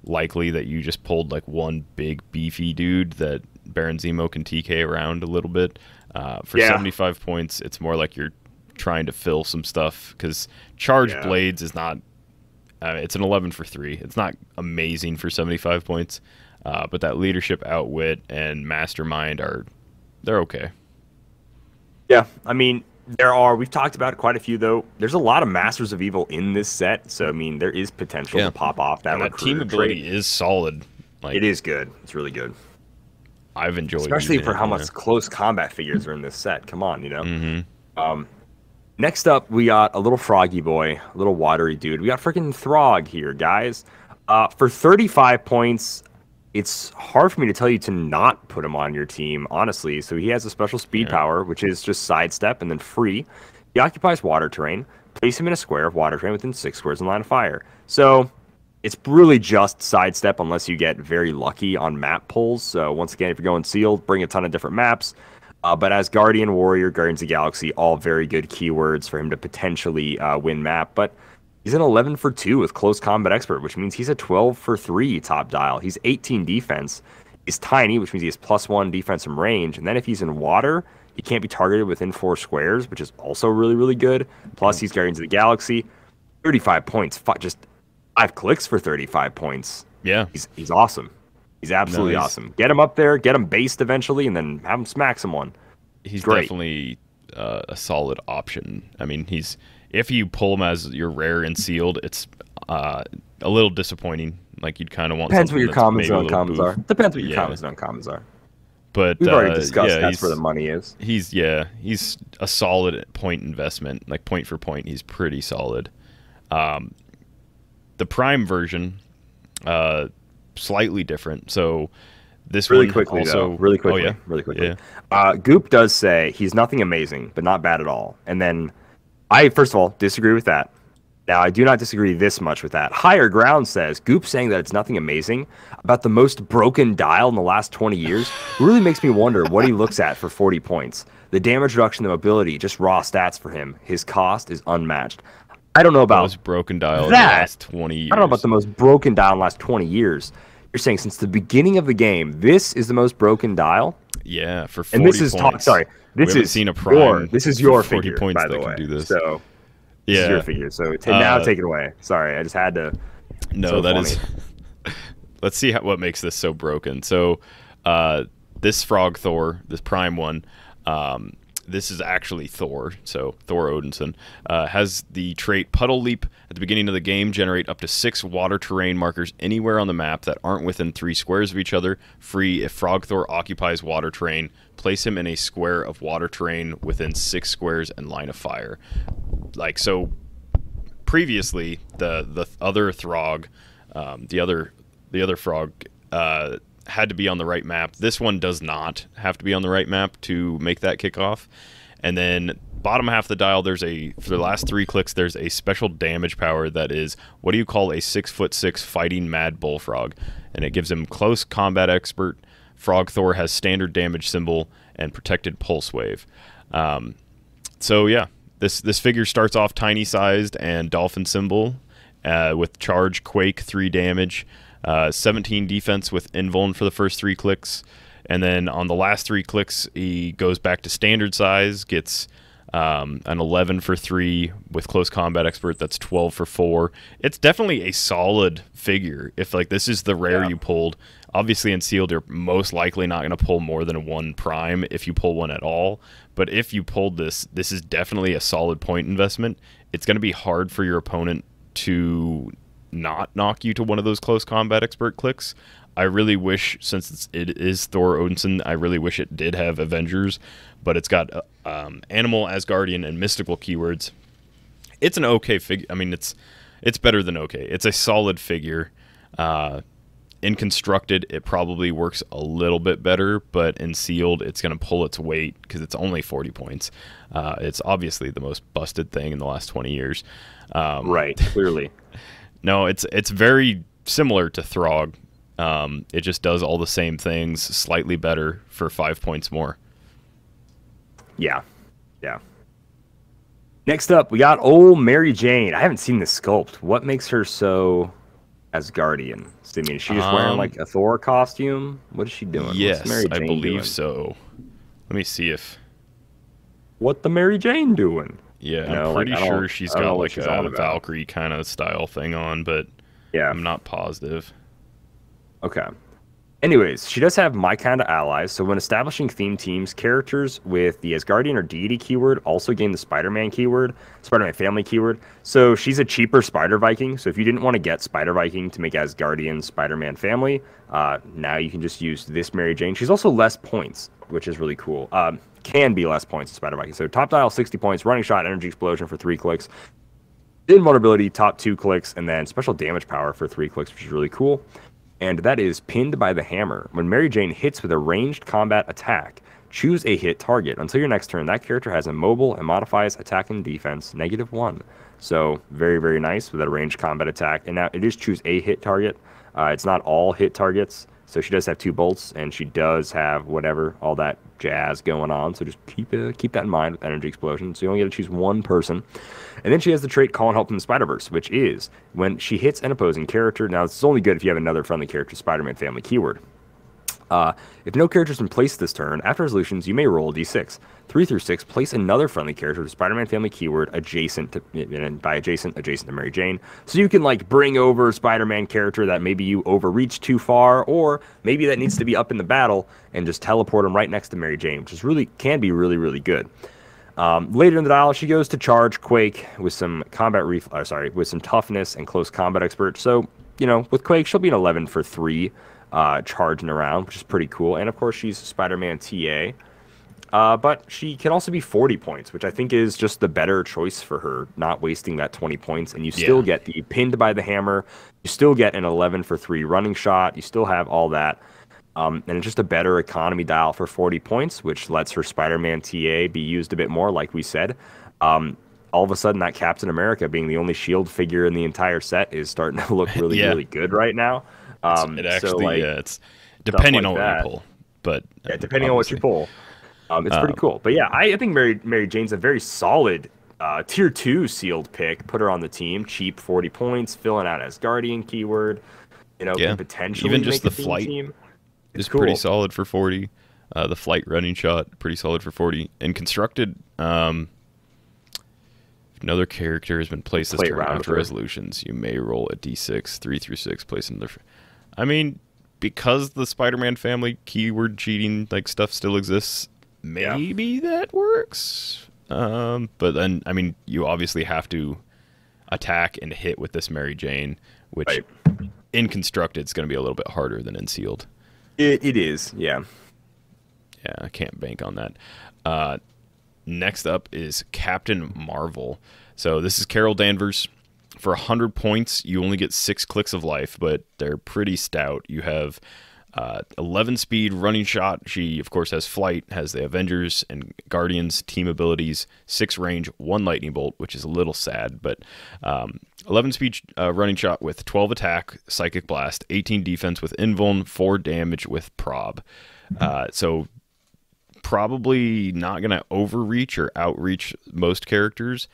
likely that you just pulled like one big beefy dude that Baron Zemo can TK around a little bit. Uh, for Yeah. 75 points, it's more like you're trying to fill some stuff because Charge Yeah. Blades is not. Uh, it's an 11 for three. It's not amazing for 75 points, uh, but that leadership, outwit, and mastermind are they're okay. Yeah, I mean, there are. We've talked about quite a few though. There's a lot of Masters of Evil in this set, so I mean, there is potential Yeah. to pop off that, And that team recruiter ability trait. is solid. Like It is good. It's really good. I've enjoyed, it. especially for it, how yeah. much close combat figures are in this set. Come on, you know. Mhm. Um, next up, we got a little froggy boy, a little watery dude. We got freaking Throg here, guys. Uh, for 35 points, it's hard for me to tell you to not put him on your team, honestly. So he has a special speed Yeah. power, which is just sidestep and then free. He occupies water terrain. Place him in a square of water terrain within six squares in line of fire. So it's really just sidestep unless you get very lucky on map pulls. So once again, if you're going sealed, bring a ton of different maps. Uh, but Asgardian Warrior, Guardians of Galaxy, all very good keywords for him to potentially uh, win map. But he's an 11 for 2 with Close Combat Expert, which means he's a 12 for 3 top dial. He's 18 defense. He's tiny, which means he has plus 1 defense from range. And then if he's in water, he can't be targeted within 4 squares, which is also really, really good. Plus, he's Guardians of the Galaxy. 35 points. Fi- Just 5 clicks for 35 points Yeah, he's he's awesome. He's absolutely he's- awesome. Get him up there, get him based eventually, and then have him smack someone. he's Great. definitely uh, a solid option. I mean, he's if you pull him as your rare and sealed, it's uh, a little disappointing. Like you'd kind of want. Depends what your that's common maybe a zone little commons boof. are. Depends what your Yeah. common zone commons are. But We've already uh, discussed yeah, that's where the money is. He's yeah, he's a solid point investment. Like point for point, he's pretty solid. Um, the Prime version, uh, slightly different. So this Really quickly, also though. Really quickly. Oh yeah, Really quickly. Yeah. Uh, Goop does say he's nothing amazing, but not bad at all. And then I, first of all, disagree with that. Now, I do not disagree this much with that. Higher Ground says Goop saying that it's nothing amazing about the most broken dial in the last 20 years really makes me wonder what he looks at for 40 points. The damage reduction, the mobility, just raw stats for him. His cost is unmatched. I don't know about Most broken dial in the that- last twenty years. I don't know about the most broken dial in the last 20 years. You're saying since the beginning of the game, this is the most broken dial? Yeah, for 40 And this is talk. Sorry, this is seen a your. prime This is your 40 figure, points by the that can way. do this. So yeah. your figure. So t- now Uh, take it away. Sorry, I just had to. No, So that funny. is. Let's see how, what makes this so broken. So, uh, this Frog Thor, this Prime one, um, this is actually Thor. So Thor Odinson uh, has the trait Puddle Leap at the beginning of the game. Generate up to six water terrain markers anywhere on the map that aren't within three squares of each other. Free if Frog Thor occupies water terrain. Place him in a square of water terrain within six squares and line of fire. Like so, previously the the other Throg, um, the other the other frog uh, had to be on the right map. This one does not have to be on the right map to make that kickoff. And then bottom half of the dial, there's a for the last three clicks, there's a special damage power that is what do you call a six foot six fighting mad bullfrog, and it gives him close combat expert. Frog Thor has standard damage symbol and protected pulse wave. Um, so yeah, this this figure starts off tiny sized and dolphin symbol uh, with charge, quake, three damage, uh, 17 defense with invuln for the first three clicks, and then on the last three clicks he goes back to standard size, gets um, an 11 for three with close combat expert. That's 12 for four. It's definitely a solid figure. If like this is the rare Yeah. you pulled, obviously in sealed you're most likely not going to pull more than one prime if you pull one at all. But if you pulled this, this is definitely a solid point investment. It's going to be hard for your opponent to not knock you to one of those close combat expert clicks. I really wish, since it's, it is Thor Odinson, I really wish it did have Avengers, but it's got uh, um, Animal, Asgardian, and Mystical keywords. It's an okay figure. I mean, it's it's better than okay. It's a solid figure. Uh, in constructed, it probably works a little bit better, but in sealed, it's going to pull its weight because it's only 40 points. Uh, it's obviously the most busted thing in the last 20 years. Um, Right, clearly. no, it's it's very similar to Throg. Um, it just does all the same things, slightly better for five points more. Yeah, yeah. Next up, we got old Mary Jane. I haven't seen the sculpt. What makes her so Asgardian? So, I mean, is she just wearing Um, like a Thor costume? What is she doing? Yes, Mary I believe doing? so. Let me see if. What the Mary Jane doing? Yeah, No, I'm pretty don't- sure she's got like she's a. Valkyrie kind of style thing on, but Yeah. I'm not positive. Okay. Anyways, she does have my kind of allies. So when establishing theme teams, characters with the Asgardian or deity keyword also gain the Spider-Man keyword, Spider-Man family keyword. So she's a cheaper Spider Viking. So if you didn't want to get Spider Viking to make Asgardian Spider-Man family, uh, now you can just use this Mary Jane. She's also less points, which is really cool. Um, can be less points in Spider Viking. So top dial 60 points, running shot, energy explosion for three clicks. Invulnerability, top two clicks, and then special damage power for three clicks, which is really cool and that is pinned by the hammer. When Mary Jane hits with a ranged combat attack, choose a hit target. Until your next turn, that character has a mobile and modifies attack and defense negative one. So very, very nice with a ranged combat attack. And now it is choose a hit target. Uh, it's not all hit targets. So she does have two bolts, and she does have whatever all that jazz going on. So just keep uh, keep that in mind with energy explosion. So you only get to choose one person, and then she has the trait call and help from the Spider Verse, which is when she hits an opposing character. Now this is only good if you have another friendly character Spider-Man family keyword. Uh, if no character's been placed this turn, after resolutions, you may roll a d6. 3 through 6, place another friendly character with Spider Man family keyword adjacent to, and by adjacent, adjacent to Mary Jane. So you can, like, bring over Spider Man character that maybe you overreach too far, or maybe that needs to be up in the battle and just teleport them right next to Mary Jane, which is really, can be really, really good. Um, later in the dial, she goes to charge Quake with some combat ref- uh, sorry, with some toughness and close combat expert. So, you know, with Quake, she'll be an 11 for 3 uh, charging around, which is pretty cool. And of course, she's Spider Man TA. Uh, but she can also be 40 points, which I think is just the better choice for her, not wasting that 20 points. And you still Yeah. get the pinned by the hammer. You still get an 11 for 3 running shot. You still have all that. Um, and it's just a better economy dial for 40 points, which lets her Spider Man TA be used a bit more, like we said. Um, all of a sudden, that Captain America being the only shield figure in the entire set is starting to look really, Yeah. really good right now. Um, it actually, so, like, yeah, it's depending like on what that. you pull, but yeah, uh, depending on what you pull, um, it's pretty Um, cool. But yeah, I, I think Mary Mary Jane's a very solid uh, tier two sealed pick. Put her on the team, cheap, forty points, filling out Asgardian keyword. You know, Yeah, potentially even just make the flight Team. is cool. pretty solid for 40. Uh, the flight running shot, pretty solid for 40. And constructed, um, another character has been placed this turn after resolutions, you may roll a d6, 3 through 6, place another. I mean, because the Spider Man family keyword cheating like stuff still exists, Yeah. maybe that works. Um, but then, I mean, you obviously have to attack and hit with this Mary Jane, which Right. in constructed is going to be a little bit harder than in sealed. It, it is, yeah. Yeah, I can't bank on that. Uh, next up is Captain Marvel. So this is Carol Danvers. For 100 points, you only get six clicks of life, but they're pretty stout. You have uh, 11 speed running shot. She, of course, has flight, has the Avengers and Guardians team abilities, six range, one lightning bolt, which is a little sad, but um, 11 speed uh, running shot with 12 attack, psychic blast, 18 defense with invuln, 4 damage with prob. Uh, so probably not going to overreach or outreach most characters,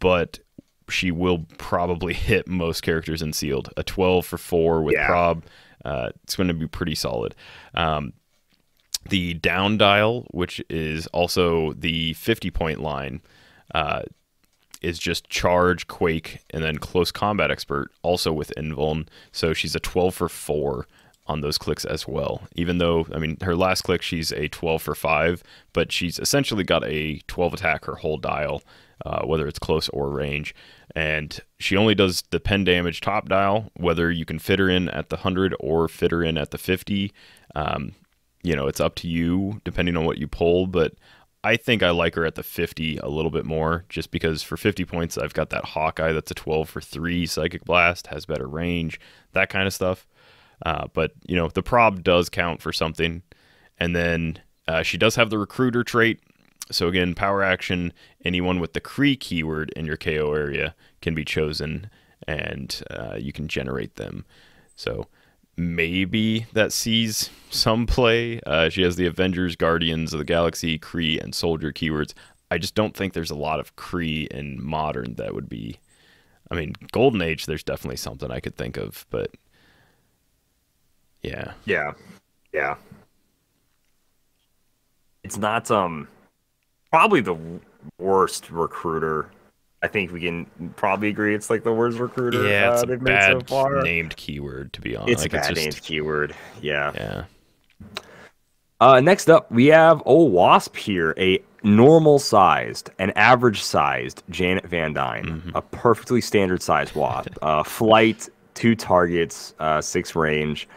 but she will probably hit most characters in sealed. A 12 for 4 with Yeah. prob. Uh, it's going to be pretty solid. Um, the down dial, which is also the 50 point line, uh, is just charge, quake, and then close combat expert, also with invuln. So she's a 12 for 4 on those clicks as well. Even though, I mean, her last click, she's a 12 for 5, but she's essentially got a 12 attack her whole dial, uh, whether it's close or range. And she only does the pen damage top dial, whether you can fit her in at the 100 or fit her in at the 50. Um, you know, it's up to you depending on what you pull, but I think I like her at the 50 a little bit more just because for 50 points, I've got that Hawkeye that's a 12 for 3 Psychic Blast, has better range, that kind of stuff. Uh, but, you know, the prob does count for something. And then uh, she does have the recruiter trait. So, again, power action, anyone with the Kree keyword in your KO area can be chosen and uh, you can generate them. So, maybe that sees some play. Uh, she has the Avengers, Guardians of the Galaxy, Kree, and Soldier keywords. I just don't think there's a lot of Kree in modern that would be. I mean, Golden Age, there's definitely something I could think of, but yeah, Yeah. Yeah. It's not um probably the worst recruiter I think we can probably agree it's like the worst recruiter Yeah, it's uh, a they've bad so far. I think we can probably agree it's like the worst yeah, it's a they've made so bad far. named keyword to be honest. It's like, a bad it's named keyword. Yeah. Yeah. Uh, next up, we have old Wasp here, a normal sized, an average sized Janet Van Dyne, Mm-hmm. a perfectly standard sized Wasp. uh, flight, two targets, uh, six range,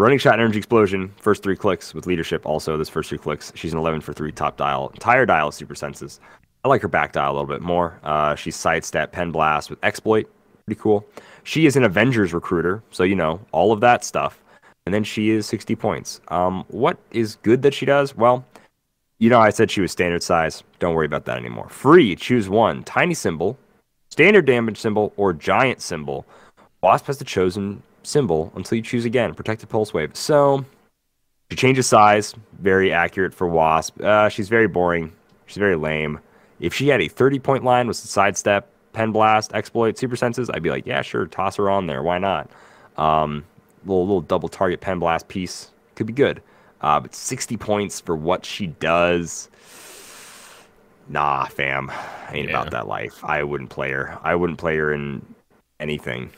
running shot, energy explosion, first three clicks with leadership. Also, this first three clicks, she's an 11 for three top dial, entire dial super senses. I like her back dial a little bit more. Uh, she's sidestep, pen blast with exploit, pretty cool. She is an Avengers recruiter, so you know all of that stuff and then she is 60 points. Um, what is good that she does? Well, you know, I said she was standard size. Don't worry about that anymore. Free, choose one tiny symbol, standard damage symbol, or giant symbol. Wasp has the chosen symbol until you choose again. Protected pulse wave. So she changes size. Very accurate for Wasp. Uh, she's very boring. She's very lame. If she had a 30 point line with sidestep, pen blast, exploit, super senses, I'd be like, yeah, sure, toss her on there. Why not? Um, little little double target pen blast piece could be good. Uh, but 60 points for what she does. Nah, fam, ain't Yeah. about that life. I wouldn't play her. I wouldn't play her in anything.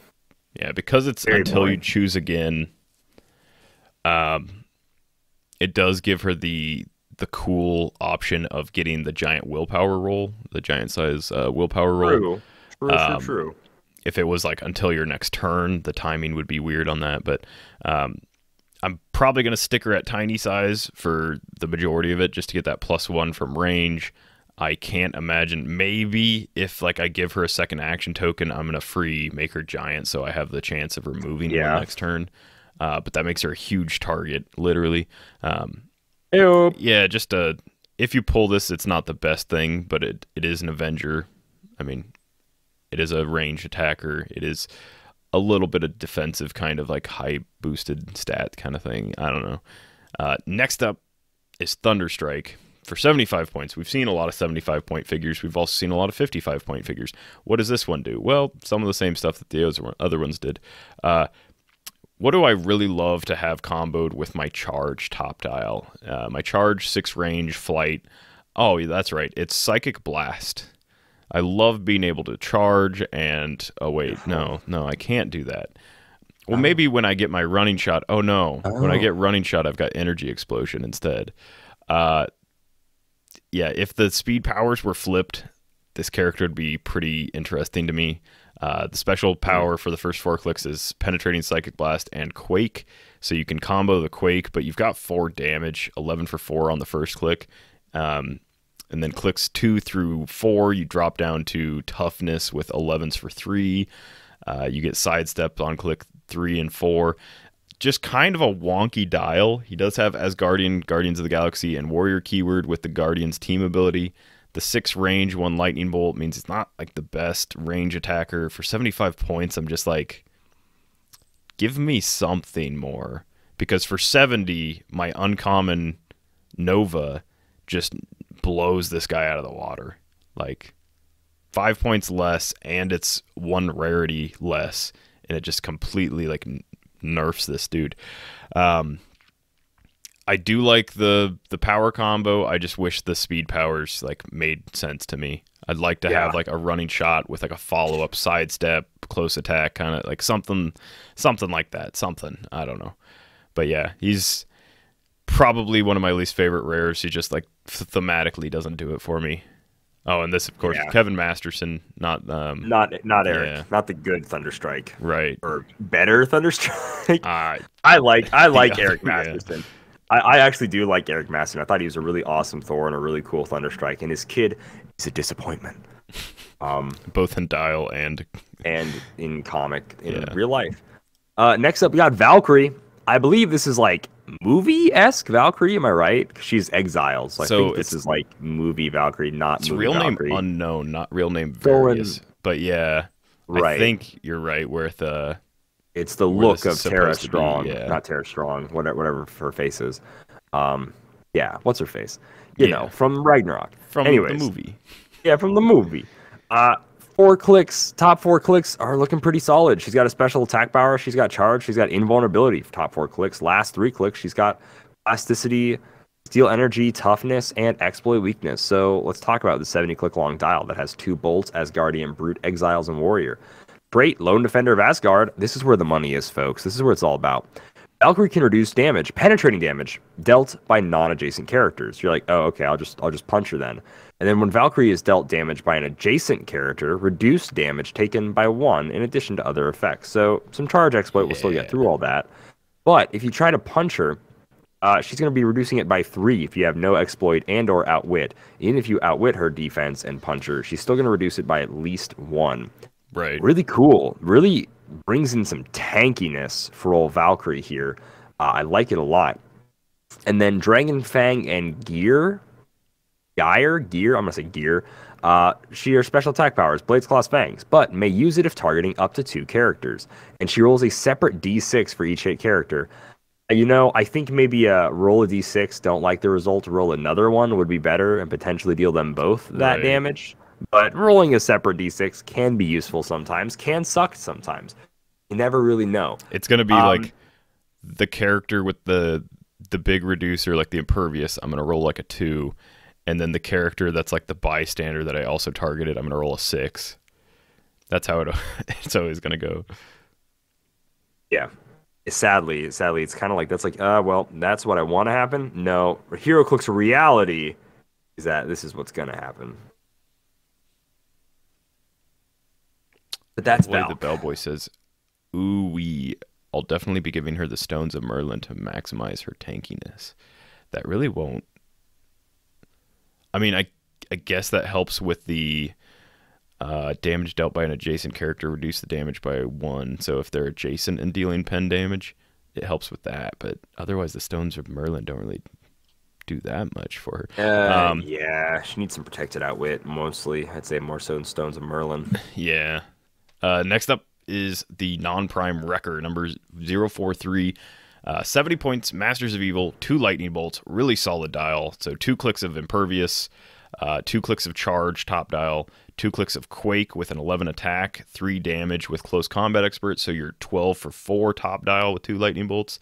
Yeah, because it's Very until you choose again. Um, it does give her the the cool option of getting the giant willpower roll, the giant size uh, willpower roll. True, true, Um, true, true. If it was like until your next turn, the timing would be weird on that. But um, I'm probably gonna stick her at tiny size for the majority of it, just to get that plus one from range. I can't imagine. Maybe if like I give her a second action token, I'm gonna free make her giant, so I have the chance of removing Yeah. next turn. Uh, but that makes her a huge target, literally. Um, Ew. yeah, just a. If you pull this, it's not the best thing, but it, it is an Avenger. I mean, it is a range attacker. It is a little bit of defensive, kind of like high boosted stat kind of thing. I don't know. Uh, next up is Thunderstrike for 75 points. We've seen a lot of 75 point figures. We've also seen a lot of 55 point figures. What does this one do? Well, some of the same stuff that the other- other ones did. Uh, what do I really love to have comboed with my charge top dial? Uh, my charge, six range, flight. Oh, yeah, that's right. It's Psychic Blast. I love being able to charge and. Oh, wait. No, no, I can't do that. Well, maybe when I get my running shot. Oh, no. When I Oh. get running shot, I've got Energy Explosion instead. Uh, yeah, if the speed powers were flipped, this character would be pretty interesting to me. Uh, the special power for the first four clicks is Penetrating Psychic Blast and Quake. So you can combo the Quake, but you've got four damage, 11 for four on the first click. Um, and then clicks two through four, you drop down to Toughness with 11s for three. Uh, you get Sidestep on click three and four. Just kind of a wonky dial. He does have Asgardian, Guardians of the Galaxy, and Warrior keyword with the Guardians team ability. The six range, one lightning bolt means it's not like the best range attacker. For 75 points, I'm just like, give me something more. Because for 70, my uncommon Nova just blows this guy out of the water. Like, five points less, and it's one rarity less. And it just completely, like, nerfs this dude. Um, I do like the the power combo. I just wish the speed powers like made sense to me. I'd like to Yeah. have like a running shot with like a follow up sidestep, close attack, kind of like something, something like that. Something I don't know, but yeah, he's probably one of my least favorite rares. He just like th- thematically doesn't do it for me. Oh, and this of course Yeah. Kevin Masterson, not um, Not not Eric. Yeah. Not the good Thunderstrike right. or better Thunderstrike. Uh, I like I like Yeah, Eric. Masterson. I, I actually do like Eric Masterson. I thought he was a really awesome Thor and a really cool Thunderstrike, and his kid is a disappointment. Um, both in dial and and in comic in real life. Uh, next up, we got Valkyrie. I believe this is like movie esque Valkyrie. Am I right? She's exiled, so I So think this is like movie Valkyrie, not It's movie real Valkyrie. name unknown, not real name Going- But yeah, I think you're right. Worth uh, It's the look of Tara supposed to be, Strong, yeah. not Tara Strong, whatever, whatever her face is. Um, yeah, what's her face? You Yeah. know, from Ragnarok. from Anyways, the movie. Yeah, from the movie. Uh, four clicks, top four clicks are looking pretty solid. She's got a special attack power. She's got charge. She's got invulnerability for top four clicks. Last three clicks, she's got plasticity, steel energy, toughness, and exploit weakness. So let's talk about the 70 click long dial that has two bolts Asgardian, Brute, Exiles, and Warrior. Great, Lone Defender of Asgard. This is where the money is, folks. This is where it's all about. Valkyrie can reduce damage, penetrating damage, dealt by non-adjacent characters. You're like, oh, okay, I'll just I'll just punch her then. And then when Valkyrie is dealt damage by an adjacent character, reduce damage taken by one in addition to other effects. So some charge exploit will still get through all that. But if you try to punch her, uh, she's going to be reducing it by three if you have no exploit and or outwit. Even if you outwit her defense and punch her, she's still going to reduce it by at least one. Right. Really cool. Really brings in some tankiness for old Valkyrie here. Uh, I like it a lot. And then Dragon Fang and Gear, Gear, Gear, I'm going to say Gear. Uh, she her special attack powers, Blades, Claws, Fangs, but may use it if targeting up to two characters. And she rolls a separate d6 for each hit character. You know, I think maybe a roll a d6, don't like the result, roll another one would be better and potentially deal them both that Right. damage. But rolling a separate d6 can be useful sometimes, can suck sometimes. You never really know. It's gonna be Um, like the character with the the big reducer, like the impervious. I'm gonna roll like a two, and then the character that's like the bystander that I also targeted. I'm gonna roll a six. That's how it. It's always gonna go. Yeah. Sadly, sadly, it's kind of like that's like, uh, well, that's what I want to happen. No, HeroClix reality is that this is what's gonna happen. But that's Boy, the Valk. bellboy says, "Ooh wee." I'll definitely be giving her the stones of Merlin to maximize her tankiness. That really won't. I mean, I I guess that helps with the uh, damage dealt by an adjacent character reduce the damage by one. So if they're adjacent and dealing pen damage, it helps with that. But otherwise, the stones of Merlin don't really do that much for her. Uh, Um, yeah, she needs some protected outwit mostly. I'd say more so than Stones of Merlin. Yeah. Uh, next up is the non-prime wrecker number 043 uh, 70 points masters of evil two lightning bolts really solid dial. So two clicks of impervious uh, two clicks of charge top dial two clicks of quake with an 11 attack three damage with close combat expert so you're 12 for four top dial with two lightning bolts.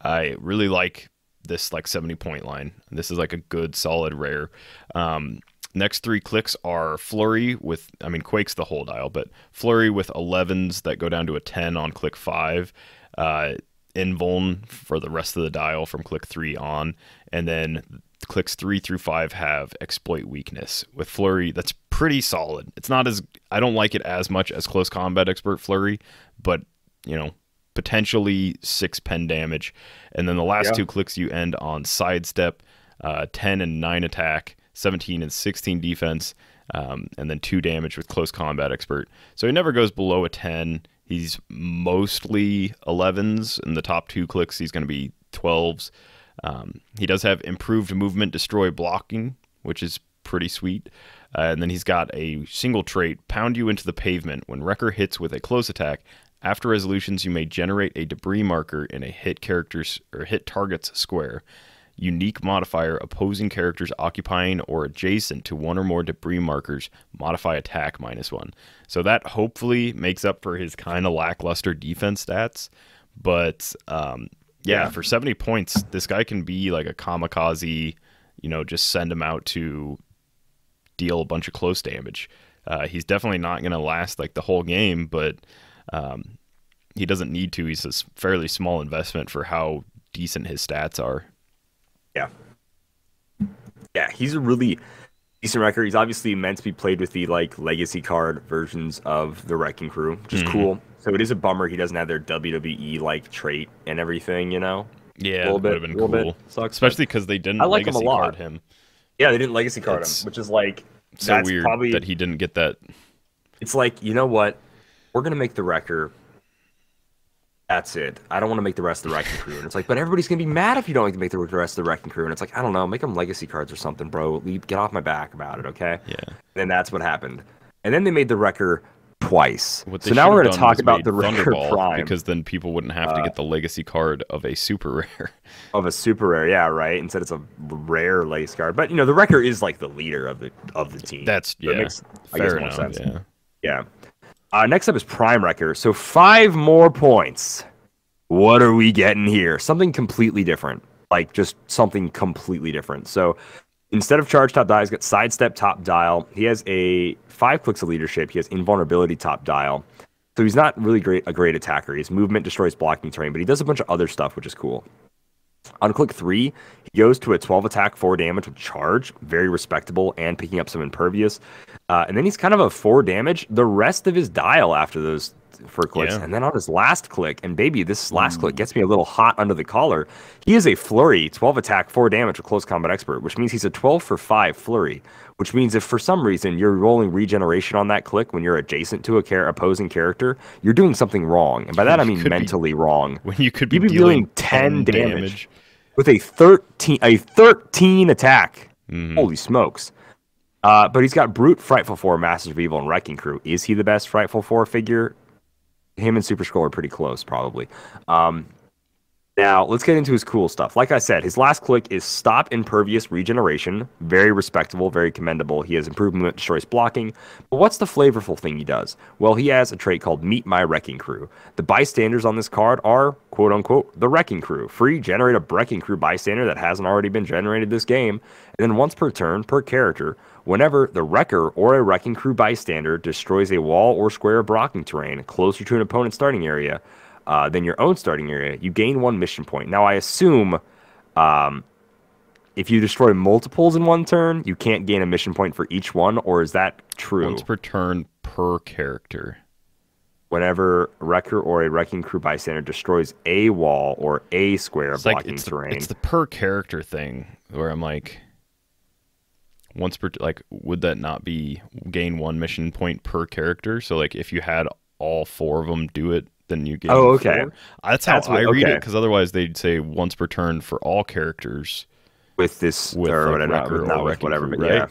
I really like this like 70 point line. This is like a good solid rare. Um, Next three clicks are Flurry with, I mean, Quake's the whole dial, but Flurry with 11s that go down to a 10 on click 5. Uh, Invuln for the rest of the dial from click 3 on. And then clicks 3 through 5 have Exploit Weakness. With Flurry, that's pretty solid. It's not as, I don't like it as much as Close Combat Expert Flurry, but, you know, potentially 6 pen damage. And then the last Yeah. two clicks you end on Sidestep, uh, 10 and 9 attack. 17 and 16 defense, um, and then two damage with close combat expert. So he never goes below a 10. He's mostly 11s. In the top two clicks, he's going to be 12s. Um, he does have improved movement, destroy blocking, which is pretty sweet. Uh, and then he's got a single trait pound you into the pavement. When Wrecker hits with a close attack, after resolutions, you may generate a debris marker in a hit character's or hit target's square unique modifier opposing characters occupying or adjacent to one or more debris markers modify attack minus one. So that hopefully makes up for his kind of lackluster defense stats. But um, yeah, Yeah. for 70 points, this guy can be like a kamikaze, you know, just send him out to deal a bunch of close damage. Uh, he's definitely not going to last like the whole game, but um, he doesn't need to. He's a fairly small investment for how decent his stats are. Yeah. Yeah, he's a really decent record. He's obviously meant to be played with the like legacy card versions of the Wrecking Crew, which is mm-hmm. cool. So it is a bummer he doesn't have their WWE like trait and everything, you know? Yeah, Little that bit- would have been little bit cool. sucks, Especially because they didn't I like him a lot. card him. Yeah, they didn't legacy card It's him, which is like So that's weird probably that he didn't get that. it's like, you know what? We're gonna make the Wrecker. That's it. I don't want to make the rest of the Wrecking Crew. And it's like, but everybody's gonna be mad if you don't like to make the rest of the Wrecking Crew. And it's like, I don't know, make them legacy cards or something, bro. Leave, get off my back about it, okay? Yeah. And then that's what happened. And then they made the Wrecker twice. So now we're gonna talk about the Wrecker Thunderball Prime Uh, because then people wouldn't have to get the legacy card of a super rare. of a super rare, yeah, right. Instead, it's a rare lace card. But you know, the Wrecker is like the leader of the of the team. That's So it yeah, makes, I fair guess, more enough. sense. Yeah. Yeah. Uh, next up is Prime Wrecker. So five more points. What are we getting here? Something completely different. like just something completely different. So instead of charge top dial, he's got sidestep top dial. He has a five clicks of leadership. He has invulnerability top dial. So he's not really great a great attacker. His movement destroys blocking terrain, but he does a bunch of other stuff, which is cool. On click three, he goes to a 12 attack, 4 damage with charge. Very respectable and picking up some impervious. Uh, and then he's kind of a 4 damage. The rest of his dial after those for clicks. Yeah. And then on his last click, and baby, this last click gets me a little hot under the collar. He is a flurry, 12 attack, 4 damage with close combat expert, which means he's a 12 for 5 flurry. Which means if for some reason you're rolling regeneration on that click when you're adjacent to a char- opposing character, you're doing something wrong. And by that I mean could be- mentally wrong. When you could be, You'd be dealing, dealing 10 damage. damage. with a 13 a 13 attack. Mhm. Holy smokes. Uh, but he's got Brute, Frightful Four, Masters of Evil, and Wrecking Crew. Is he the best Frightful Four figure? Him and Super Skrull are pretty close, probably. Um, now, let's get into his cool stuff. Like I said, his last click is Stop Impervious Regeneration. Very respectable, very commendable. He has improved improvement, destroys blocking. But what's the flavorful thing he does? Well, he has a trait called Meet My Wrecking Crew. The bystanders on this card are, quote unquote, the Wrecking Crew. Free, generate a Wrecking Crew bystander that hasn't already been generated this game. And then once per turn, per character, whenever the Wrecker or a Wrecking Crew bystander destroys a wall or square of blocking terrain closer to an opponent's starting area, uh, than your own starting area, you gain one mission point. Now, I assume um, if you destroy multiples in one turn, you can't gain a mission point for each one, or is that true? Once per turn per character. Whenever Wrecker or a Wrecking Crew bystander destroys a wall or a square of It's like blocking it's the, terrain, it's the per character thing where I'm like, once per like, would that not be gain one mission point per character? So like, if you had all four of them do it, then you get. Oh, okay. That's how That's what- I read it because otherwise they'd say once per turn for all characters. with this with, or like, whatever, not, with, or not with whatever, Crew, right? yeah.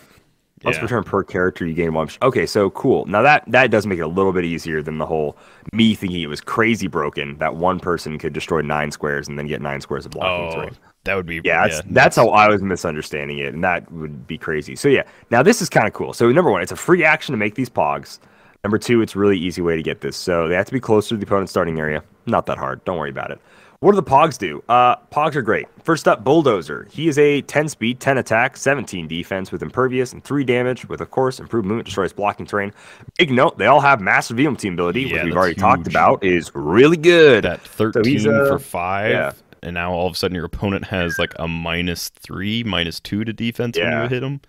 Once Yeah. per turn per character, you gain one. Okay, so cool. Now that that does make it a little bit easier than the whole me thinking it was crazy broken that one person could destroy nine squares and then get nine squares of blocking Oh. That would be Yeah, that's, that's how I was misunderstanding it, and that would be crazy. So yeah, now this is kind of cool. So number one, it's a free action to make these pogs. Number two, it's a really easy way to get this. So they have to be closer to the opponent's starting area. Not that hard. Don't worry about it. What do the pogs do? Uh, pogs are great. First up, bulldozer. He is a 10 speed, 10 attack, 17 defense with impervious and 3 damage with, of course, improved movement, destroys blocking terrain. Big note, they all have massive VM team ability, Yeah, which we've already talked about, is really good. that So 13 he's, uh, for five. yeah. And now all of a sudden your opponent has like a minus three, minus two to defense when you hit him.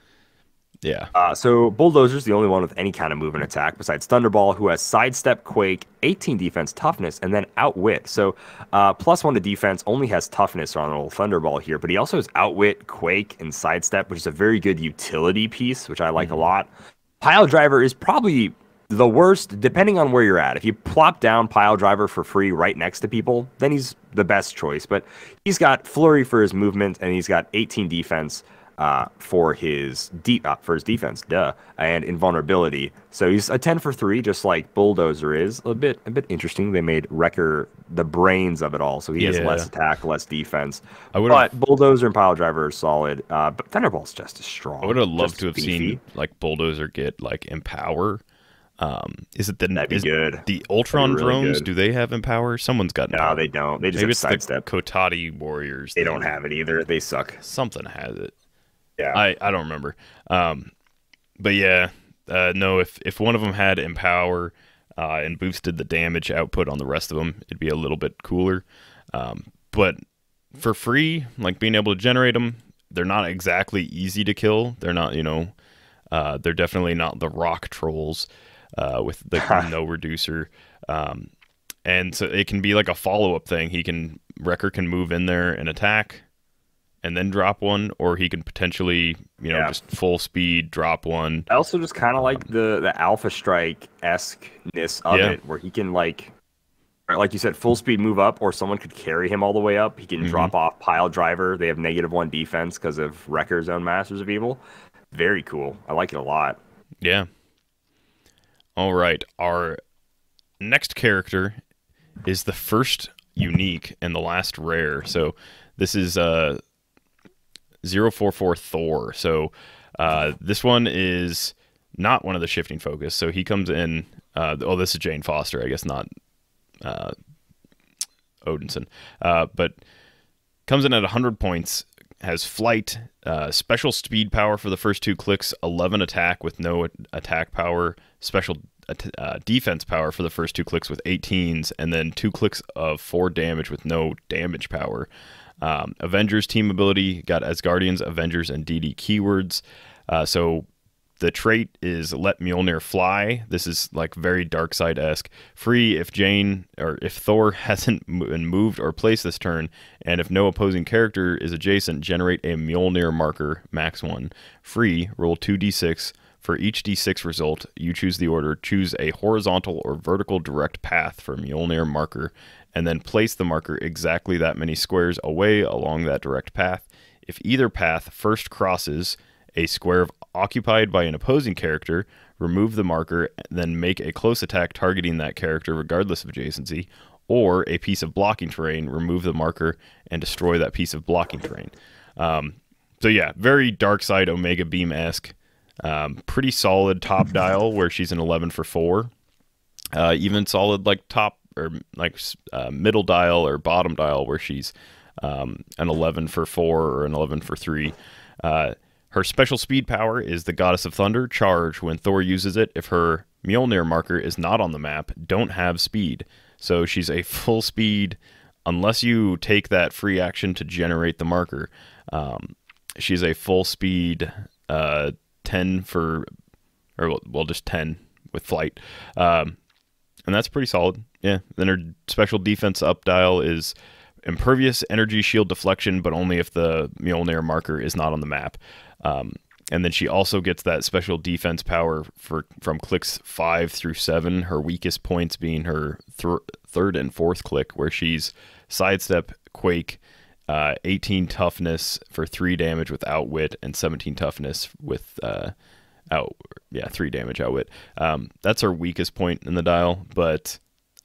Yeah. Uh, so Bulldozer's the only one with any kind of movement attack besides Thunderball, who has Sidestep, Quake, 18 defense, Toughness, and then Outwit. So uh, plus one to defense, only has Toughness on old Thunderball here, but he also has Outwit, Quake, and Sidestep, which is a very good utility piece, which I like a lot. Pile Driver is probably the worst, depending on where you're at. If you plop down Pile Driver for free right next to people, then he's the best choice. But he's got Flurry for his movement, and he's got 18 defense uh, for his deep uh, for his defense, duh, and invulnerability. So he's a 10 for three, just like Bulldozer is. A bit a bit interesting. They made Wrecker the brains of it all, so he has less attack, less defense. I would've- but Bulldozer and Pile Driver are solid. Uh, but Thunderball's just as strong. I would have loved to have beefy. seen like Bulldozer get like Empower. Um, is it the That'd be is good. the Ultron really drones? good. Do they have Empower? Someone's got No, Empower. they don't. They just Maybe have it's the sidestep. Kotati Warriors. They don't have it either. They suck. Something has it. Yeah. I, I don't remember. Um, but yeah, uh, no. If if one of them had empower uh, and boosted the damage output on the rest of them, it'd be a little bit cooler. Um, but for free, like being able to generate them, they're not exactly easy to kill. They're not, you know, uh, they're definitely not the rock trolls uh, with the no reducer. Um, and so it can be like a follow up thing. He can Wrecker can move in there and attack and then drop one, or he can potentially, you know, Yeah. just full speed drop one. I also just kind of like the the Alpha Strike esqueness of Yeah. it, where he can like, like you said, full speed move up, or someone could carry him all the way up. He can Mhm. drop off pile driver. They have negative one defense because of Wrecker's own Masters of Evil. Very cool. I like it a lot. Yeah. All right. Our next character is the first unique and the last rare. So this is uh 044 Thor. So uh, this one is not one of the shifting focus. So he comes in. Uh, oh, this is Jane Foster, I guess, not uh, Odinson. Uh, but comes in at 100 points, has flight, uh, special speed power for the first two clicks, 11 attack with no attack power, special uh, defense power for the first two clicks with 18s, and then two clicks of four damage with no damage power. Um, Avengers team ability got Asgardians, Avengers, and DD keywords. Uh, so the trait is let Mjolnir fly. This is like very Darkseid esque. Free if Jane or if Thor hasn't been moved or placed this turn, and if no opposing character is adjacent, generate a Mjolnir marker, max one. Free, roll 2d6. For each d6 result, you choose the order. Choose a horizontal or vertical direct path for Mjolnir marker, and then place the marker exactly that many squares away along that direct path. If either path first crosses a square occupied by an opposing character, remove the marker, then make a close attack targeting that character regardless of adjacency, or a piece of blocking terrain, remove the marker and destroy that piece of blocking terrain. Um, so yeah, very Darkseid Omega Beam esque. Um, pretty solid top dial where she's an 11 for four. Uh, even solid like top or like uh, middle dial or bottom dial where she's um, an 11 for four or an 11 for three. Uh, her special speed power is the Goddess of Thunder charge. When Thor uses it, if her Mjolnir marker is not on the map, don't have speed. So she's a full speed unless you take that free action to generate the marker. Um, she's a full speed uh, 10 for, or well, just 10 with flight. Um, and that's pretty solid. Yeah. Then her special defense up dial is impervious energy shield deflection, but only if the Mjolnir marker is not on the map. Um, and then she also gets that special defense power for from clicks five through seven. Her weakest points being her th- third and fourth click, where she's sidestep, quake, uh, 18 toughness for three damage with outwit, and 17 toughness with uh, out yeah three damage outwit. Um, that's her weakest point in the dial, but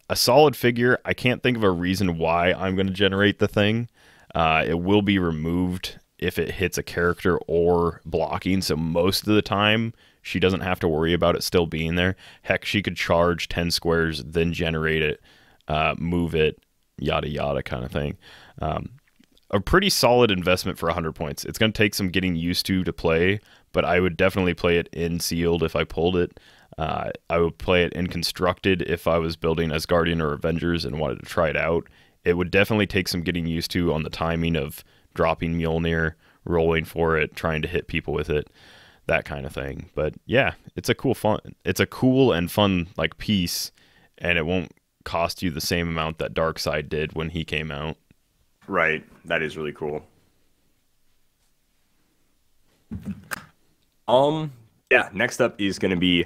a solid figure. I can't think of a reason why I'm going to generate the thing. Uh, it will be removed if it hits a character or blocking. So most of the time, she doesn't have to worry about it still being there. Heck, she could charge 10 squares, then generate it, uh, move it, yada yada kind of thing. Um, a pretty solid investment for 100 points. It's going to take some getting used to to play, but I would definitely play it in sealed if I pulled it. Uh, I would play it in constructed if I was building Asgardian or Avengers and wanted to try it out. It would definitely take some getting used to on the timing of dropping Mjolnir, rolling for it, trying to hit people with it, that kind of thing. But yeah, it's a cool fun. It's a cool and fun like piece, and it won't cost you the same amount that Darkseid did when he came out. Right. That is really cool. Um. Yeah. Next up is going to be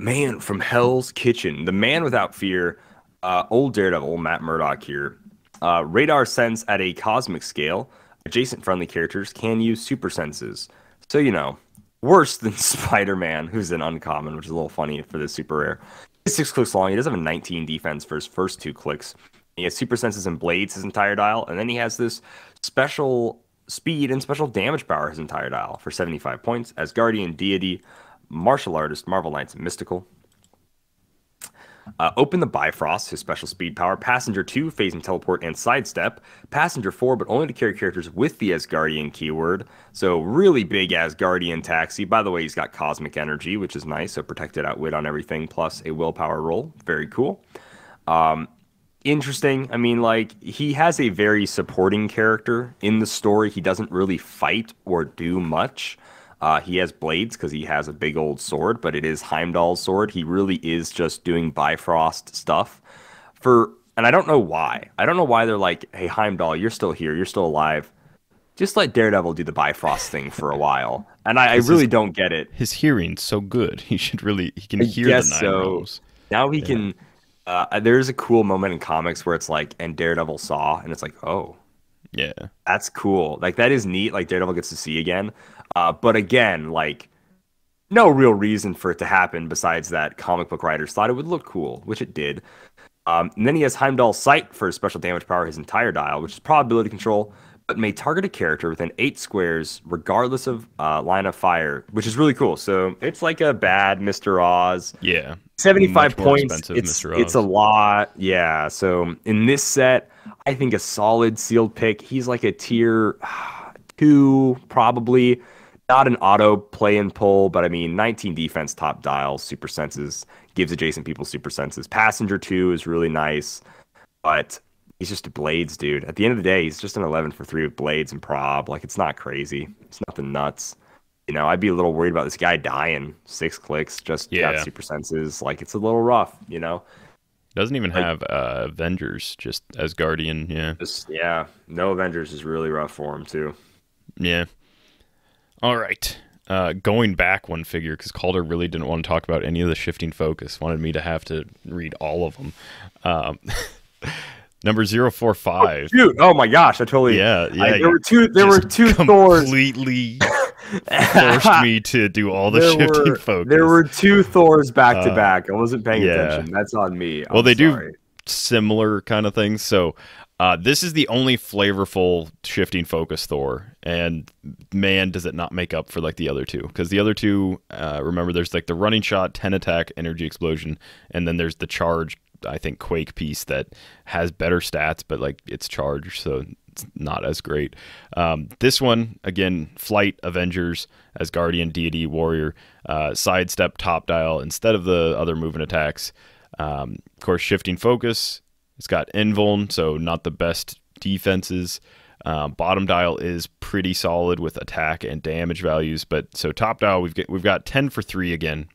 man from Hell's Kitchen, the man without fear, uh, old Daredevil, Matt Murdock here. Uh, radar sense at a cosmic scale adjacent friendly characters can use super senses. So, you know, worse than Spider Man, who's an uncommon, which is a little funny for this super rare. He's six clicks long. He does have a 19 defense for his first two clicks. He has super senses and blades his entire dial, and then he has this special speed and special damage power his entire dial for 75 points Asgardian Deity, Martial Artist, Marvel Knights, and Mystical. Uh, open the Bifrost, his special speed power. Passenger 2, phasing teleport and sidestep. Passenger 4, but only to carry characters with the Asgardian keyword. So really big Asgardian taxi. By the way, he's got cosmic energy, which is nice. So protected outwit on everything, plus a willpower roll. Very cool. Um, interesting. I mean, like, he has a very supporting character in the story. He doesn't really fight or do much. Uh, he has blades because he has a big old sword, but it is Heimdall's sword. He really is just doing Bifrost stuff for, and I don't know why. I don't know why they're like, "Hey Heimdall, you're still here. You're still alive. Just let Daredevil do the Bifrost thing for a while." And I, I really don't get it. His hearing's so good. He should really he can hear the nine so. Now he yeah. can. Uh, there's a cool moment in comics where it's like, and Daredevil saw, and it's like, oh, yeah, that's cool. Like that is neat. Like Daredevil gets to see again. Uh, but again, like no real reason for it to happen besides that comic book writers thought it would look cool, which it did. Um, and then he has Heimdall's Sight for special damage power, his entire dial, which is probability control. But may target a character within eight squares, regardless of uh, line of fire, which is really cool. So it's like a bad Mr. Oz. Yeah. 75 Much points. It's, it's a lot. Yeah. So in this set, I think a solid sealed pick. He's like a tier two, probably. Not an auto play and pull, but I mean, 19 defense, top dial, super senses, gives adjacent people super senses. Passenger 2 is really nice, but he's just a blades, dude. At the end of the day, he's just an 11 for 3 with blades and prob. Like, it's not crazy. It's nothing nuts. You know, I'd be a little worried about this guy dying. Six clicks, just Yeah. got super senses. Like, it's a little rough, you know? Doesn't even Like- have uh, Avengers, just Asgardian. Yeah. Just, yeah, no Avengers is really rough for him, too. Yeah. All right. Uh, going back one figure because Kalder really didn't want to talk about any of the shifting focus. Wanted me to have to read all of them. Um, number zero four five. Dude, oh my gosh, I totally. Yeah, yeah. I- there were two. There were two Thors. Completely forced me to do all the there shifting were, focus. There were two Thors back to Uh, back. I wasn't paying yeah. attention. That's on me. Well, I'm they sorry. do similar kind of things. So uh, this is the only flavorful shifting focus Thor, and man, does it not make up for like the other two? Because the other two, uh, remember, there's like the running shot, ten attack, energy explosion, and then there's the charge. I think Quake piece that has better stats, but like it's charged, so it's not as great. Um, this one again, flight Avengers Asgardian, Deity, Warrior, uh, sidestep, top dial instead of the other movement attacks. Um, of course, shifting focus. It's got invuln, so not the best defenses. Um, bottom dial is pretty solid with attack and damage values, but so top dial we've got we've got ten for three again.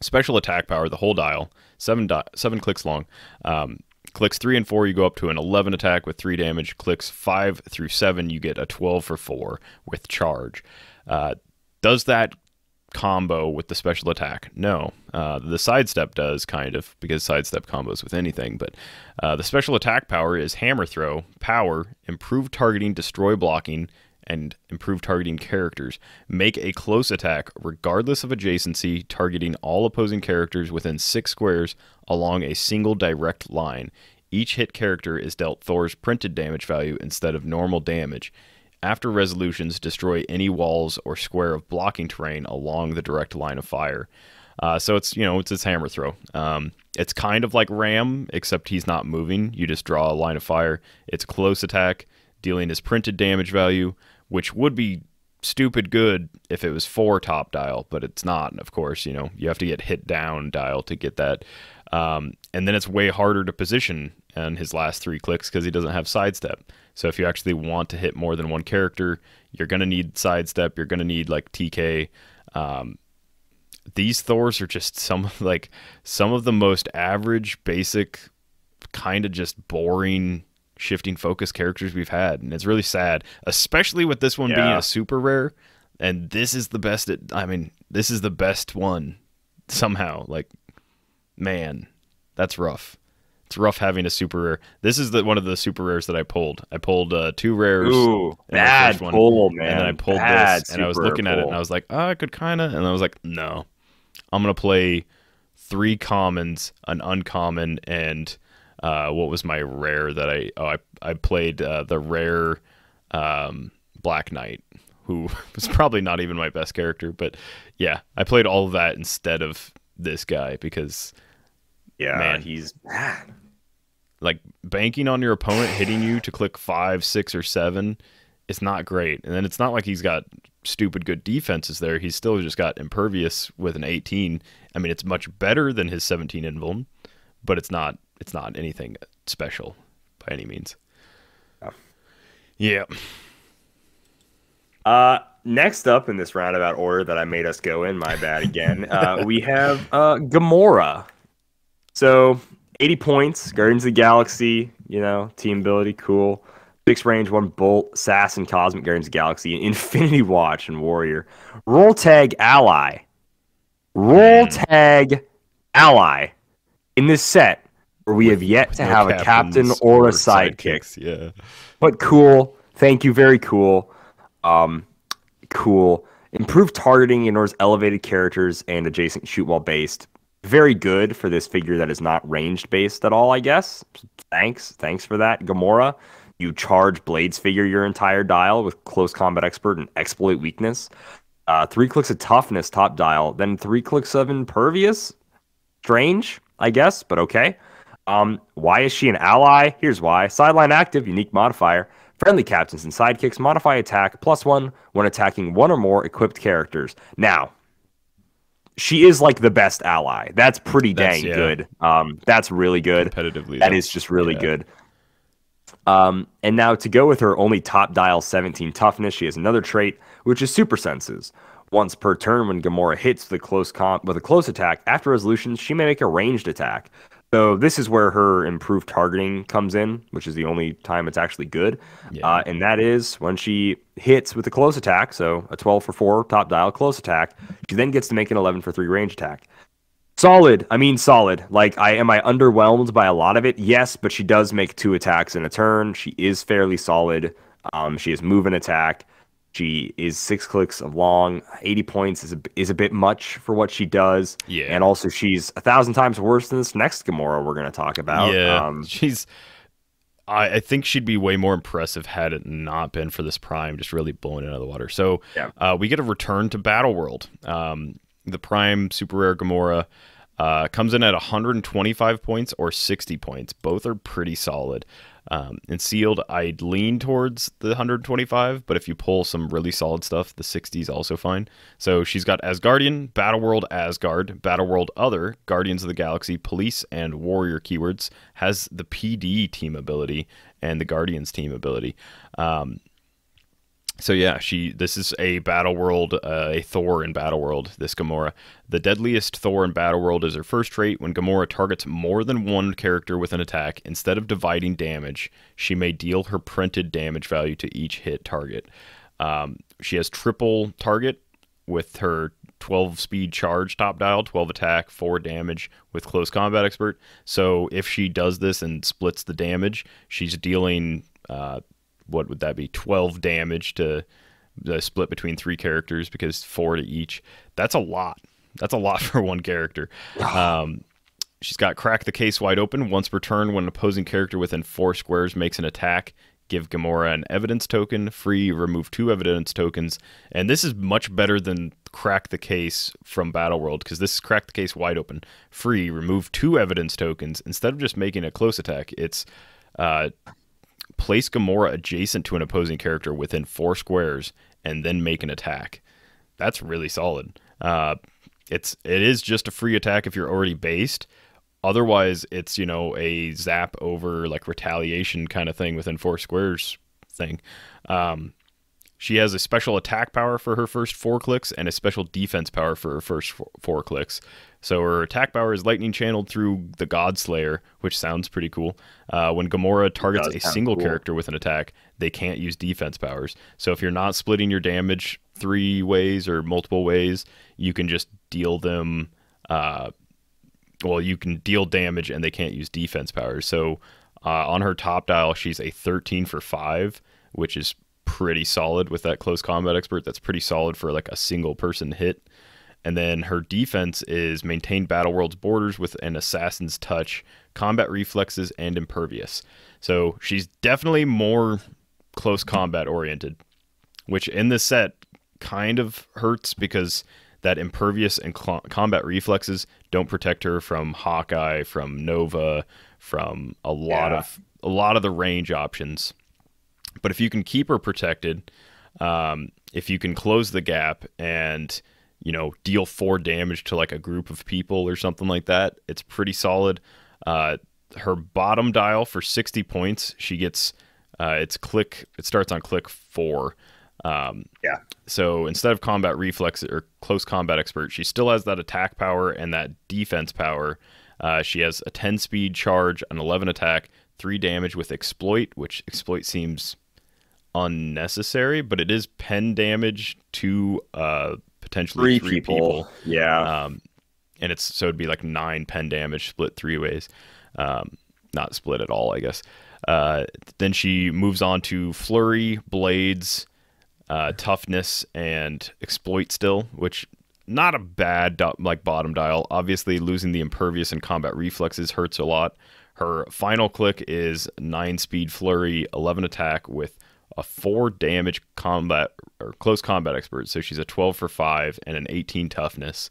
Special attack power, the whole dial, seven di- seven clicks long. Um, clicks three and four, you go up to an eleven attack with three damage. Clicks five through seven, you get a twelve for four with charge. Uh, does that combo with the special attack? No. Uh, the sidestep does kind of because sidestep combos with anything, but uh, the special attack power is hammer throw, power, improved targeting, destroy blocking, and improve targeting characters. Make a close attack regardless of adjacency, targeting all opposing characters within six squares along a single direct line. Each hit character is dealt Thor's printed damage value instead of normal damage. After resolutions, destroy any walls or square of blocking terrain along the direct line of fire. Uh, so it's you know it's his hammer throw. Um, it's kind of like Ram, except he's not moving. You just draw a line of fire. It's close attack, dealing his printed damage value, which would be stupid good if it was four top dial, but it's not. And Of course, you know you have to get hit down dial to get that. Um, and then it's way harder to position on his last three clicks because he doesn't have sidestep. So if you actually want to hit more than one character, you're gonna need sidestep. You're gonna need like TK. Um, these Thors are just some like some of the most average, basic, kind of just boring shifting focus characters we've had, and it's really sad, especially with this one being a super rare. And this is the best. It, I mean, this is the best one somehow. Like, man, that's rough. It's rough having a super rare. This is the one of the super rares that I pulled. I pulled uh, two rares. Ooh, bad one, pull, man. And then I pulled Bad this, and I was looking at it, and I was like, oh, I could kind of, and I was like, no, I'm gonna play three commons, an uncommon, and uh, what was my rare that I? Oh, I I played uh, the rare um, Black Knight, who was probably not even my best character, but yeah, I played all of that instead of this guy because yeah, man. he's bad. like banking on your opponent hitting you to click five, six, or seven it's not great. And then it's not like he's got stupid good defenses there. He's still just got impervious with an 18. I mean, it's much better than his 17 invuln, but it's not it's not anything special by any means. Yeah. Yeah. Uh, next up in this roundabout order that I made us go in, my bad again. uh, we have uh, Gamora. So 80 points, Guardians of the Galaxy, you know, team ability, cool. Six range, one bolt, assassin, cosmic, Guardians of the Galaxy, Infinity Watch, and Warrior. Role tag ally. Role tag ally. In this set, we have yet to have a captain captains or a sidekick sidekicks, Yeah. but cool. Thank you. Very cool. Um, cool. Improved targeting ignores elevated characters and adjacent shoot while based. Very good for this figure that is not ranged based at all, I guess. Thanks. Thanks for that, Gamora. You charge Blades figure your entire dial with Close Combat Expert and Exploit Weakness. Uh, three clicks of Toughness top dial, then three clicks of Impervious. Strange, I guess, but okay. Um, why is she an ally? Here's why. Sideline active, unique modifier. Friendly captains and sidekicks modify attack plus one when attacking one or more equipped characters. Now, she is like the best ally. That's pretty That's- dang yeah. good. Um, that's really good. Competitively, That is just really Yeah. good. Um, and now to go with her only top dial 17 toughness, she has another trait, which is super senses. Once per turn, when Gamora hits the close comp with a close attack, after resolution, she may make a ranged attack. So this is where her improved targeting comes in, which is the only time it's actually good. Uh, and that is when she hits with a close attack, so a 12 for 4 top dial close attack. She then gets to make an 11 for 3 range attack. Solid. I mean, solid. Like, I am I underwhelmed by a lot of it? Yes, but she does make two attacks in a turn. She is fairly solid. Um, she has move and attack. She is six clicks of long. Eighty points is a, is a bit much for what she does. Yeah. and also she's a thousand times worse than this next Gamora we're going to talk about. Yeah, Um, she's. I, I think she'd be way more impressive had it not been for this Prime just really blowing it out of the water. So Yeah. uh, we get a return to Battle World. Um, the Prime Super Rare Gamora uh, comes in at 125 points or 60 points. Both are pretty solid. Um, and sealed, I'd lean towards the 125, but if you pull some really solid stuff, the 60 is also fine. So she's got Asgardian, Battleworld Asgard, Battleworld Other, Guardians of the Galaxy, Police, and Warrior keywords. Has the PD team ability and the Guardians team ability. Um, so yeah, she. This is a battle world, uh, a Thor in battle world. This Gamora, the deadliest Thor in battle world, is her first trait. When Gamora targets more than one character with an attack, instead of dividing damage, she may deal her printed damage value to each hit target. Um, she has triple target with her 12 speed charge top dial, 12 attack, 4 damage with close combat expert. So if she does this and splits the damage, she's dealing uh, what would that be 12 damage to the split between three characters because 4 to each. That's a lot. That's a lot for one character. Um, She's got crack the case wide open once per turn when an opposing character within four squares makes an attack. Give Gamora an evidence token, free, remove two evidence tokens. And this is much better than crack the case from Battle World because this is crack the case wide open. Free, remove two evidence tokens. Instead of just making a close attack, it's uh, place Gamora adjacent to an opposing character within four squares and then make an attack. That's really solid. Uh, it's it is just a free attack if you're already based. Otherwise, it's you know a zap over like retaliation kind of thing within four squares thing. Um, she has a special attack power for her first four clicks and a special defense power for her first four, four clicks. So her attack power is lightning channeled through the God Slayer, which sounds pretty cool. Uh, when Gamora targets a single cool. character with an attack, they can't use defense powers. So if you're not splitting your damage three ways or multiple ways, you can just deal them. Uh, well, you can deal damage and they can't use defense powers. So uh, on her top dial, she's a 13 for 5, which is pretty solid with that close combat expert. That's pretty solid for like a single person hit. And then her defense is maintain Battle World's borders with an assassin's touch, combat reflexes, and impervious. So she's definitely more close combat oriented, which in this set kind of hurts because that impervious and combat reflexes don't protect her from Hawkeye, from Nova, from a lot Yeah. of a lot of the range options. But if you can keep her protected, um, if you can close the gap and you know deal four damage to like a group of people or something like that, it's pretty solid. Uh, her bottom dial for 60 points, she gets uh, it's click. It starts on click four. Um, Yeah. so instead of combat reflex or close combat expert, she still has that attack power and that defense power. Uh, she has a 10 speed charge, an 11 attack, 3 damage with exploit, which exploit seems unnecessary, but it is pen damage to uh, potentially Three, three, people. people. Yeah. Um, and it's so it'd be like nine pen damage split three ways, um, not split at all, I guess. Uh, then she moves on to flurry, blades, uh, toughness, and exploit still, which not a bad do- like bottom dial. Obviously, losing the impervious and combat reflexes hurts a lot. Her final click is nine speed flurry, eleven attack with a four damage combat or close combat expert. So she's a twelve for five and an eighteen toughness.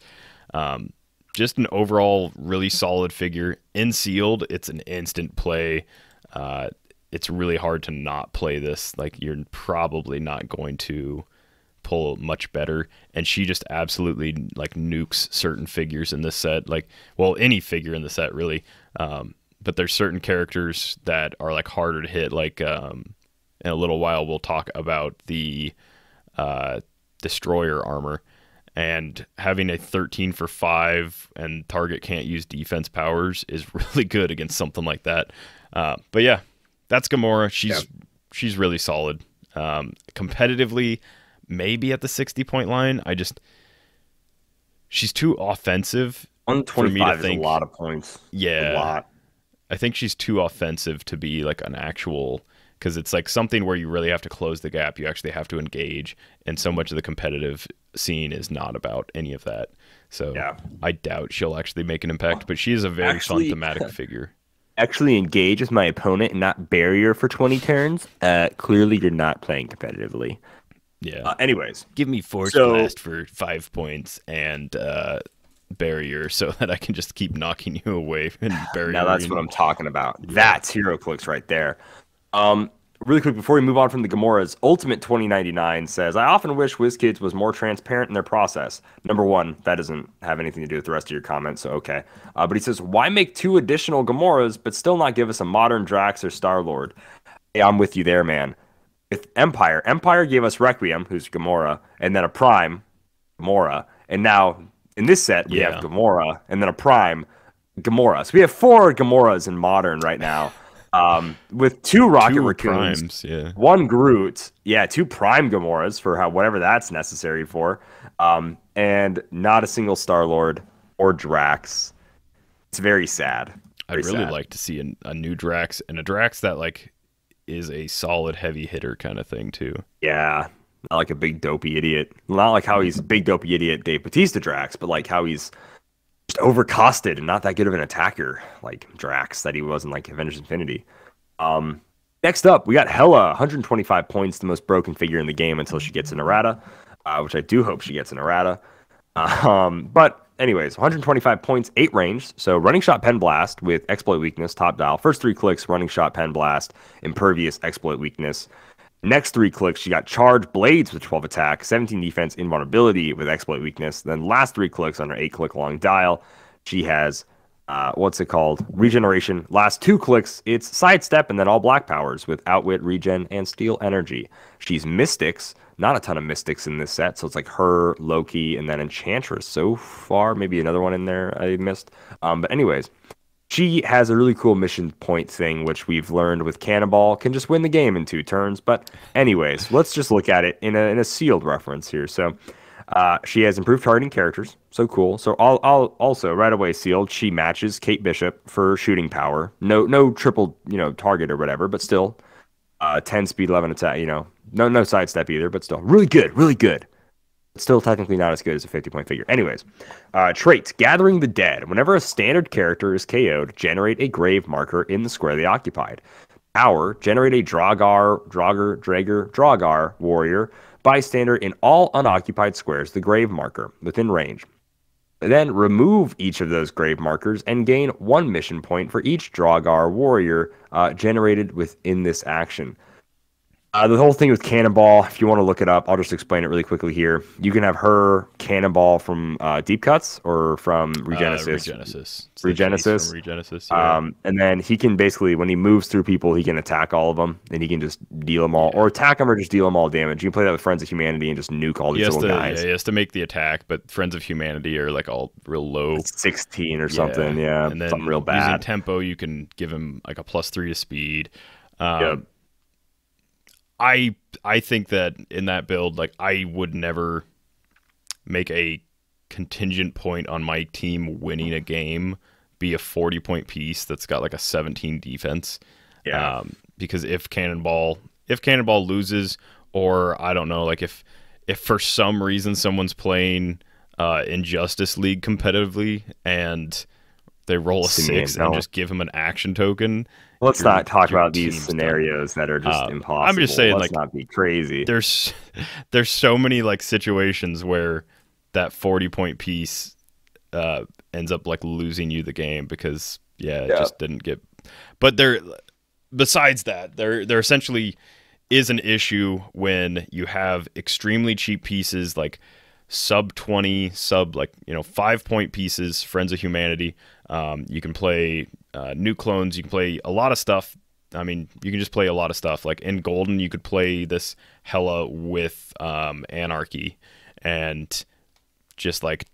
Um, just an overall really solid figure. In sealed, it's an instant play. Uh, it's really hard to not play this. Like you're probably not going to pull much better and she just absolutely like nukes certain figures in this set like well any figure in the set really um, but there's certain characters that are like harder to hit like um, in a little while we'll talk about the uh, destroyer armor. And having a 13 for 5 and target can't use defense powers is really good against something like that. Uh, but yeah that's gamora. She's she's really solid. Um, competitively maybe at the 60 point line. I just she's too offensive for me to 125 is a lot of points. yeah. A lot. I think she's too offensive to be like an actual because it's like something where you really have to close the gap. You actually have to engage, and so much of the competitive scene is not about any of that. So Yeah. I doubt she'll actually make an impact. But she is a very Actually- fun thematic figure. Actually engage with my opponent and not barrier for 20 turns. Uh, clearly, you're not playing competitively. Yeah. Uh, anyways, Give me force so- blast for five points and uh, barrier so that I can just keep knocking you away and barrier. Now that's what I'm talking about. That's HeroClix right there. Um, really quick before we move on from the Gamoras, Ultimate 2099 says, I often wish WizKids was more transparent in their process. Number one, that doesn't have anything to do with the rest of your comments, so okay. Uh, but he says, why make two additional Gamoras but still not give us a modern Drax or Star Lord? Hey, I'm with you there, man. With Empire, Empire gave us Requiem, who's Gamora, and then a Prime, Gamora, and now in this set we Yeah. have Gamora and then a Prime, Gamora. So we have four Gamoras in modern right now, um, with two Rocket Two Raccoons, primes, yeah. one Groot, yeah, two Prime Gamoras for how whatever that's necessary for, um, and not a single Star Lord or Drax. It's very sad. I'd really sad. like to see a, a new Drax and a Drax that like is a solid heavy hitter kind of thing too. Yeah, not like a big dopey idiot. Not like how he's a big dopey idiot Dave Batista Drax, but like how he's just overcosted and not that good of an attacker like Drax that he was in like Avengers Infinity. Um, next up, we got Hela, 125 points, the most broken figure in the game until she gets an errata, uh, which I do hope she gets an errata. Um, but anyways, 125 points, eight range. So running shot, pen blast with exploit weakness, top dial. First three clicks, running shot, pen blast, impervious, exploit weakness. Next three clicks, she got charge blades with 12 attack, 17 defense, invulnerability with exploit weakness. Then last three clicks on her eight click long dial, she has uh, what's it called? Regeneration. Last two clicks, it's sidestep and then all black powers with outwit, regen, and steal energy. She's mystics. Not a ton of mystics in this set, so it's like her, Loki, and then Enchantress so far. Maybe another one in there I missed. Um, but anyways, she has a really cool mission point thing, which we've learned with Cannonball can just win the game in two turns. But anyways, let's just look at it in a in a sealed reference here. So uh, she has improved targeting characters, so cool. So all, all also right away sealed. She matches Kate Bishop for shooting power. No no triple you know target or whatever, but still uh, ten speed, eleven attack. You know no no sidestep either, but still really good, really good but still technically not as good as a 50 point figure. Anyways, uh, traits Gathering the Dead. Whenever a standard character is KO'd, generate a grave marker in the square they occupied. Power Generate a Dragar, Drager, Drager, Dragar warrior bystander in all unoccupied squares, the grave marker within range. Then remove each of those grave markers and gain one mission point for each Dragar warrior uh, generated within this action. Uh, the whole thing with Cannonball, if you want to look it up, I'll just explain it really quickly here. You can have her Cannonball from uh, Deep Cuts or from Regenesis. Uh, Regenesis. It's Regenesis. from Regenesis. Yeah. Um, and then he can basically, when he moves through people, he can attack all of them, and he can just deal them all, or attack them, or just deal them all damage. You can play that with Friends of Humanity and just nuke all these little to guys. yeah, he has to make the attack, but Friends of Humanity are like all real low. 16 or something, yeah, and then something real using bad. tempo, you can give him like a plus three to speed. Um, Yep. I I think that in that build, like I would never make a contingent point on my team winning a game be a 40 point piece that's got like a 17 defense. Yeah. Um, because if Cannonball if Cannonball loses or I don't know like if if for some reason someone's playing uh, Injustice League competitively and they roll a six and just give him an action token. Let's your- not talk about these team's done. scenarios that are just Uh, I'm just saying, Let's like, not be crazy. There's there's so many like situations where that 40 point piece uh, ends up like losing you the game because yeah, it Yeah. just didn't get. But there, besides that, there there essentially is an issue when you have extremely cheap pieces like sub 20 sub like you know five point pieces friends of humanity um, you can play uh, new clones you can play a lot of stuff i mean you can just play a lot of stuff like in golden you could play this Hela with um, anarchy and just like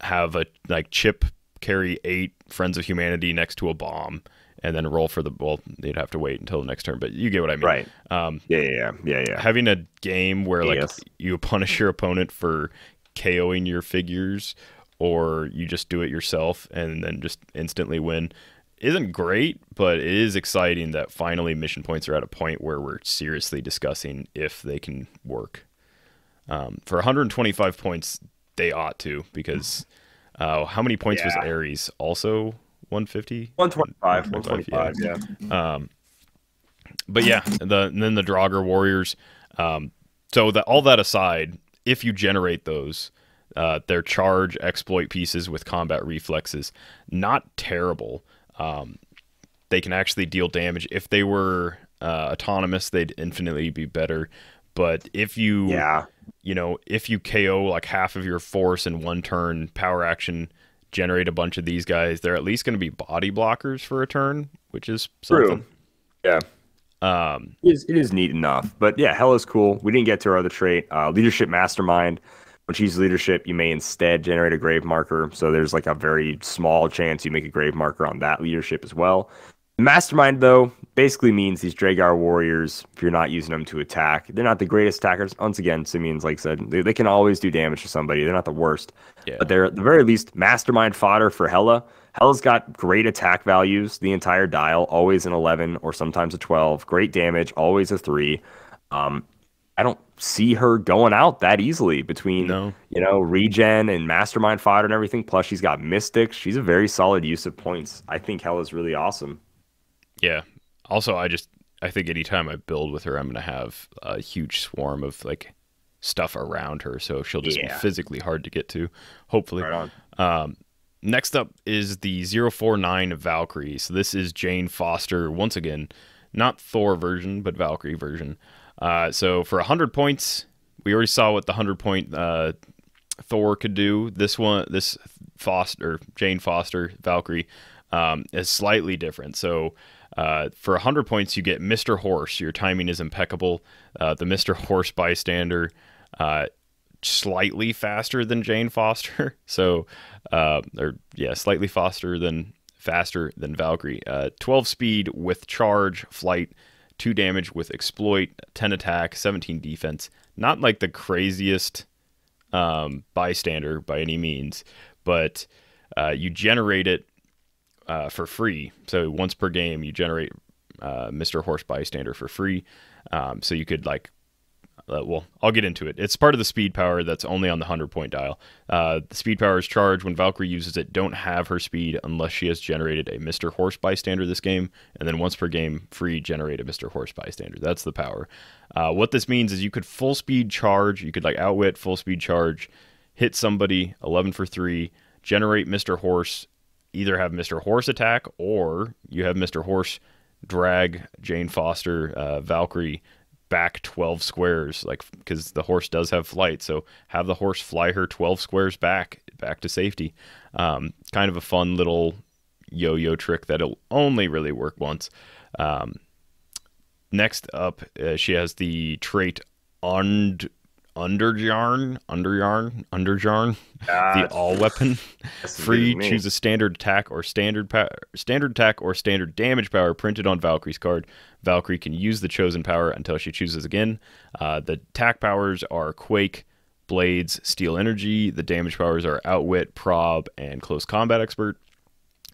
have a like chip carry eight friends of humanity next to a bomb and then roll for the well you'd have to wait until the next turn but you get what i mean Right. um, yeah, yeah, yeah, yeah, having a game where like Yes. you punish your opponent for KOing your figures or you just do it yourself and then just instantly win isn't great, but it is exciting that finally mission points are at a point where we're seriously discussing if they can work. Um, for 125 points, they ought to because uh, how many points was Yeah. Ares? Also 150. 125, 125, 125, yeah. but yeah, the and then the Draugr warriors. Um, so that all that aside, if you generate those, uh, their charge exploit pieces with combat reflexes, not terrible. Um, they can actually deal damage. If they were uh, autonomous, they'd infinitely be better. But if you Yeah. you know, if you KO like half of your force in one turn, power action, generate a bunch of these guys, they're at least going to be body blockers for a turn, which is something. True. Yeah. Um, It is, it is neat enough. But yeah, Hela's cool. We didn't get to our other trait, uh, leadership mastermind. When you leadership, you may instead generate a grave marker. So there's like a very small chance you make a grave marker on that leadership as well. Mastermind, though, basically means these Dragar warriors, if you're not using them to attack, they're not the greatest attackers. Once again, Simeon's like said, they, they can always do damage to somebody. They're not the worst. Yeah. But they're at the very least mastermind fodder for Hela. Hela's got great attack values, the entire dial, always an 11 or sometimes a 12. Great damage, always a 3. Um, I don't see her going out that easily between No. you know regen and mastermind fodder and everything. Plus, she's got mystics. She's a very solid use of points. I think Hela's really awesome. yeah. Also, I just I think anytime I build with her, I'm gonna have a huge swarm of like stuff around her, so she'll just Yeah. be physically hard to get to. Hopefully. Right on. Um, next up is the 049 Valkyrie. So this is Jane Foster once again, not Thor version, but Valkyrie version. Uh, so for 100 points, we already saw what the 100 point uh, Thor could do. This one, this Foster, Jane Foster Valkyrie, um, is slightly different. So uh, for 100 points, you get Mr. Horse. Your timing is impeccable. Uh, the Mr. Horse bystander. Uh, slightly faster than Jane Foster. So, uh, or yeah, slightly faster than faster than Valkyrie. Uh, 12 speed with charge, flight, two damage with exploit, 10 attack, 17 defense. Not like the craziest um, bystander by any means, but uh, you generate it uh, for free. So once per game, you generate uh, Mr. Horse Bystander for free. Um, so you could like uh, well, I'll get into it. It's part of the speed power that's only on the 100 point dial. Uh, the speed power is charged when Valkyrie uses it. Don't have her speed unless she has generated a Mr. Horse bystander this game, and then once per game, free generate a Mr. Horse bystander. That's the power. Uh, what this means is you could full speed charge, you could like outwit, full speed charge, hit somebody 11 for 3, generate Mr. Horse, either have Mr. Horse attack or you have Mr. Horse drag Jane Foster, uh, Valkyrie back 12 squares like because the horse does have flight. So have the horse fly her 12 squares back back to safety. Um, kind of a fun little yo-yo trick that'll only really work once. Um, next up uh, she has the trait und Undrjarn Undrjarn Undrjarn the all weapon. Free choose a standard attack or standard power standard attack or standard damage power printed on valkyrie's card. Valkyrie can use the chosen power until she chooses again. Uh, the attack powers are quake blades steel energy. The damage powers are outwit prob and close combat expert.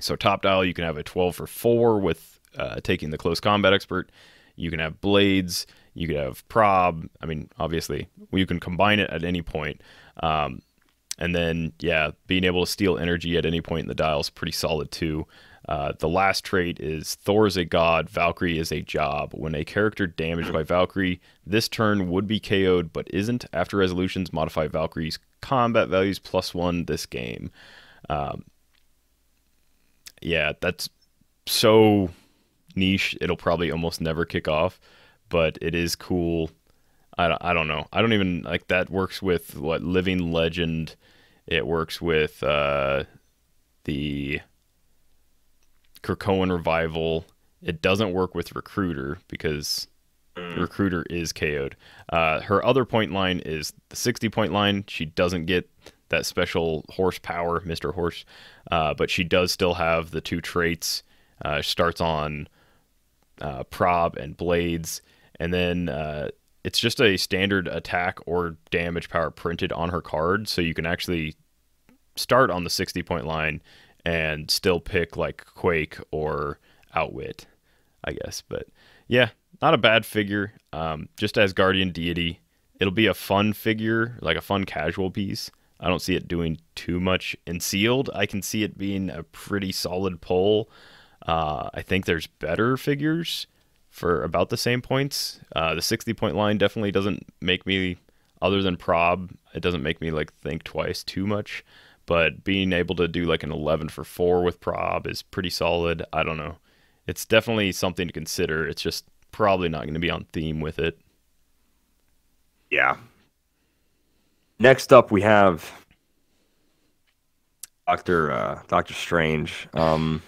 So top dial, you can have a 12 for 4 with uh, taking the close combat expert. You can have blades. You could have prob. I mean, obviously, you can combine it at any point. Um, and then yeah, being able to steal energy at any point in the dial is pretty solid too. Uh, the last trait is Thor is a god, Valkyrie is a job. When a character damaged by Valkyrie, this turn would be KO'd but isn't. After resolutions, modify Valkyrie's combat values plus one this game. Um, yeah, that's so niche, it'll probably almost never kick off, but it is cool. I don't, I don't know. I don't even like that works with what Living Legend. It works with uh, the Krakoan Revival. It doesn't work with Recruiter because Recruiter is KO'd. Uh, her other point line is the 60 point line. She doesn't get that special horsepower, Mr. Horse, uh, but she does still have the two traits. Uh, starts on uh, prob and blades, and then uh, it's just a standard attack or damage power printed on her card, so you can actually start on the 60 point line and still pick like Quake or Outwit, I guess. But yeah, not a bad figure. Um, just as Guardian Deity, it'll be a fun figure, like a fun casual piece. I don't see it doing too much in sealed. I can see it being a pretty solid pull. Uh, I think there's better figures for about the same points. Uh, the 60 point line definitely doesn't make me, other than prob, it doesn't make me like think twice too much. But being able to do like an 11 for 4 with prob is pretty solid. I don't know. It's definitely something to consider. It's just probably not going to be on theme with it. Yeah. Next up, we have Doctor uh, Doctor Strange. Um,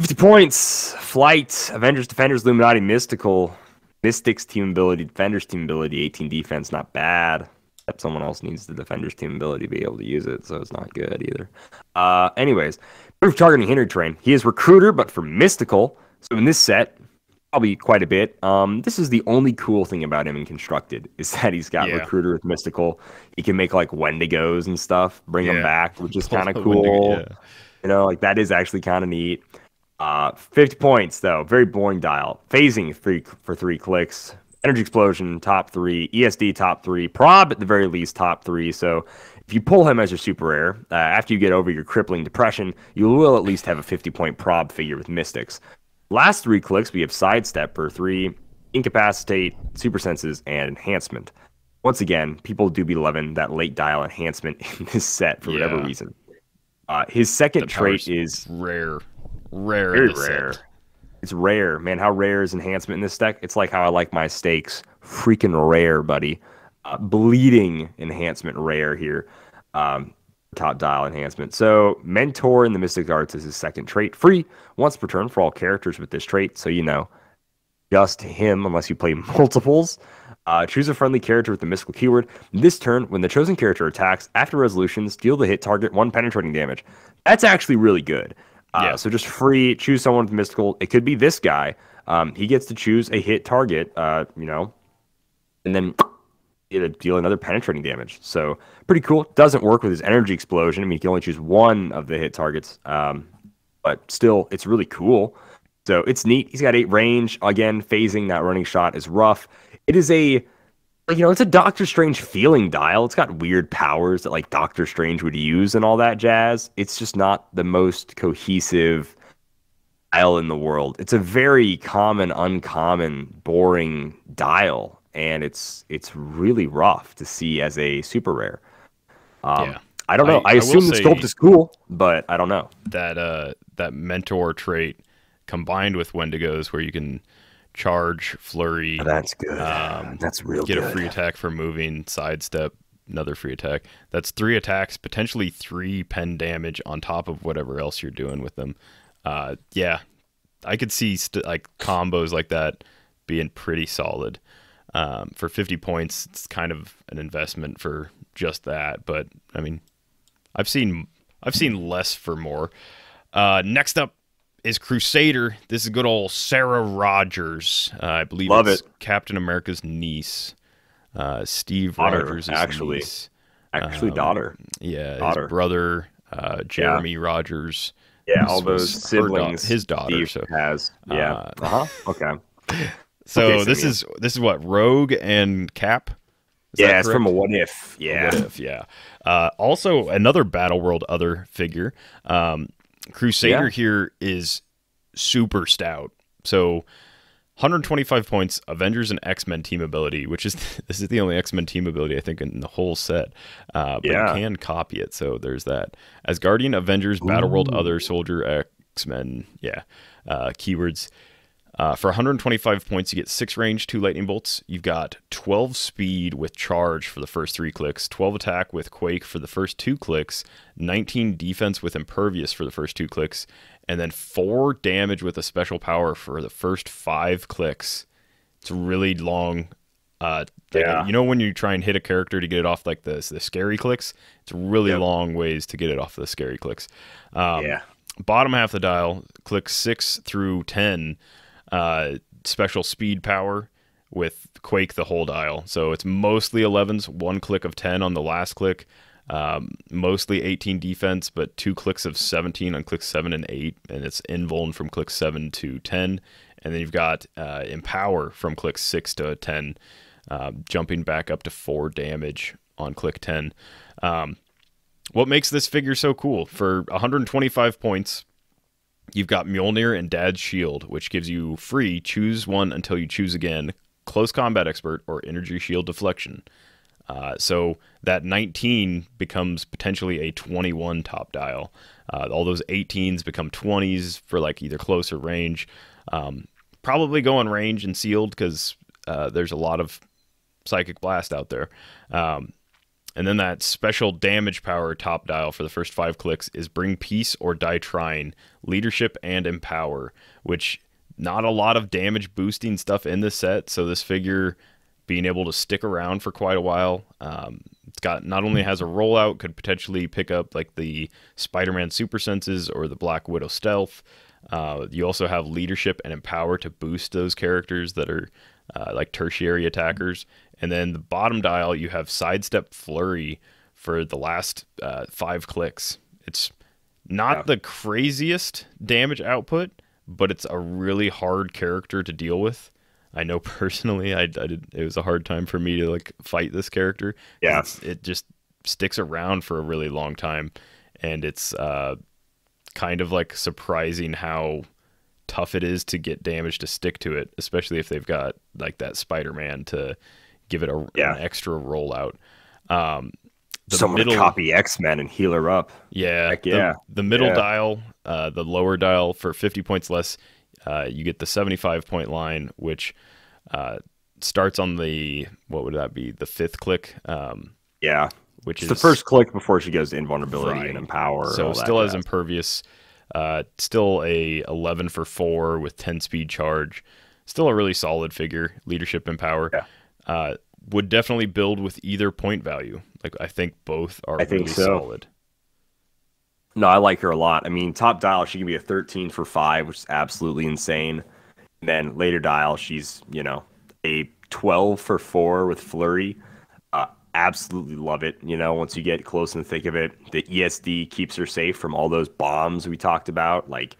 Fifty points. Flight. Avengers, Defenders, Illuminati, Mystical, Mystics team ability, Defenders team ability, 18 defense. Not bad. Except someone else needs the Defenders team ability to be able to use it, so it's not good either. Uh, anyways, proof targeting hinder train. He is recruiter, but for Mystical. So in this set, probably quite a bit. Um, this is the only cool thing about him in constructed is that he's got Yeah. recruiter with mystical. He can make like Wendigos and stuff, bring them back, which is kind of the Wendigo, cool. yeah. You know, like that is actually kind of neat. Uh, 50 points though, very boring dial. Phasing three for three clicks. Energy explosion top three. ESD top three. Prob at the very least top three. So if you pull him as your super rare, uh, after you get over your crippling depression, you will at least have a 50 point prob figure with mystics. Last three clicks, we have sidestep for three, incapacitate, super senses, and enhancement. Once again, people do be loving that late dial enhancement in this set for whatever reason. Uh, his second trait is rare, rare, very rare. set. It's rare, man. How rare is enhancement in this deck? It's like how I like my stakes. Freaking rare, buddy. Uh, bleeding enhancement rare here. Um, top dial enhancement. So, Mentor in the Mystic Arts is his second trait. Free once per turn for all characters with this trait. So, you know, just him unless you play multiples. Uh, choose a friendly character with the mystical keyword. This turn, when the chosen character attacks, after resolutions, deal the hit target one penetrating damage. That's actually really good. Uh, Yeah. So just free, choose someone with mystical. It could be this guy. Um, he gets to choose a hit target, uh, you know, and then it'll deal another penetrating damage. So pretty cool. Doesn't work with his energy explosion. I mean, you can only choose one of the hit targets, um, but still, it's really cool. So it's neat. He's got eight range. Again, phasing that running shot is rough. It is a, you know, it's a Doctor Strange feeling dial. It's got weird powers that like Doctor Strange would use and all that jazz. It's just not the most cohesive dial in the world. It's a very common, uncommon, boring dial, and it's it's really rough to see as a super rare. Um, Yeah. I don't know. I- I, I assume the sculpt is cool, but I don't know. that uh that mentor trait combined with Wendigos where you can charge, flurry, That's good. Um, That's real get good. a free attack for moving, sidestep, another free attack. That's three attacks, potentially three pen damage on top of whatever else you're doing with them. Uh, yeah, I could see like combos like that being pretty solid. Um, for 50 points, it's kind of an investment for just that. But I mean, I've seen I've seen less for more. Uh, next up is Crusader. This is good old Sarah Rogers. Uh, I believe Love it's it. Captain America's niece. Uh, Steve Daughter, Rogers' actually. niece. Actually, um, daughter. Yeah, Daughter. his brother, uh, Jeremy Rogers. Yeah, all those her da- siblings. his daughter, Steve so- has. Yeah. Uh, Uh huh. Okay. So Okay, this is this is what Rogue and Cap. Is yeah, it's from a what if. Yeah. What if, yeah. Uh, also, another Battle World Other figure. Um, Crusader Yeah. here is super stout. So, 125 points, Avengers and X Men team ability, which is this is the only X Men team ability I think in the whole set. Uh, but Yeah. you can copy it, so there's that. Asgardian, Avengers, Battle World Other, Soldier, X Men, yeah, uh, keywords. Uh, for 125 points, you get six range, two lightning bolts. You've got 12 speed with charge for the first three clicks, 12 attack with quake for the first two clicks, 19 defense with impervious for the first two clicks, and then four damage with a special power for the first five clicks. It's really long. Uh, Yeah. You know when you try and hit a character to get it off like the the scary clicks, it's really Yep. long ways to get it off the scary clicks. Um, yeah. bottom half of the dial, click six through ten, uh, special speed power with Quake the whole dial. So it's mostly 11s, one click of 10 on the last click, um, mostly 18 defense, but two clicks of 17 on click 7 and 8, and it's invuln from click 7 to 10. And then you've got uh, empower from click 6 to 10, uh, jumping back up to 4 damage on click 10. Um, what makes this figure so cool? For 125 points, you've got Mjolnir and Dad's Shield, which gives you free choose one until you choose again, close combat expert or energy shield deflection. Uh, so that 19 becomes potentially a 21 top dial. Uh, all those 18s become 20s for like either close or range. Um, probably go on range and sealed because uh, there's a lot of psychic blast out there. Um, and then that special damage power top dial for the first five clicks is bring peace or die trying, leadership and empower, which not a lot of damage boosting stuff in this set. So this figure being able to stick around for quite a while. Um, it's got not only has a rollout, could potentially pick up like the Spider-Man super senses or the Black Widow stealth. Uh, you also have leadership and empower to boost those characters that are uh, like tertiary attackers. And then the bottom dial, you have sidestep flurry for the last uh, five clicks. It's not Yeah. the craziest damage output, but it's a really hard character to deal with. I know personally, I, I did. It was a hard time for me to like fight this character. Yeah. it's- it just sticks around for a really long time, and it's uh, kind of like surprising how tough it is to get damage to stick to it, especially if they've got like that Spider-Man to give it a, Yeah. an extra rollout. Um, the Someone middle, copy X Men and heal her up. yeah, Heck the- yeah. The, middle Yeah. dial, uh, the lower dial for 50 points less, uh, you get the 75 point line, which uh, starts on the what would that be? The fifth click, um, Yeah. which It's is the first click before she goes to invulnerability Right. and empower. so that still has jazz. impervious uh, still a 11 for 4 with 10 speed charge still a really solid figure leadership and power Yeah. Uh, would definitely build with either point value like i think both are I think really so. solid No, I like her a lot. I mean, top dial, she can be a 13 for five, which is absolutely insane. And then later dial, she's, you know, a 12 for four with flurry. Uh, absolutely love it. You know, once you get close and the thick of it, the ESD keeps her safe from all those bombs we talked about, like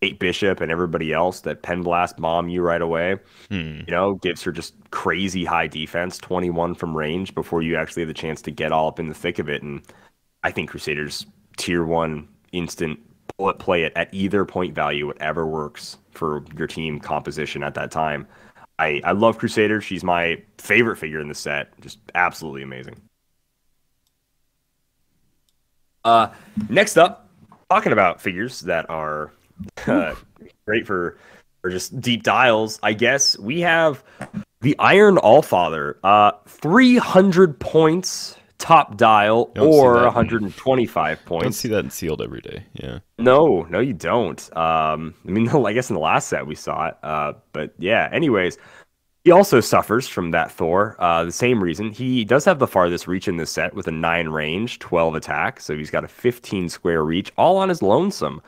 Kate Bishop and everybody else that pen blast bomb you right away. Hmm. You know, gives her just crazy high defense, 21 from range before you actually have the chance to get all up in the thick of it. And I think Crusaders tier one instant bullet play it at either point value, whatever works for your team composition at that time. I, I love Crusader. She's my favorite figure in the set. Just absolutely amazing. Uh, next up, talking about figures that are uh, great for for just deep dials. I guess we have the Iron Allfather, uh, three hundred points top dial or that in- one hundred and twenty five don't points. see that in sealed every day yeah No, no, you don't. Um, I mean, I guess in the last set we saw it. Uh, but yeah, anyways, he also suffers from that Thor. Uh, the same reason. He does have the farthest reach in this set with a 9 range, 12 attack. So he's got a 15 square reach, all on his lonesome,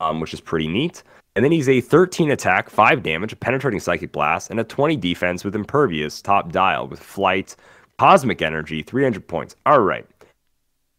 um, which is pretty neat. And then he's a 13 attack, 5 damage, a penetrating psychic blast, and a 20 defense with impervious, top dial with flight, cosmic energy, 300 points. All right.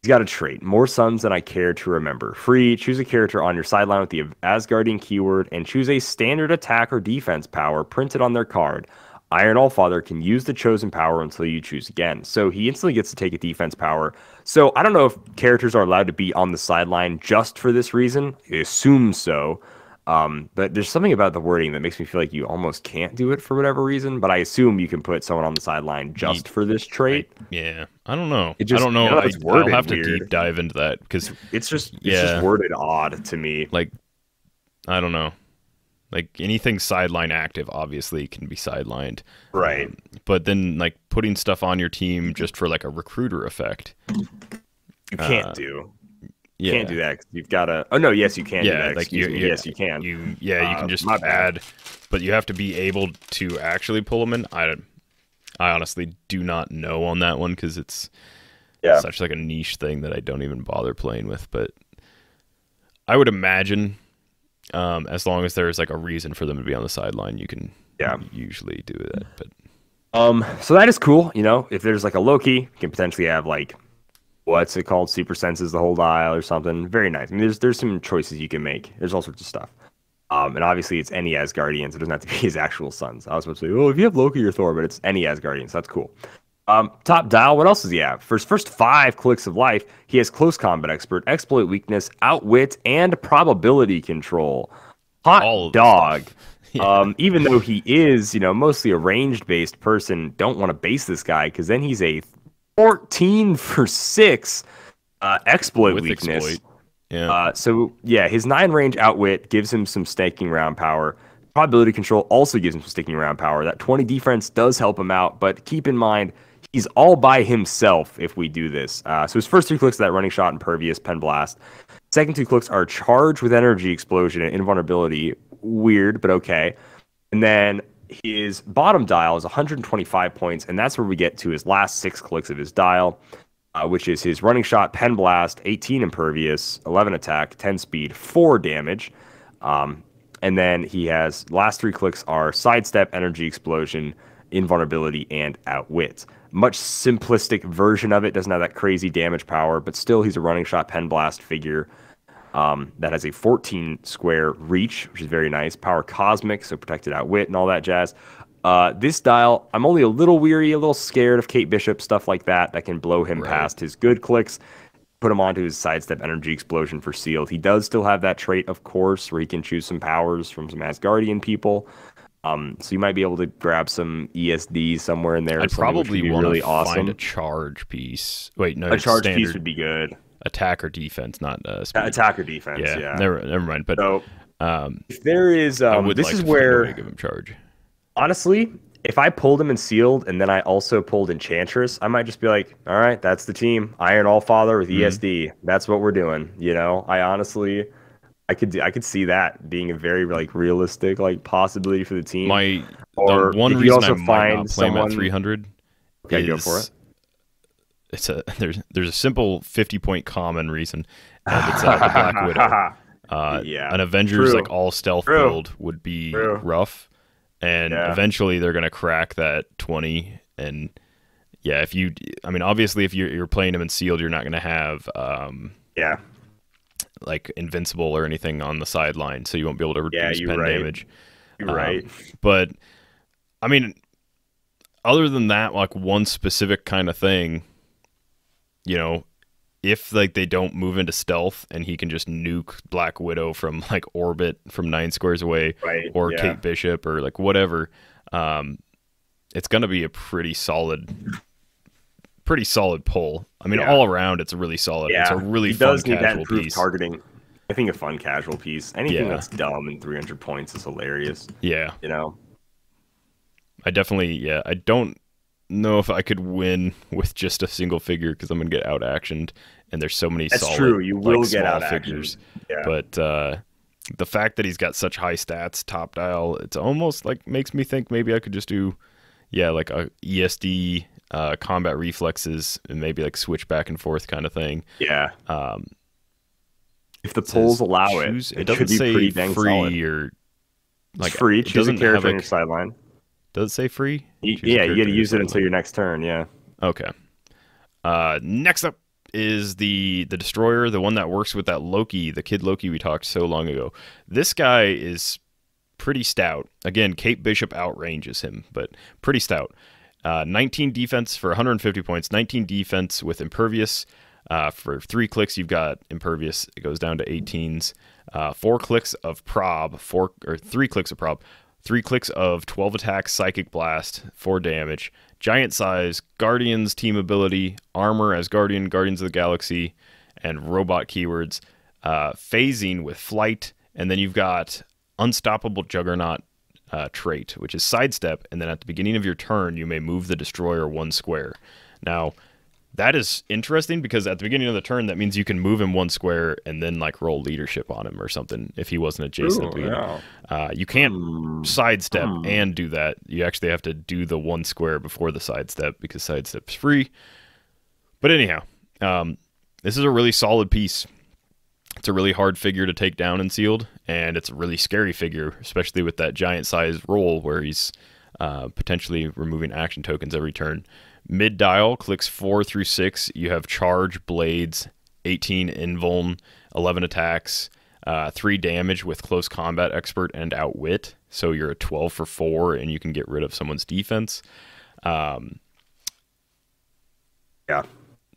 He's got a trait. More suns than I care to remember. Free. Choose a character on your sideline with the Asgardian keyword and choose a standard attack or defense power printed on their card. Iron Allfather can use the chosen power until you choose again. So he instantly gets to take a defense power. So I don't know if characters are allowed to be on the sideline just for this reason. I assume so. Um, but there's something about the wording that makes me feel like you almost can't do it for whatever reason. But I assume you can put someone on the sideline just for this trait. Yeah, I don't know. It just- I don't know. you know, I, it's I'll worded have to weird. deep dive into that because, It's just it's Yeah. just worded odd to me. like, I don't know. Like anything sideline active, obviously can be sidelined. Right. But then, like putting stuff on your team just for like a recruiter effect. You can't Uh, do. Yeah, Can't do that. 'cause you've got to. Oh no, yes you can. do yeah, that. like you, yeah, yes you can. You, yeah, you Uh, can just add, but you have to be able to actually pull them in. I, I honestly do not know on that one because it's yeah. such like a niche thing that I don't even bother playing with. But I would imagine, um, as long as there's like a reason for them to be on the sideline, you can Yeah. usually do that. But Um, so that is cool. You know, if there's like a Loki, you can potentially have like what's it called, super senses the whole dial or something. Very nice. I mean, there's there's some choices you can make. There's all sorts of stuff. Um, and obviously it's any Asgardians. It doesn't have to be his actual sons. I was supposed to say, oh, if you have Loki or Thor, but it's any Asgardians. That's cool. Um, top dial. What else does he have? For his first five clicks of life, he has close combat expert, exploit weakness, outwit, and probability control. Hot All dog. Yeah. Um, even though he is, you know, mostly a ranged based person, don't want to base this guy because then he's a 14 for six uh, exploit with weakness. exploit, yeah, Uh, so yeah, his nine range outwit gives him some staking round power. Probability control also gives him some sticking around power. That 20 defense does help him out, but keep in mind he's all by himself if we do this. Uh, so his first three clicks that running shot, impervious, pen blast. Second two clicks are charge with energy explosion and invulnerability. Weird, but okay. And then his bottom dial is 125 points, and that's where we get to his last six clicks of his dial, uh, which is his running shot, pen blast, 18 impervious, 11 attack, 10 speed, 4 damage. Um, and then he has last three clicks are sidestep, energy explosion, invulnerability, and outwit. Much simplistic version of it doesn't have that crazy damage power, but still he's a running shot, pen blast figure um, that has a 14 square reach, which is very nice. Power cosmic, so protected outwit and all that jazz. Uh, this dial, I'm only a little weary, a little scared of Kate Bishop stuff like that that can blow him Right. past his good clicks. Put him onto his sidestep energy explosion for sealed. He does still have that trait, of course, where he can choose some powers from some Asgardian people. Um, so you might be able to grab some ESD somewhere in there. I'd something which would probably want to really find a charge piece. Wait, no, A charge standard piece would be good. attack or defense, not uh, speed. Attack or defense, yeah, yeah. never, never mind. But So um, if there is, I um, this like is to find a way where give him charge. honestly, if I pulled him in sealed and then I also pulled Enchantress, I might just be like, all right, that's the team. Iron All Father with Mm-hmm. ESD. That's what we're doing. You know, I honestly, I could, I could see that being a very like realistic like possibility for the team. My Or the one reason I also might not play him at 300 Okay, is go for it. it's a there's there's a simple 50 point common reason, and it's uh, the Black Widow. Uh, Yeah, an Avengers true. like all stealth True. build would be True. rough, and Yeah. eventually they're gonna crack that 20. And yeah, if you, I mean, obviously if you're, you're playing them in sealed, you're not gonna have um yeah, like invincible or anything on the sideline, so you won't be able to reduce Yeah, pen right. damage. you're Um, right. But I mean, other than that, like one specific kind of thing, you know, if like they don't move into stealth and he can just nuke Black Widow from like orbit from nine squares away, Right, or yeah. Kate Bishop or like whatever, um, it's gonna be a pretty solid, pretty solid pull. I mean, Yeah. all around, it's a really solid. Yeah, it's a really he fun does need that improved piece. targeting. I think a fun casual piece. Anything Yeah. that's dumb and 300 points is hilarious. Yeah, You know, I definitely, yeah, I don't know if I could win with just a single figure because I'm gonna get out actioned, and there's so many That's solid, true, you will like, get out-actioned. figures. Yeah. But uh, the fact that he's got such high stats, top dial, it's almost like makes me think maybe I could just do, yeah, like a ESD, uh, combat reflexes, and maybe like switch back and forth kind of thing. yeah. Um, If the polls allow it, choose- it, it doesn't should be say pretty dang free solid. or like it's free. Choose a doesn't character have, on your sideline. Does it say free? Yeah, you got to use it until your next turn. Yeah. Okay. Uh, next up is the the destroyer, the one that works with that Loki, the kid Loki we talked so long ago. This guy is pretty stout. Again, Kate Bishop outranges him, but pretty stout. Uh, 19 defense for 150 points, 19 defense with impervious. Uh, for three clicks, you've got impervious. It goes down to 18s. Uh, four clicks of prob, four or three clicks of prob, three clicks of 12 attacks, psychic blast, four damage, giant size, guardians team ability, armor Asgardian, guardians of the galaxy, and robot keywords. Uh, phasing with flight, and then you've got unstoppable juggernaut uh, trait, which is sidestep, and then at the beginning of your turn, you may move the destroyer one square. Now, that is interesting because at the beginning of the turn, that means you can move him one square and then like roll leadership on him or something if he wasn't adjacent at the beginning. yeah. Uh, you can't sidestep and do that. You actually have to do the one square before the sidestep because sidestep's free. But anyhow, um, this is a really solid piece. It's a really hard figure to take down and sealed, and it's a really scary figure, especially with that giant size roll where he's uh, potentially removing action tokens every turn. Mid dial clicks four through six. You have charge, blades, 18 invuln, 11 attacks, uh, three damage with close combat expert and outwit. So you're a 12 for four, and you can get rid of someone's defense. Um, Yeah.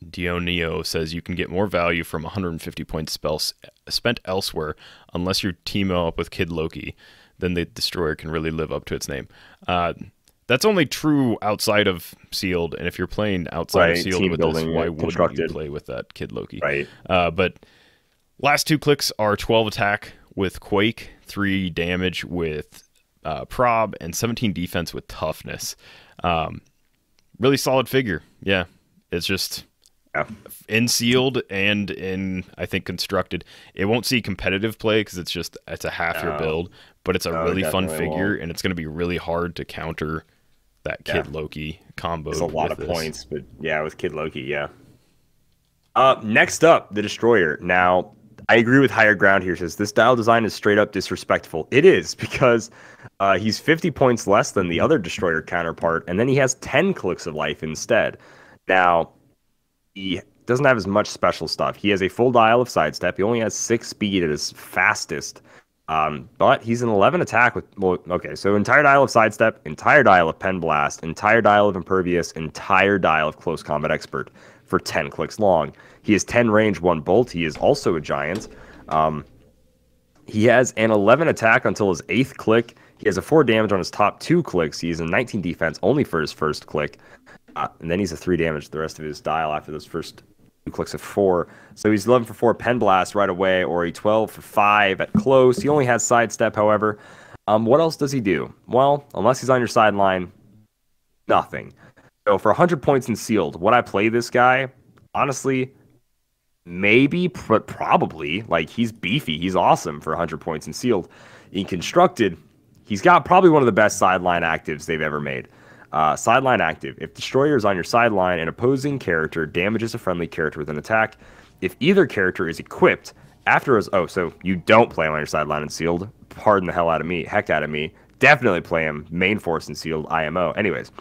Dio Neo says you can get more value from 150 points spells spent elsewhere unless you team up with Kid Loki. Then the destroyer can really live up to its name. Uh, that's only true outside of sealed, and if you're playing outside Right, of sealed with this, why wouldn't you play with that Kid Loki? Right. Uh, but last two clicks are 12 attack with Quake, three damage with uh, Prob, and 17 defense with Toughness. Um, really solid figure. Yeah, it's just Yeah. in sealed and in I think constructed. It won't see competitive play because it's just it's a half your No. build, but it's a No, really fun figure, won't. and it's going to be really hard to counter that Kid Yeah. Loki combo. It's a lot of this. points, but yeah, with Kid Loki, yeah. Uh, next up, the Destroyer. Now, I agree with Higher Ground here. Says this dial design is straight up disrespectful. It is because uh, he's 50 points less than the other Destroyer counterpart, and then he has 10 clicks of life instead. Now, he doesn't have as much special stuff. He has a full dial of sidestep. He only has six speed at his fastest. Um, but he's an 11 attack with, well, okay, so entire dial of sidestep, entire dial of pen blast, entire dial of impervious, entire dial of close combat expert for 10 clicks long. He has 10 range, 1 bolt. He is also a giant. Um, he has an 11 attack until his eighth click. He has a 4 damage on his top two clicks. He's a 19 defense only for his first click. Uh, and then he's a 3 damage the rest of his dial after those first two clicks of 4. So he's 11 for 4 pen blast right away, or a 12 for 5 at close. He only has sidestep, however. Um, what else does he do? Well, unless he's on your sideline, nothing. So for 100 points in sealed, would I play this guy? Honestly, maybe, but probably. Like he's beefy. He's awesome for 100 points in sealed. In constructed, he's got probably one of the best sideline actives they've ever made. Uh, sideline active. If destroyer is on your sideline, an opposing character damages a friendly character with an attack. If either character is equipped after his oh, so you don't play him on your sideline and sealed. Pardon the hell out of me, heck out of me. Definitely play him main force and sealed IMO. Anyways,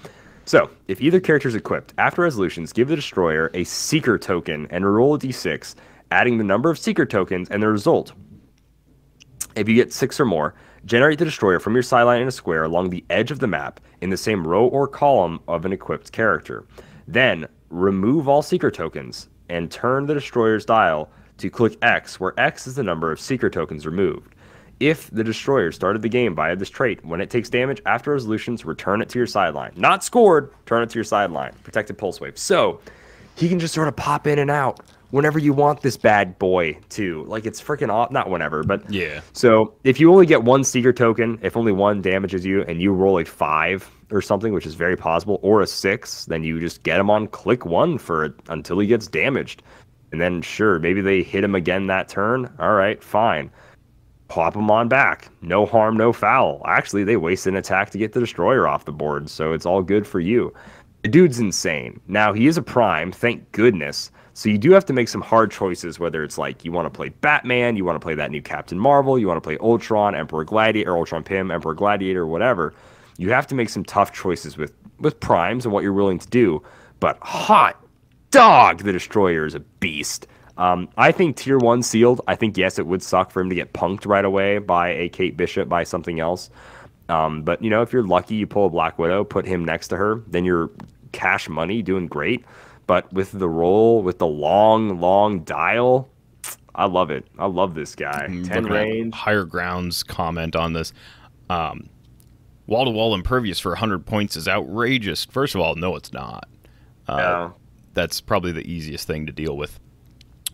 so, if either character is equipped, after resolutions, give the destroyer a seeker token and roll a d6, adding the number of seeker tokens and the result. If you get six or more, generate the destroyer from your sideline in a square along the edge of the map in the same row or column of an equipped character. Then, remove all seeker tokens and turn the destroyer's dial to click X, where X is the number of seeker tokens removed. If the destroyer started the game via this trait, when it takes damage after resolutions, return it to your sideline. Not scored, turn it to your sideline. Protected pulse wave. So he can just sort of pop in and out whenever you want this bad boy to. Like it's freaking off. Not whenever, but Yeah. So if you only get one seeker token, if only one damages you, and you roll a five or something, which is very possible, or a six, then you just get him on click one for it until he gets damaged. And then sure, maybe they hit him again that turn. All right, fine pop him on back. No harm, no foul. Actually, they wasted an attack to get the destroyer off the board, so it's all good for you. The dude's insane. Now, he is a prime, thank goodness. So you do have to make some hard choices, whether it's like you want to play Batman, you want to play that new Captain Marvel, you want to play Ultron, Emperor Gladiator, or Ultron Pym, Emperor Gladiator, whatever. You have to make some tough choices with, with primes and what you're willing to do. But hot dog, the destroyer is a beast. Um, I think tier one sealed. I think yes, it would suck for him to get punked right away by a Kate Bishop by something else. Um, but you know, if you're lucky, you pull a Black Widow, put him next to her, then you're cash money doing great. But with the roll, with the long, long dial, I love it. I love this guy. I'm Ten range. Higher grounds comment on this. Um, wall to wall impervious for 100 points is outrageous. First of all, no, it's not. Uh, Yeah. That's probably the easiest thing to deal with.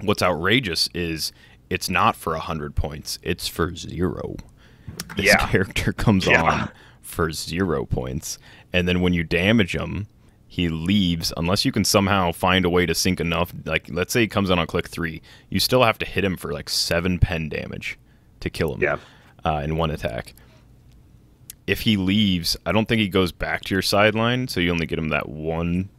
What's outrageous is it's not for 100 points, it's for zero. This Yeah. character comes Yeah. on for zero points. And then when you damage him, he leaves unless you can somehow find a way to sync enough. Like, let's say he comes on on click three, you still have to hit him for like seven pen damage to kill him Yeah. uh, in one attack. If he leaves, I don't think he goes back to your sideline, so you only get him that one.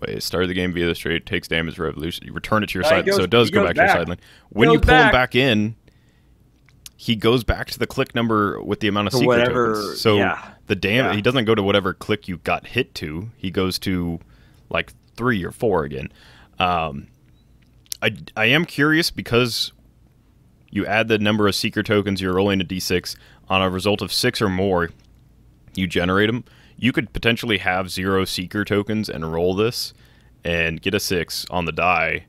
Wait, start of the game via the straight, takes damage, revolution. You return it to your Uh, side, so it does go goes back, to your sideline. When you goes pull him back. back in, he goes back to the click number with the amount of secret whatever- tokens. So yeah. The damage Yeah. he doesn't go to whatever click you got hit to. He goes to like three or four again. Um, I I am curious because you add the number of seeker tokens you're rolling a d6 on a result of six or more you generate them you could potentially have zero seeker tokens and roll this and get a six on the die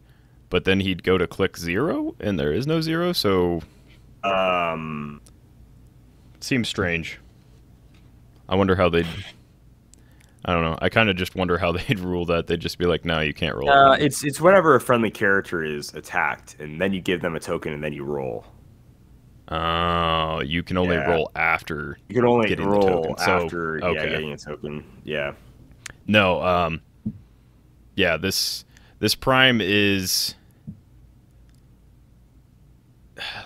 but then he'd go to click zero and there is no zero so Um, seems strange i wonder how they'd i don't know i kind of just wonder how they'd rule that they'd just be like no you can't roll uh, it. it's it's whenever a friendly character is attacked, and then you give them a token, and then you roll. oh you can only Yeah. roll after You can only Getting the roll token, so, after yeah, okay. getting a token. Yeah. No, um yeah, this this prime is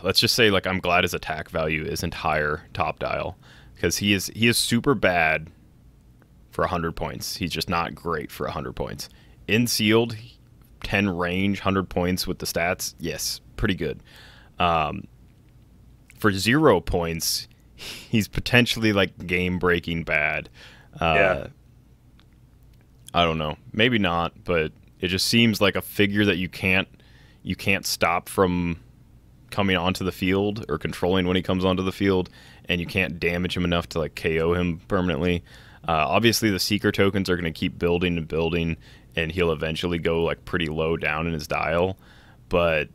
let's just say like I'm glad his attack value isn't higher top dial because he is he is super bad for 100 points. He's just not great for 100 points. In sealed 10 range 100 points with the stats. Yes, pretty good. Um for 0 points, he's potentially like game breaking bad. Uh Yeah. I don't know. Maybe not, but it just seems like a figure that you can't you can't stop from coming onto the field or controlling when he comes onto the field, and you can't damage him enough to like KO him permanently. Uh, obviously, the seeker tokens are going to keep building and building, and he'll eventually go like pretty low down in his dial. But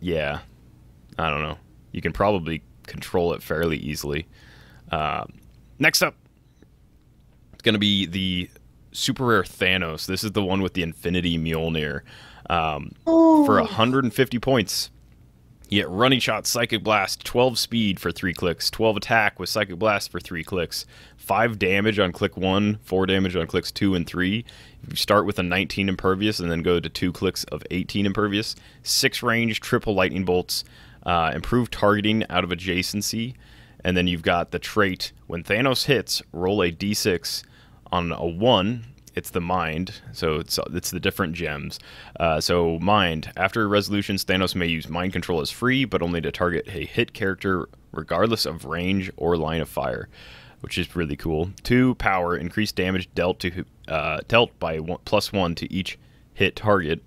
yeah, I don't know. You can probably control it fairly easily. Uh, next up, it's going to be the super rare Thanos. This is the one with the Infinity Mjolnir. Um, for 150 points, you get running shot, psychic blast, 12 speed for three clicks, 12 attack with psychic blast for three clicks, five damage on click one, four damage on clicks two and three. You start with a 19 impervious and then go to two clicks of 18 impervious, six range, triple lightning bolts, uh, improved targeting out of adjacency, and then you've got the trait when Thanos hits, roll a d6 on a one. It's the mind, so it's it's the different gems. Uh, so mind after resolutions, Thanos may use mind control as free, but only to target a hit character regardless of range or line of fire, which is really cool. Two power increased damage dealt to uh, dealt by one, plus one to each hit target,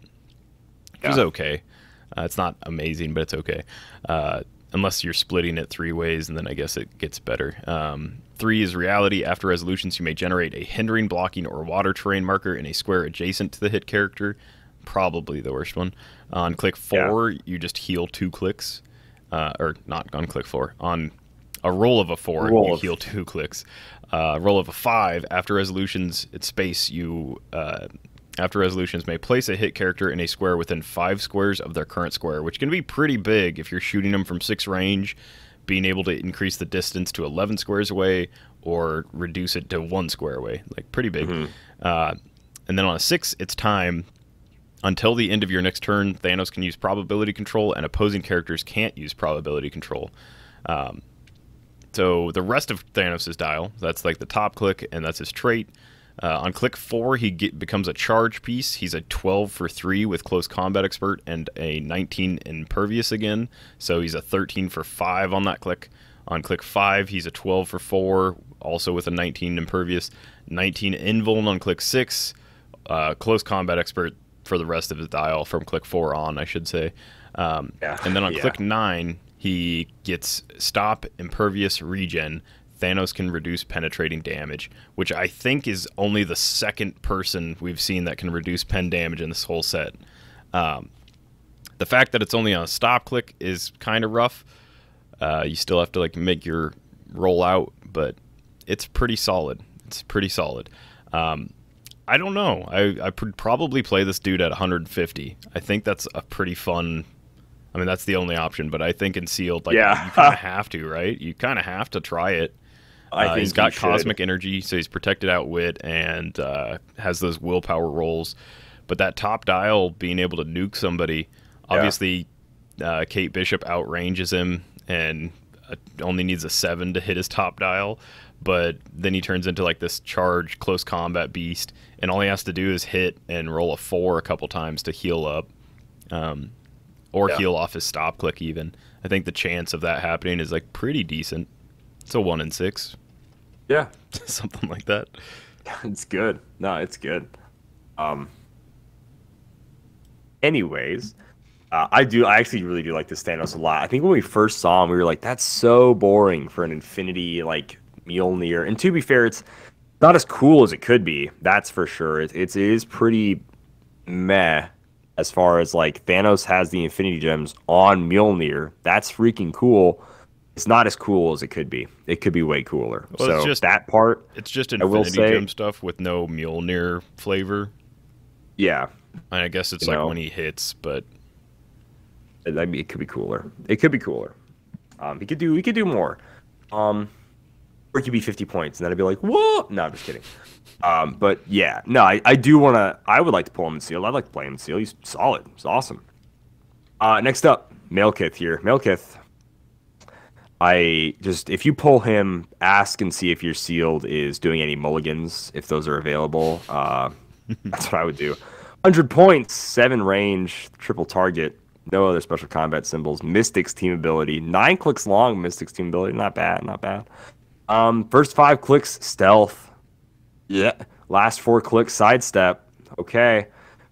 which is okay. Uh, it's not amazing, but it's okay. Unless you're splitting it three ways, and then I guess it gets better. Um, three is reality. After resolutions, you may generate a hindering, blocking, or water terrain marker in a square adjacent to the hit character. Probably the worst one. On click four, you just heal two clicks. Uh, or not on click four. On a roll of a four, Roll you of- heal two clicks. Uh, roll of a five. After resolutions, it's space. You uh, after resolutions may place a hit character in a square within five squares of their current square, which can be pretty big if you're shooting them from six range. Being able to increase the distance to 11 squares away or reduce it to one square away, like pretty big. Uh, and then on a six, it's time. Until the end of your next turn, Thanos can use probability control, and opposing characters can't use probability control. Um, so the rest of Thanos' dial, that's like the top click, and that's his trait. Uh, on click four, he get, becomes a charge piece. He's a 12 for three with close combat expert and a 19 impervious again. So he's a 13 for five on that click. On click five, he's a 12 for four, also with a 19 impervious, 19 invuln on click six, uh, close combat expert, for the rest of his dial from click four on, I should say. Um, Yeah, And then on yeah. click nine, he gets stop, impervious, regen. Thanos can reduce penetrating damage, which I think is only the second person we've seen that can reduce pen damage in this whole set. Um, the fact that it's only on a stop click is kind of rough. Uh, you still have to like make your roll out, but it's pretty solid. It's pretty solid. Um, I don't know. I I would probably play this dude at 150. I think that's a pretty fun. I mean, that's the only option, but I think in sealed, like Yeah. you kind of have to, right? You kind of have to try it. I Uh, think he's got he cosmic energy, so he's protected outwit and uh, has those willpower rolls. But that top dial, being able to nuke somebody, obviously, uh, Kate Bishop outranges him and uh, only needs a seven to hit his top dial. But then he turns into like this charge close combat beast, and all he has to do is hit and roll a four a couple times to heal up, um, or Yeah. heal off his stop click. Even I think the chance of that happening is like pretty decent. It's a one in six Yeah, something like that. it's good. No, it's good. Um. Anyways, uh, I do. I actually really do like this Thanos a lot. I think when we first saw him, we were like, "That's so boring for an Infinity like Mjolnir." And to be fair, it's not as cool as it could be. That's for sure. It, it's it is pretty meh as far as like Thanos has the Infinity Gems on Mjolnir. That's freaking cool. It's not as cool as it could be. It could be way cooler. Well, it's so just- that part, It's just Infinity say- Gem stuff with no Mjolnir flavor. yeah, And I guess it's like know. when he hits, but I mean, it could be cooler. It could be cooler. Um, he could do. He could do more. Um, or it could be fifty points, and then I'd be like, "Whoa!" No, I'm just kidding. Um, but yeah, no, I, I do want to. I would like to pull him in seal. I like to play him in seal. He's solid. He's awesome. Uh, next up, Malekith here. Malekith. I just if you pull him, ask and see if your sealed is doing any mulligans if those are available. Uh, that's what I would do. Hundred points, seven range, triple target, no other special combat symbols. Mystics team ability, nine clicks long. Mystics team ability, not bad, not bad. Um, first five clicks, stealth. Yeah. Last four clicks, sidestep. Okay.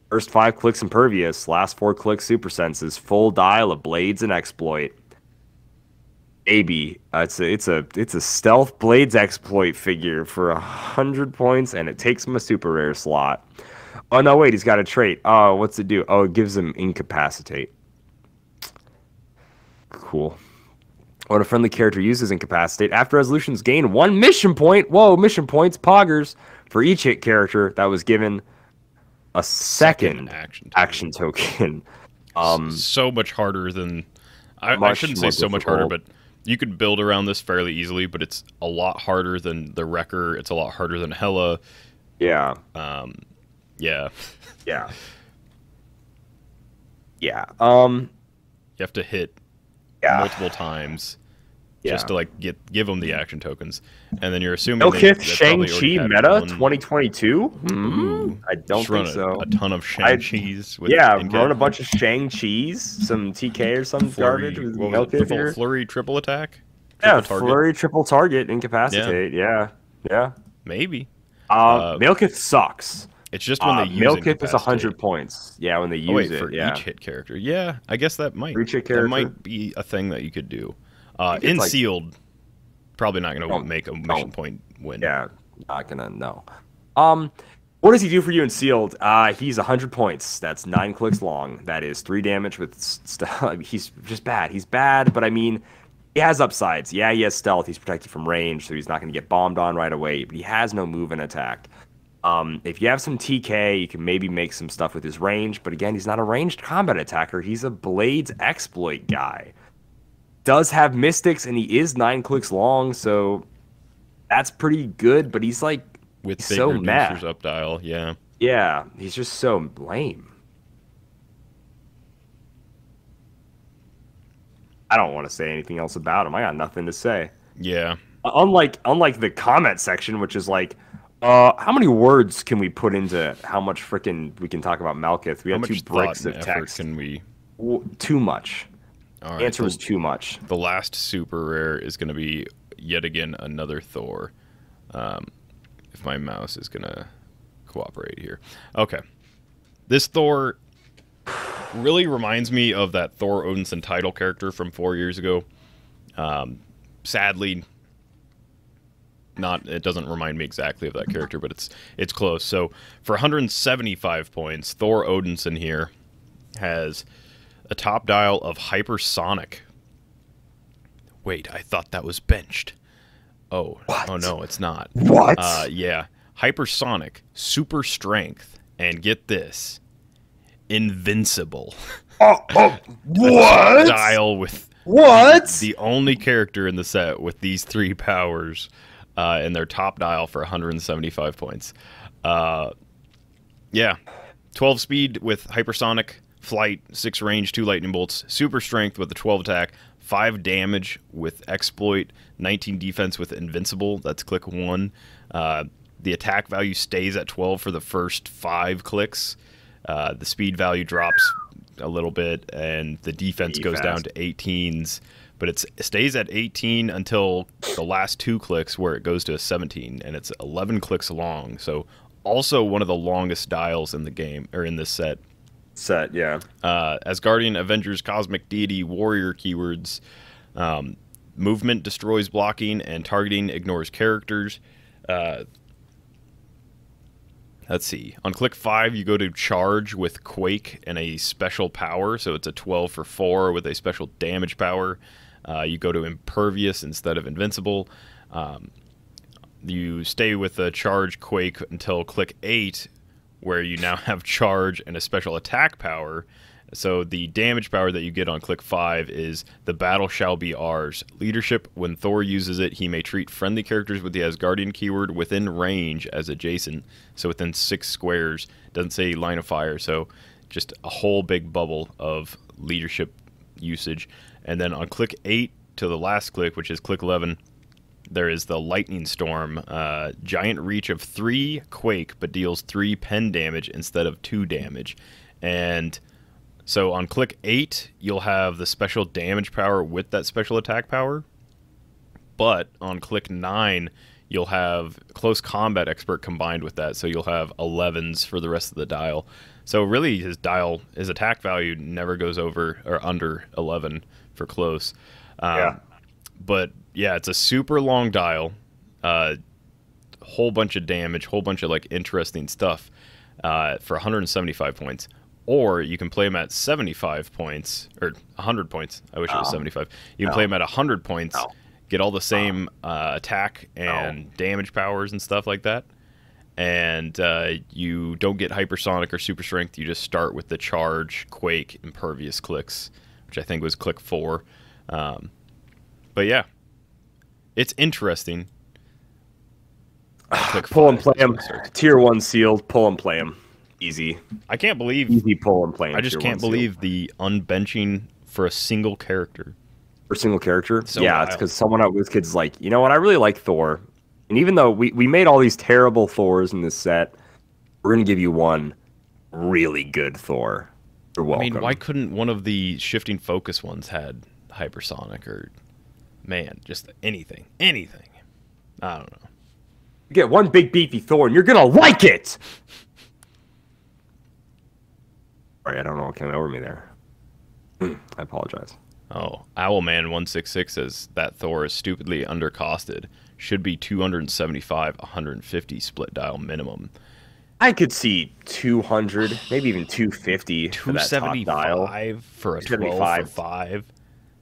First five clicks, impervious. Last four clicks, super senses. Full dial of blades and exploit. Baby, uh, it's a it's a it's a stealth blades exploit figure for a hundred points, and it takes him a super rare slot. Oh no, wait, he's got a trait. Oh, what's it do? Oh, it gives him incapacitate. Cool. When a friendly character uses incapacitate, after resolutions gain one mission point. Whoa, mission points, poggers for each hit character that was given a second, action action token. Um, so much harder than I, I shouldn't say so much harder, but difficult. You could build around this fairly easily. But it's a lot harder than the Wrecker. It's a lot harder than Hela. yeah, Um, yeah, yeah, yeah. Um, you have to hit yeah. multiple times Yeah. just to like get give them the action tokens, and then you're assuming Elkith Shang Chi meta one- 2022. Hmm, I don't think a, so. a ton of Shang Chi's. with yeah, run a bunch of Shang Chi's, some TK or some flurry, garbage with was it, here. flurry triple attack. Yeah, target? flurry, triple target, incapacitate. Yeah, yeah. maybe. Um, Uh, Malekith sucks. It's just when Uh, they use Malekith is incapacitate. hundred points. Yeah, when they use Oh, wait, it. for yeah. each hit character. Yeah, I guess that might each hit that might be a thing that you could do. Uh, in like- sealed, probably not going to make a mission point win. Yeah, not gonna no. Um, what does he do for you in sealed? Uh, he's hundred points. That's nine clicks long. That is three damage with stealth. he's just bad. He's bad, but I mean, he has upsides. Yeah, he has stealth. He's protected from range, so he's not gonna get bombed on right away. But he has no move and attack. Um, if you have some TK, you can maybe make some stuff with his range. But again, he's not a ranged combat attacker. He's a blades exploit guy. Does have mystics, and he is nine clicks long, so that's pretty good. But he's like with He's so mad. up dial. Yeah, yeah, he's just so lame. I don't want to say anything else about him. I got nothing to say. yeah. Unlike unlike the comment section, which is like, uh, how many words can we put into how much freaking we can talk about Malekith? We How had two bricks of text. can we? Too much. All right, Answer was too much. the last super rare is going to be yet again another Thor. Um, if my mouse is going to cooperate here, okay. this Thor really reminds me of that Thor Odinson title character from four years ago. Um, sadly, not it doesn't remind me exactly of that character, but it's it's close. So for 175 points, Thor Odinson here has a top dial of hypersonic. Wait, I thought that was benched. Oh, oh no, it's not. What? Uh, yeah, hypersonic, super strength, and get this, invincible. oh, oh, what? Dial with What? the only character in the set with these three powers uh, in their top dial for 175 points. Uh, yeah, 12 speed with hypersonic, flight, 6 range, 2 lightning bolts, super strength with a 12 attack, 5 damage with exploit, 19 defense with invincible. That's click 1. Uh, the attack value stays at 12 for the first 5 clicks. Uh, the speed value drops a little bit, and the defense goes down to 18s, but it's, it stays at 18 until the last two clicks, where it goes to a 17, and it's 11 clicks long. So also one of the longest dials in the game or in this set. Set, yeah. Uh, Asgardian Avengers Cosmic Deity Warrior keywords. Um, movement destroys blocking, and targeting ignores characters. Uh, let's see. On click five, you go to charge with Quake and a special power. So it's a 12 for four with a special damage power. Uh, you go to impervious instead of invincible. Um, you stay with the charge Quake until click eight, where you now have charge and a special attack power. So the damage power that you get on click 5 is the battle shall be ours. Leadership, when Thor uses it, he may treat friendly characters with the Asgardian keyword within range as adjacent, so within 6 squares. Doesn't say line of fire, so just a whole big bubble of leadership usage. And then on click 8 to the last click, which is click 11, there is the lightning storm uh, giant reach of three quake but deals three pen damage instead of two damage. And so on click eight you'll have the special damage power with that special attack power. But on click nine you'll have close combat expert combined with that. So you'll have 11s for the rest of the dial. So really his dial his attack value never goes over or under 11 for close. Um, Yeah. but yeah, it's a super long dial, uh, whole bunch of damage, whole bunch of like interesting stuff uh, for 175 points. Or you can play them at 75 points or 100 points. I wish it was 75. You can play them at 100 points, No. get all the same uh, attack and damage powers and stuff like that. And uh, you don't get hypersonic or super strength. You just start with the charge, quake, impervious clicks, which I think was click four. Um, but yeah, it's interesting. Pull and play him. Tier one sealed. Pull and play him. Easy. I can't believe Easy pull and play him. I just can't believe the unbenching for a single character. for a single character. So yeah, it's because someone out WizKids is like, you know what? I really like Thor, and even though we we made all these terrible Thors in this set, we're gonna give you one really good Thor. You're I mean, why couldn't one of the shifting focus ones had hypersonic or man, just anything, anything? I don't know. You get one big beefy Thor, and you're gonna like it. Sorry, I don't know what came over me there. I apologize. Oh, Owlman166 says that Thor is stupidly undercosted. Should be 275, 150 split dial minimum. I could see 200, maybe even 250 for that top dial. for a 12 for 5.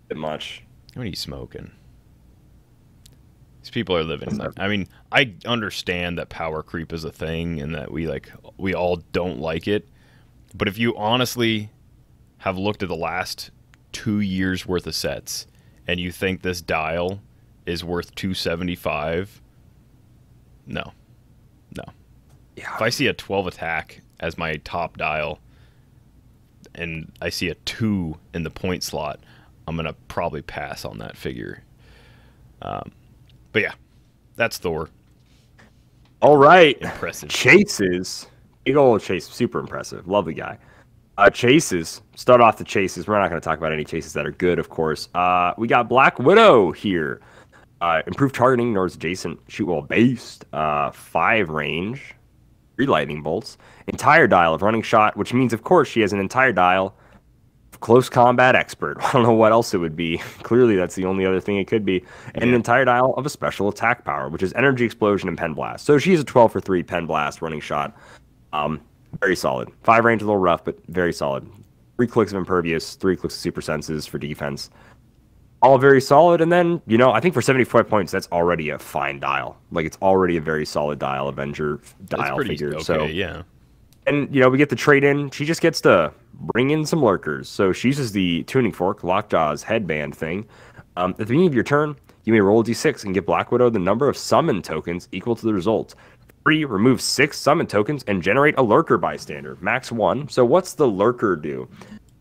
Bit much. What are you smoking? These people are living. I mean, I understand that power creep is a thing and that we like we all don't like it. But if you honestly have looked at the last two years worth of sets and you think this dial is worth 275, no, no. Yeah. If I see a 12 attack as my top dial and I see a 2 in the point slot, I'm going to probably pass on that figure. Um, but yeah, that's Thor. All right. Impressive. Chases. Big old Chase. Super impressive. Lovely guy. Uh, chases. Start off the chases. We're not going to talk about any chases that are good, of course. Uh, we got Black Widow here. Uh, improved targeting, ignores adjacent, shoot while based. Uh, five range. three lightning bolts, entire dial of running shot, which means, of course, she has an entire dial close combat expert. I don't know what else it would be. Clearly, that's the only other thing it could be. And an entire dial of a special attack power, which is energy explosion and pen blast. So she's a 12 for 3 pen blast running shot. Um, very solid. Five range a little rough, but very solid. Three clicks of impervious, three clicks of super senses for defense. All very solid. And then, you know, I think for 75 points, that's already a fine dial. Like it's already a very solid dial Avenger That's dial pretty figure. okay. so yeah. and you know we get the trade in. She just gets to bring in some lurkers. So she uses the tuning fork, Lockjaw's headband thing. Um, at the beginning of your turn, you may roll a d6 and give Black Widow the number of summon tokens equal to the result. Three, remove six summon tokens and generate a lurker bystander, max one. So what's the lurker do?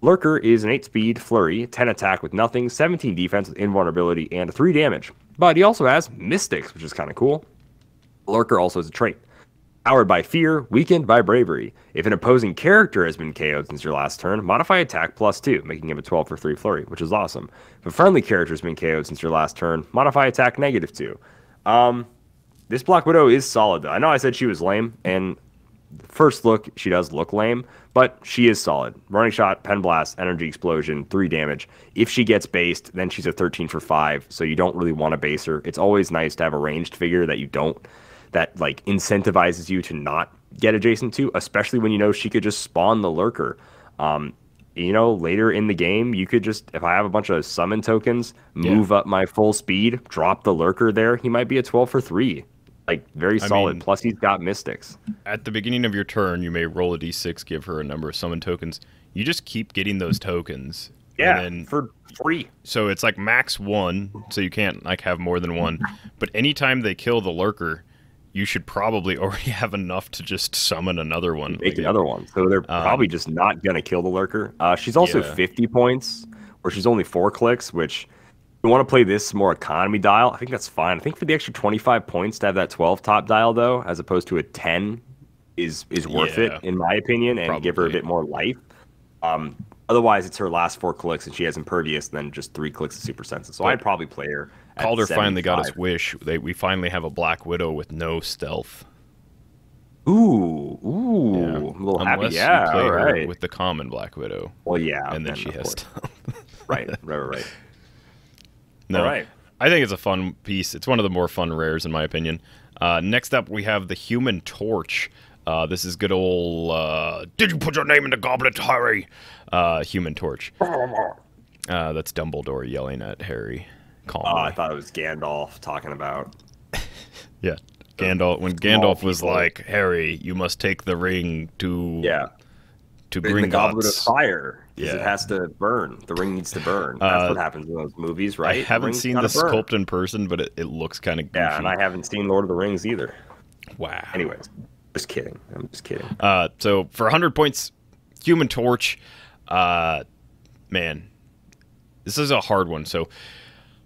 Lurker is an 8 speed flurry, 10 attack with nothing, 17 defense with invulnerability, and 3 damage. But he also has mystics, which is kind of cool. Lurker also has a trait. Powered by fear, weakened by bravery. If an opposing character has been KO'd since your last turn, modify attack plus 2, making him a 12 for 3 flurry, which is awesome. If a friendly character has been KO'd since your last turn, modify attack negative 2. Um, this Black Widow is solid, though. I know I said she was lame, and first look, she does look lame, but she is solid. Running shot, pen blast, energy explosion, three damage. If she gets based, then she's a 13 for five, so you don't really want to base her. It's always nice to have a ranged figure that you don't, that like incentivizes you to not get adjacent to, especially when you know she could just spawn the lurker. Um, you know, later in the game, you could just, if I have a bunch of summon tokens, move up my full speed, drop the lurker there. He might be a 12 for three. Like, very I solid. mean- Plus, he's got mystics. At the beginning of your turn, you may roll a d6, give her a number of summon tokens. You just keep getting those tokens. Yeah, And then, for free. so it's like max one, so you can't like have more than one. But anytime they kill the lurker, you should probably already have enough to just summon another one. Make Like, another one. So they're probably just not going to kill the lurker. Uh, she's also Yeah. 50 points, or she's only four clicks, which if you want to play this more economy dial, I think that's fine. I think for the extra 25 points to have that 12 top dial, though, as opposed to a 10, is is worth Yeah. it, in my opinion, and give her a bit more life. Um, otherwise, it's her last four clicks, and she has impervious, and then just three clicks of super senses. So But I'd probably play her. At Kalder finally got his wish. They, we finally have a Black Widow with no stealth. Ooh, ooh, Yeah. A little Unless happy. Yeah, you play all her with the common Black Widow, well, yeah, and then then she of has stealth. right, right, right, right. No, All right. I think it's a fun piece. It's one of the more fun rares, in my opinion. Uh, next up, we have the Human Torch. Uh, this is good old. Uh, Did you put your name in the goblet, Harry? Uh, Human Torch. Uh, that's Dumbledore yelling at Harry. Calmly. Oh, I thought it was Gandalf talking about. yeah, Gandalf. When Gandalf was people. like, "Harry, you must take the ring to Yeah, to in the goblet of fire. 'cause It has to burn. The ring needs to burn. That's Uh, what happens in those movies, right? I haven't ring's seen the sculpt in person, but it, it looks kind of. Yeah, and I haven't seen Lord of the Rings either. wow. Anyways, just kidding. I'm just kidding. Uh, so for 100 points, Human Torch, uh, man, this is a hard one. So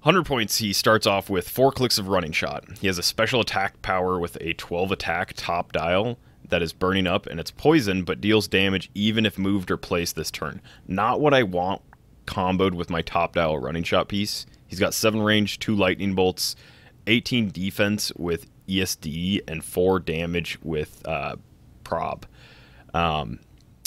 100 points, he starts off with four clicks of running shot. He has a special attack power with a 12 attack top dial that is burning up, and it's poison, but deals damage even if moved or placed this turn. Not what I want comboed with my top dial running shot piece. He's got seven range, two lightning bolts, 18 defense with ESD, and four damage with uh, prob. Um,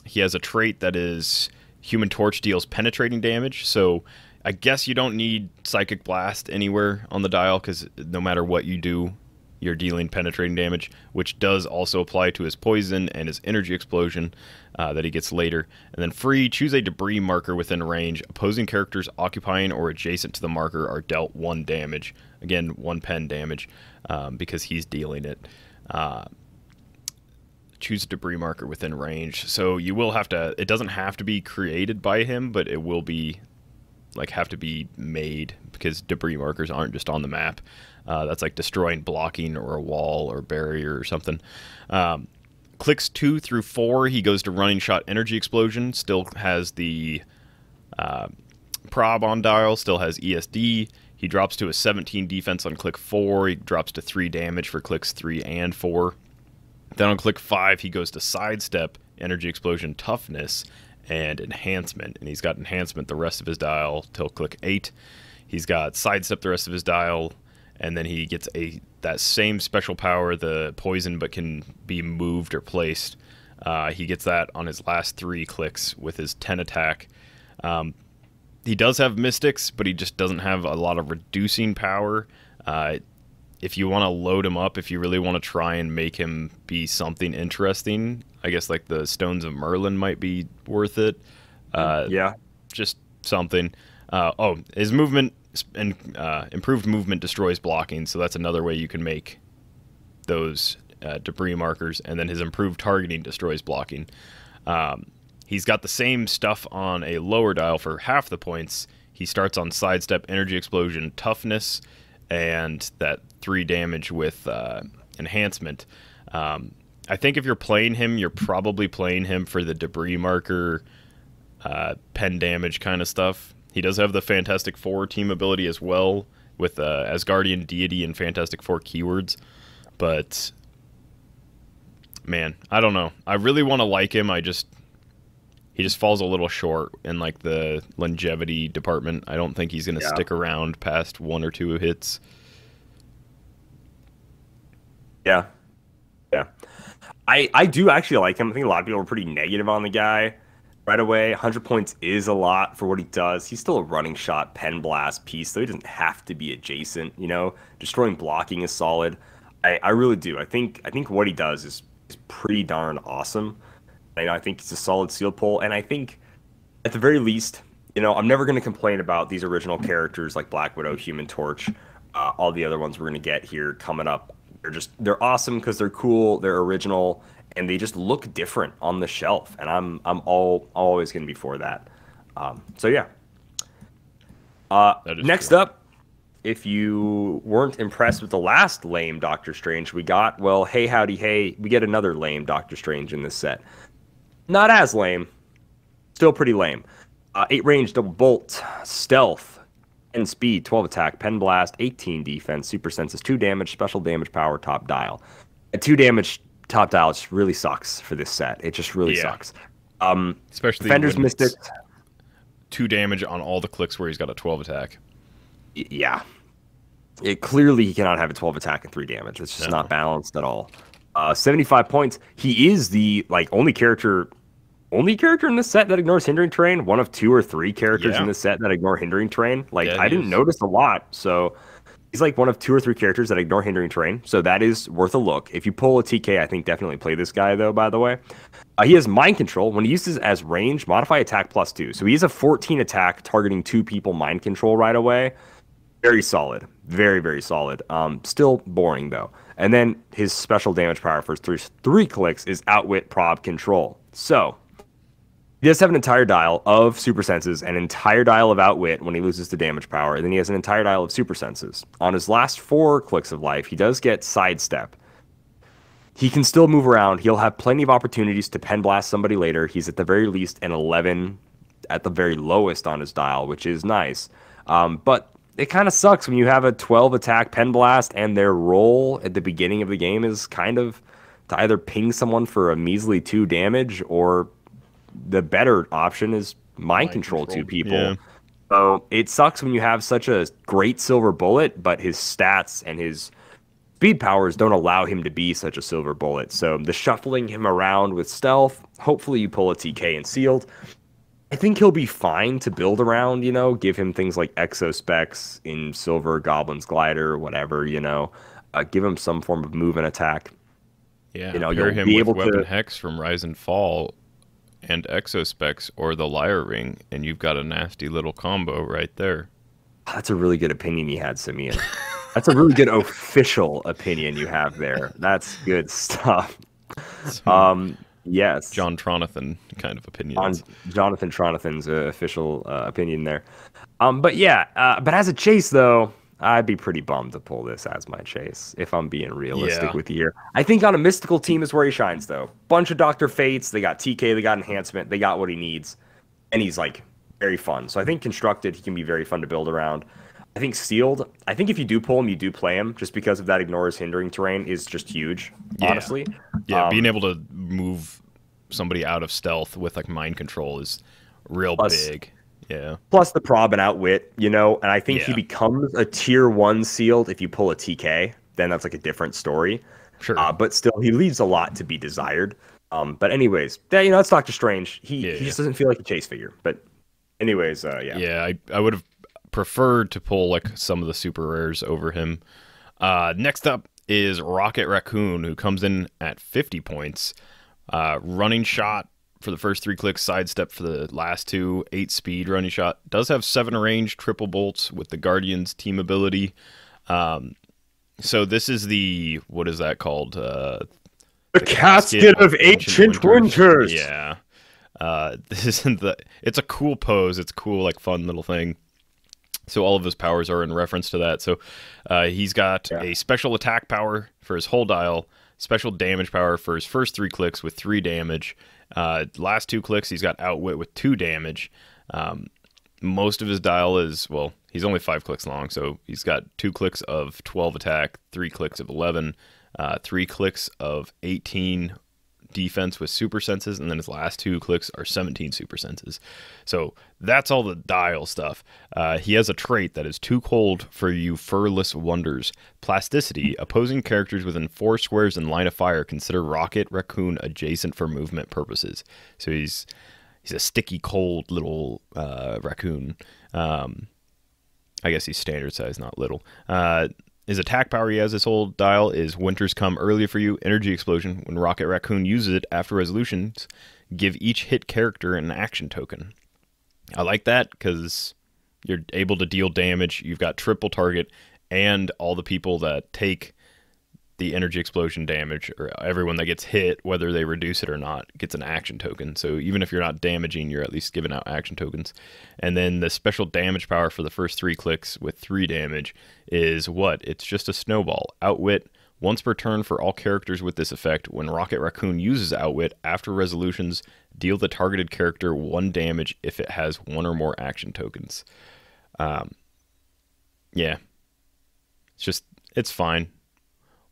he has a trait that is Human Torch deals penetrating damage. So I guess you don't need Psychic Blast anywhere on the dial because no matter what you do, you're dealing penetrating damage, which does also apply to his poison and his energy explosion uh, that he gets later. And then free, choose a debris marker within range. Opposing characters occupying or adjacent to the marker are dealt one damage. Again, one pen damage um, because he's dealing it. Uh, choose a debris marker within range. So you will have to. It doesn't have to be created by him, but it will be like have to be made because debris markers aren't just on the map. Uh, that's like destroying blocking or a wall or barrier or something. Um, clicks two through four, he goes to running shot energy explosion. Still has the uh, prob on dial. Still has ESD. He drops to a 17 defense on click four. He drops to three damage for clicks three and four. Then on click five, he goes to sidestep, energy explosion, toughness, and enhancement. And he's got enhancement the rest of his dial till click eight. He's got sidestep the rest of his dial, and then he gets a that same special power, the poison, but can be moved or placed. Uh, he gets that on his last three clicks with his 10 attack. Um, he does have mystics, but he just doesn't have a lot of reducing power. Uh, if you want to load him up, if you really want to try and make him be something interesting, I guess like the Stones of Merlin might be worth it. Uh, yeah. Just something. Uh, oh, his movement and uh, improved movement destroys blocking, so that's another way you can make those uh, debris markers. And then his improved targeting destroys blocking. Um, he's got the same stuff on a lower dial for half the points. He starts on sidestep, energy explosion, toughness, and that three damage with uh, enhancement. Um, I think if you're playing him, you're probably playing him for the debris marker, uh, pen damage kind of stuff. He does have the Fantastic Four team ability as well with uh, Asgardian deity and Fantastic Four keywords, but man, I don't know. I really want to like him. I just he just falls a little short in like the longevity department. I don't think he's going to Yeah. stick around past one or two hits. Yeah. Yeah. I I do actually like him. I think a lot of people were pretty negative on the guy right away. 100 points is a lot for what he does. He's still a running shot pen blast piece, so he doesn't have to be adjacent, you know. Destroying blocking is solid. I, I really do. I think I think what he does is, is pretty darn awesome. And I think it's a solid seal pull and I think at the very least, you know, I'm never going to complain about these original characters like Black Widow, Human Torch, uh, all the other ones we're going to get here coming up. They're just they're awesome because they're cool, they're original, and they just look different on the shelf. And I'm I'm all always going to be for that. Um, so yeah. Uh, next up, if you weren't impressed with the last lame Doctor Strange we got, well, hey howdy hey, we get another lame Doctor Strange in this set. Not as lame, still pretty lame. Uh, eight range, double bolt, stealth, and speed, 12 attack, pen blast, 18 defense, super senses, two damage, special damage power, top dial. A two damage top dial just really sucks for this set. It just really Yeah. sucks. Um, Especially it's Mystics, two damage on all the clicks where he's got a 12 attack. y- yeah. It clearly he cannot have a 12 attack and three damage. It's just No. not balanced at all. Uh, 75 points. He is the like only character, only character in this set that ignores hindering terrain. One of two or three characters Yeah. in this set that ignore hindering terrain. Like Yeah, I didn't is. notice a lot. So he's like one of two or three characters that ignore hindering terrain. So that is worth a look. If you pull a TK, I think definitely play this guy though. By the way, uh, he has mind control. When he uses as range, modify attack plus two. So he has a 14 attack targeting two people mind control right away very solid very very solid um still boring though and then his special damage power for three, three clicks is outwit prob control so he does have an entire dial of super senses an entire dial of outwit when he loses the damage power and then he has an entire dial of super senses. On his last four clicks of life he does get sidestep. He can still move around. He'll have plenty of opportunities to pen blast somebody later. He's at the very least an 11 at the very lowest on his dial which is nice. Um, but it kind of sucks when you have a 12 attack pen blast and their role at the beginning of the game is kind of to either ping someone for a measly two damage or the better option is mind, control, two control, people. yeah. So it sucks when you have such a great silver bullet, but his stats and his speed powers don't allow him to be such a silver bullet. So the shuffling him around with stealth, hopefully you pull a TK and sealed. I think he'll be fine to build around, you know, give him things like exo specs in silver, goblins glider, whatever, you know. Uh, give him some form of move and attack. Yeah, You know, you'll him be with able Weapon to- Hex from Rise and Fall and Exospecs or the Liar Ring, and you've got a nasty little combo right there. That's a really good opinion you had, Simeon. That's a really good official opinion you have there. That's good stuff. Um, yes. John Tronathan kind of opinion. on. Jonathan Tronathan's uh, official uh, opinion there. Um, but yeah, uh, but as a chase though, I'd be pretty bummed to pull this as my chase if I'm being realistic Yeah. with you here. I think on a mystical team is where he shines though. Bunch of Doctor Fates, they got TK, they got enhancement, they got what he needs, and he's like very fun. So I think constructed, he can be very fun to build around. I think sealed. I think if you do pull him, you do play him, just because of that ignores hindering terrain is just huge. Yeah. Honestly, yeah, Um, being able to move somebody out of stealth with like mind control is real Plus- big. Yeah. plus the prob and outwit, you know, and I think he becomes a tier one sealed if you pull a TK. Then that's like a different story. Sure. Uh, but still, he leaves a lot to be desired. Um, but anyways, that, you know, that's Doctor Strange. He Yeah, he yeah. just doesn't feel like a chase figure. But anyways, uh, yeah. yeah, I, I would have preferred to pull like some of the super rares over him. Uh, next up is Rocket Raccoon, who comes in at 50 points. Uh, running shot for the first three clicks, sidestep for the last two, eight speed running shot. Does have seven range, triple bolts with the Guardians team ability. Um, so this is the what is that called? Uh, The casket of ancient winters. Yeah. Uh, this isn't the. It's a cool pose. It's cool, like fun little thing. So all of his powers are in reference to that. So uh, he's got Yeah. a special attack power for his whole dial, special damage power for his first three clicks with three damage. Uh, last two clicks, he's got outwit with two damage. Um, most of his dial is well, he's only five clicks long, so he's got two clicks of twelve attack, three clicks of eleven, uh, three clicks of eighteen defense with super senses, and then his last two clicks are 17 super senses. So that's all the dial stuff. Uh, he has a trait that is too cold for you furless wonders. Plasticity. Opposing characters within four squares in line of fire consider Rocket Raccoon adjacent for movement purposes. So he's he's a sticky, cold little uh, raccoon. Um, I guess he's standard size, not little. Uh, his attack power he has this whole dial is Winters Come earlier for you, Energy Explosion. When Rocket Raccoon uses it after resolutions, give each hit character an action token. I like that because you're able to deal damage. You've got triple target, and all the people that take the energy explosion damage, or everyone that gets hit, whether they reduce it or not, gets an action token. So even if you're not damaging, you're at least giving out action tokens. And then the special damage power for the first three clicks with three damage is what? It's just a snowball. Outwit. Once per turn for all characters with this effect, when Rocket Raccoon uses Outwit after resolutions, deal the targeted character one damage if it has one or more action tokens. Um, yeah, it's just it's fine.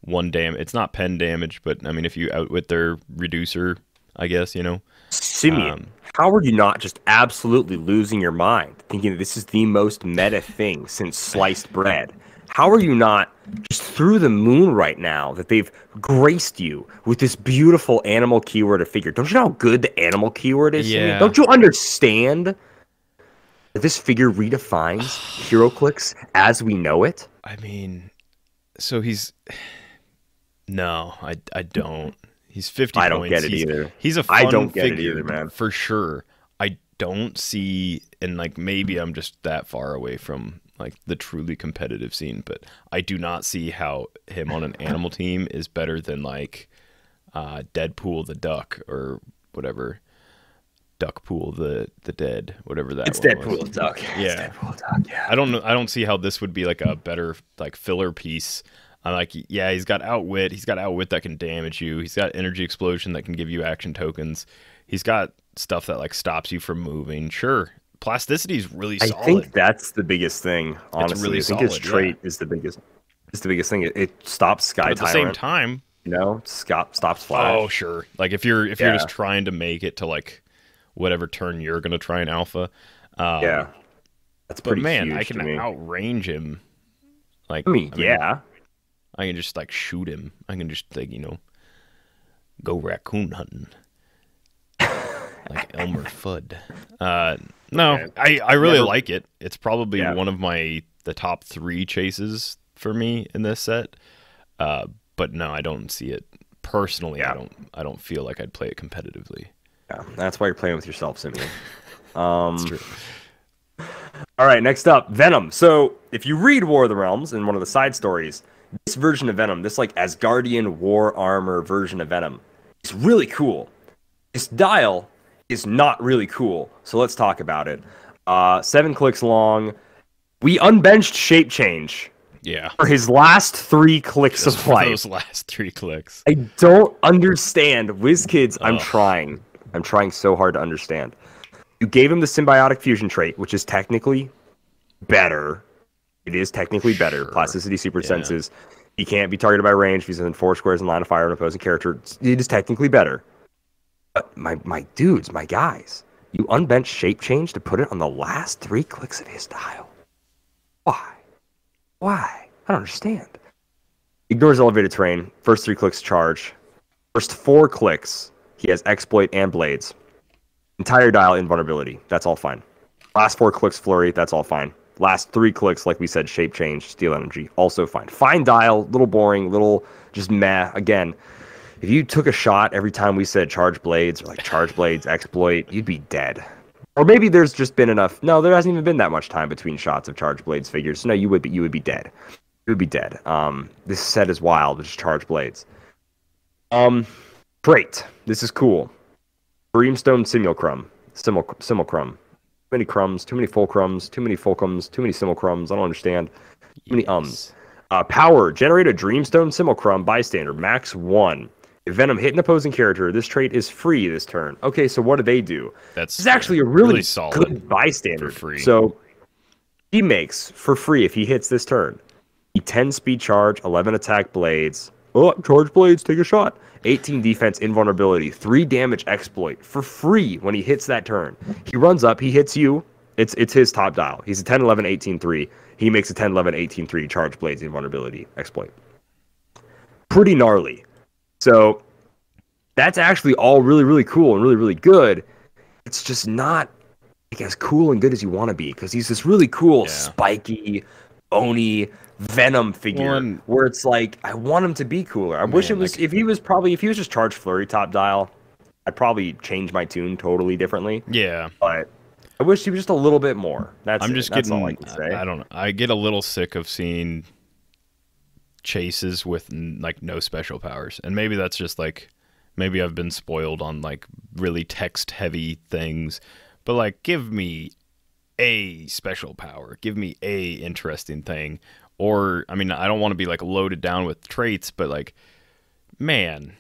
One dam. It's not pen damage, but I mean, if you outwit their reducer, I guess you know. Simeon, Um, how are you not just absolutely losing your mind, thinking that this is the most meta thing since sliced bread? How are you not just through the moon right now that they've graced you with this beautiful animal keyword of figure? Don't you know how good the animal keyword is? Simeon? Yeah. Don't you understand that this figure redefines HeroClix as we know it? I mean, so he's no, I I don't. He's fifty. I don't points. get it He's- either. He's a I fun don't get it either, man. For sure. I don't see, and like maybe I'm just that far away from like the truly competitive scene, but I do not see how him on an animal team is better than like uh, Deadpool the duck or whatever. Duckpool the the dead, whatever that. It's one was. Deadpool Duck. It's Yeah. Deadpool Duck. Yeah. I don't know. I don't see how this would be like a better like filler piece. I'm like, yeah, he's got outwit. He's got outwit that can damage you. He's got energy explosion that can give you action tokens. He's got stuff that like stops you from moving. Sure, plasticity is really I solid. think that's the biggest thing. Honestly, really I think his solid, yeah. trait is the biggest. It's the biggest thing. It, it stops Sky but at the same time, you know, stop stops Flash. oh sure. Like if you're if you're just trying to make it to like whatever turn you're gonna try an alpha. Um, yeah, that's pretty. But man, I can outrange him. Like I mean, yeah, I can just like shoot him. I can just like you know go raccoon hunting. like Elmer Fudd. Uh no, Okay. I, I really Never- like it. It's probably Yeah. one of my the top three chases for me in this set. Uh but no, I don't see it personally. I don't I don't feel like I'd play it competitively. yeah. That's why you're playing with yourself, Simeon. Um, It's true. All right, next up, Venom. So, if you read War of the Realms in one of the side stories, this version of Venom, this like Asgardian war armor version of Venom, is really cool. This dial is not really cool. So let's talk about it. Uh, seven clicks long. We unbenched shape change Yeah. for his last three clicks Just of life. those last three clicks. I don't understand. WizKids, I'm trying. I'm trying so hard to understand. You gave him the symbiotic fusion trait, which is technically better. It is technically better. Sure. Plasticity, super Yeah. senses. He can't be targeted by range if he's within four squares in line of fire of an opposing character. It is technically better. But my my dudes, my guys, You unbench shape change to put it on the last three clicks of his dial. Why? Why? I don't understand. Ignores elevated terrain. First three clicks charge. First four clicks, he has exploit and blades. Entire dial invulnerability. That's all fine. Last four clicks flurry. That's all fine. Last three clicks, like we said, shape change, steal energy. Also fine. Fine dial. Little boring. Little just meh. Again, if you took a shot every time we said charge blades or like charge blades exploit, you'd be dead. Or maybe there's just been enough. No, there hasn't even been that much time between shots of charge blades figures. No, you would be you would be dead. You would be dead. Um, this set is wild. Just charge blades. Um, trait. This is cool. Brimstone simulacrum. Simul- simulacrum. Too many crumbs. Too many fulcrums. Too many fulcrums. Too many simulacrums. I don't understand. Too many ums. Uh, power. Generate a Dreamstone simulacrum bystander. Max one. If Venom hit an opposing character, this trait is free this turn. Okay, so what do they do? That's This is actually a really, really solid good bystander. for free. So he makes for free if he hits this turn. He 10 speed charge, 11 attack blades. Oh, charge blades, take a shot. 18 defense invulnerability, 3 damage exploit for free when he hits that turn. He runs up, he hits you. It's it's his top dial. He's a 10 11 18 3. He makes a 10 11 18 3 charge blades invulnerability exploit. Pretty gnarly. So that's actually all really, really cool and really, really good. It's just not like as cool and good as you want to be because he's this really cool, Yeah. spiky, bony Venom figure One- where it's like I want him to be cooler. I wish it was like- if he was probably if he was just charge flurry top dial, I'd probably change my tune totally differently. yeah. But I wish he was just a little bit more. That's I'm it. just That's getting. all I can say. I, I don't know. I get a little sick of seeing chases with n- like no special powers, and maybe that's just like maybe I've been spoiled on like really text heavy things, but like give me a special power, give me a interesting thing, or I mean I don't want to be like loaded down with traits, but like man.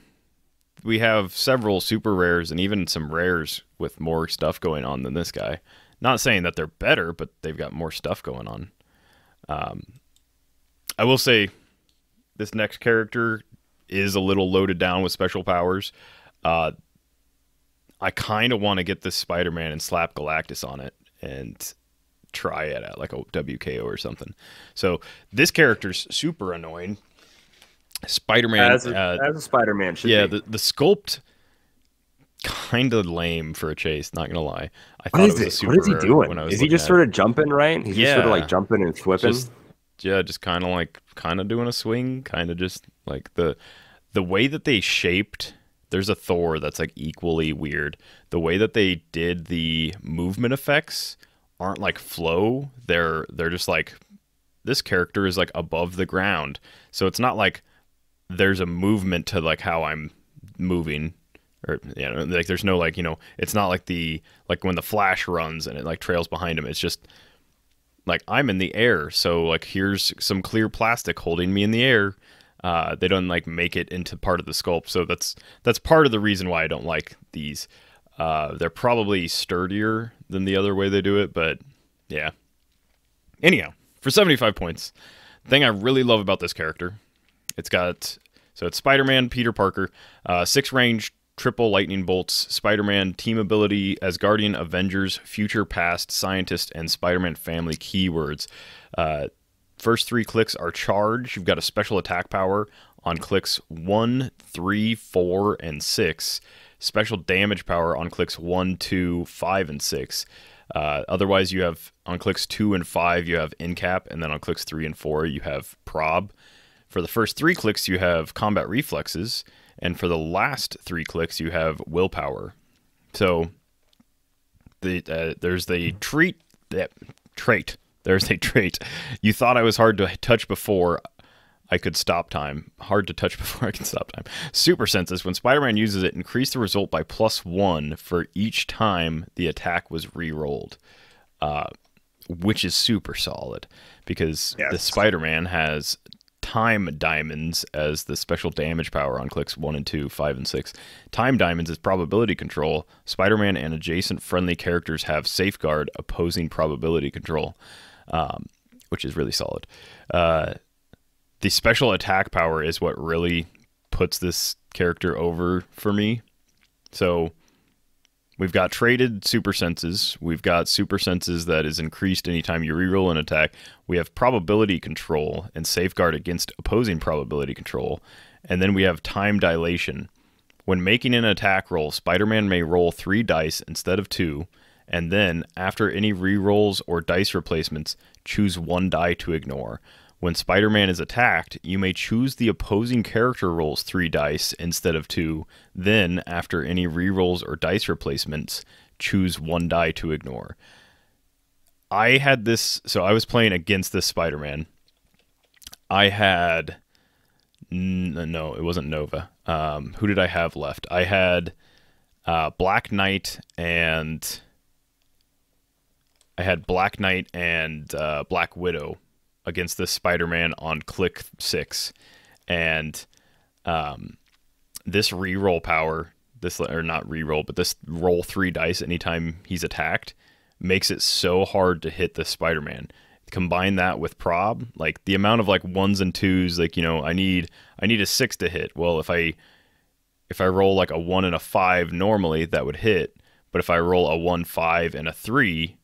We have several super rares and even some rares with more stuff going on than this guy. Not saying that they're better, but they've got more stuff going on. Um, I will say this next character is a little loaded down with special powers. Uh, I kind of want to get this Spider Man and slap Galactus on it and try it at like a WKO or something. So this character's super annoying. Spider Man. as a, uh, as a Spider-Man should yeah, be. the, the sculpt kind of lame for a chase. Not gonna lie, I What thought is it was it? What is he doing? When I was Is he just sort of jumping right? He's just sort of like jumping and flipping. just yeah, just kind of like kind of doing a swing, kind of just like the the way that they shaped. There's a Thor that's like equally weird. The way that they did the movement effects aren't like flow. They're they're just like this character is like above the ground, so it's not like there's a movement to like how I'm moving or you know like there's no like you know it's not like the like when the flash runs and it like trails behind him it's just like I'm in the air. So like here's some clear plastic holding me in the air. Uh, they don't like make it into part of the sculpt. So that's that's part of the reason why I don't like these. Uh, they're probably sturdier than the other way they do it but yeah anyhow for 75 points thing I really love about this character it's got so it's Spider-Man, Peter Parker, uh, six range, triple lightning bolts, Spider-Man team ability, Asgardian, Avengers, future, past, scientist, and Spider-Man family keywords. Uh, first three clicks are charge. You've got a special attack power on clicks one, three, four, and six. Special damage power on clicks one, two, five, and six. Uh, otherwise, you have on clicks two and five, you have in cap, and then on clicks three and four, you have prob. For the first three clicks, you have combat reflexes, and for the last three clicks, you have willpower. So the uh, there's the treat that trait. There's a trait. You thought I was hard to touch before I could stop time. Hard to touch before I can stop time. Super senses. When Spider-Man uses it, increase the result by plus one for each time the attack was re-rolled. Uh, which is super solid because the Spider-Man has time diamonds as the special damage power on clicks 1 and 2, 5 and 6. Time diamonds is probability control. Spider-Man and adjacent friendly characters have safeguard opposing probability control, um, which is really solid. Uh, the special attack power is what really puts this character over for me. So we've got traded super senses. We've got super senses that is increased anytime you reroll an attack. We have probability control and safeguard against opposing probability control. And then we have time dilation. When making an attack roll, Spider Man may roll three dice instead of two, and then, after any rerolls or dice replacements, choose one die to ignore. When Spider Man is attacked, you may choose the opposing character rolls three dice instead of two. Then, after any rerolls or dice replacements, choose one die to ignore. I had this, so I was playing against this Spider Man. I had, no, it wasn't Nova. Um, who did I have left? I had uh, Black Knight and I had Black Knight and uh, Black Widow against this Spider-Man on click six, and um, this reroll power, this or not reroll, but this roll three dice anytime he's attacked, makes it so hard to hit the Spider-Man. Combine that with prob, like the amount of like ones and twos, like you know, I need I need a six to hit. Well, if I if I roll like a one and a five normally, that would hit. But if I roll a one, five, and a three,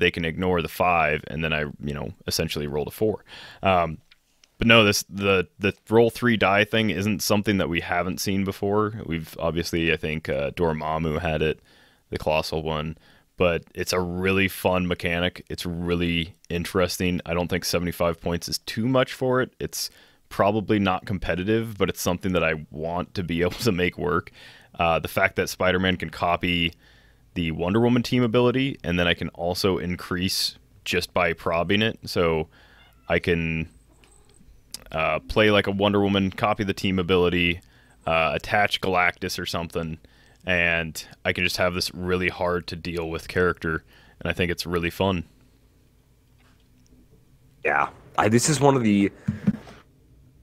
they can ignore the five, and then I, you know, essentially roll a four. Um, but no, this the the roll three die thing isn't something that we haven't seen before. We've obviously, I think, uh, Dormammu had it, the colossal one, but it's a really fun mechanic. It's really interesting. I don't think 75 points is too much for it. It's probably not competitive, but it's something that I want to be able to make work. Uh, the fact that Spider-Man can copy the Wonder Woman team ability, and then I can also increase just by probbing it. So I can uh, play like a Wonder Woman, copy the team ability, uh, attach Galactus or something, and I can just have this really hard to deal with character, and I think it's really fun. Yeah, I, this is one of the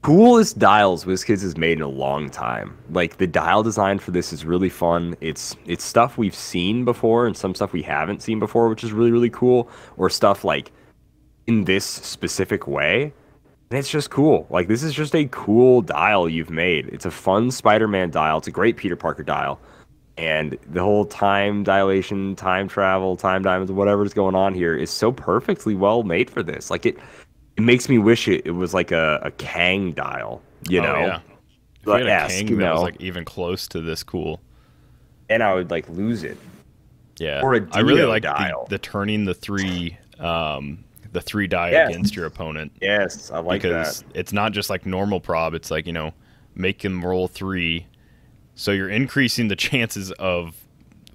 coolest dials WizKids has made in a long time. Like the dial design for this is really fun. It's it's stuff we've seen before and some stuff we haven't seen before, which is really really cool. Or stuff like in this specific way. And it's just cool. Like this is just a cool dial you've made. It's a fun Spider-Man dial. It's a great Peter Parker dial. And the whole time dilation, time travel, time diamonds, whatever's going on here is so perfectly well made for this. Like it it makes me wish it, it was like a, a Kang dial, you Oh, know? yeah. If had a Kang you that was like even close to this cool. And I would like lose it. Yeah, Or a I really like the, the turning the three, um, the three die Yes. against your opponent Yes, I like because that. it's not just like normal prob. It's like you know, make them roll three, so you're increasing the chances of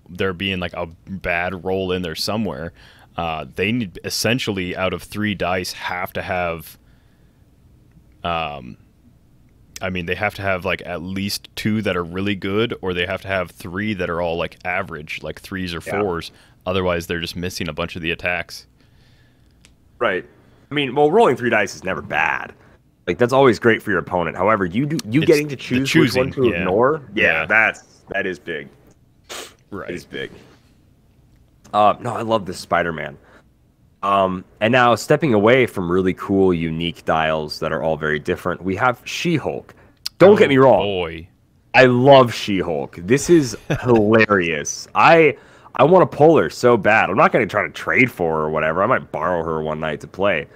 there being like a bad roll in there somewhere. Uh, they need essentially out of three dice have to have. Um, I mean, they have to have like at least two that are really good, or they have to have three that are all like average, like threes or Yeah. fours. Otherwise, they're just missing a bunch of the attacks. Right. I mean, well, rolling three dice is never bad. Like that's always great for your opponent. However, you do you It's getting to choose which one to yeah. ignore. Yeah, Yeah. that's that is big. Right. It is big. Uh, no, I love this Spider-Man. Um, and now stepping away from really cool, unique dials that are all very different, we have She-Hulk. Don't get me wrong. Oh, Boy. I love She-Hulk. This is hilarious. I I want to pull her so bad. I'm not going to try to trade for her or whatever. I might borrow her one night to play.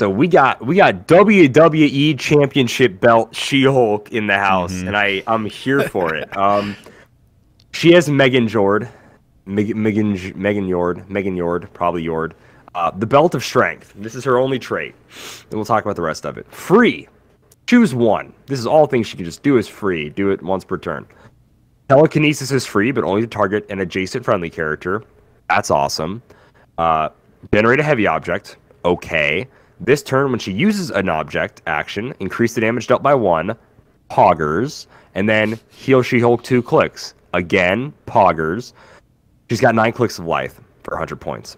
So we got we got WWE Championship belt She-Hulk in the house, and I I'm here for it. Um, she has Megan Jord, Megan Megan Yord, Megan Yord, probably Yord. Uh, the belt of strength. This is her only trait. Then we'll talk about the rest of it. Free. Choose one. This is all things she can just do is free. Do it once per turn. Telekinesis is free, but only to target an adjacent friendly character. That's awesome. Uh, generate a heavy object. Okay. This turn, when she uses an object action, increase the damage dealt by one. Poggers. And then heal She Hulk two clicks. Again, Poggers. She's got nine clicks of life for 100 points.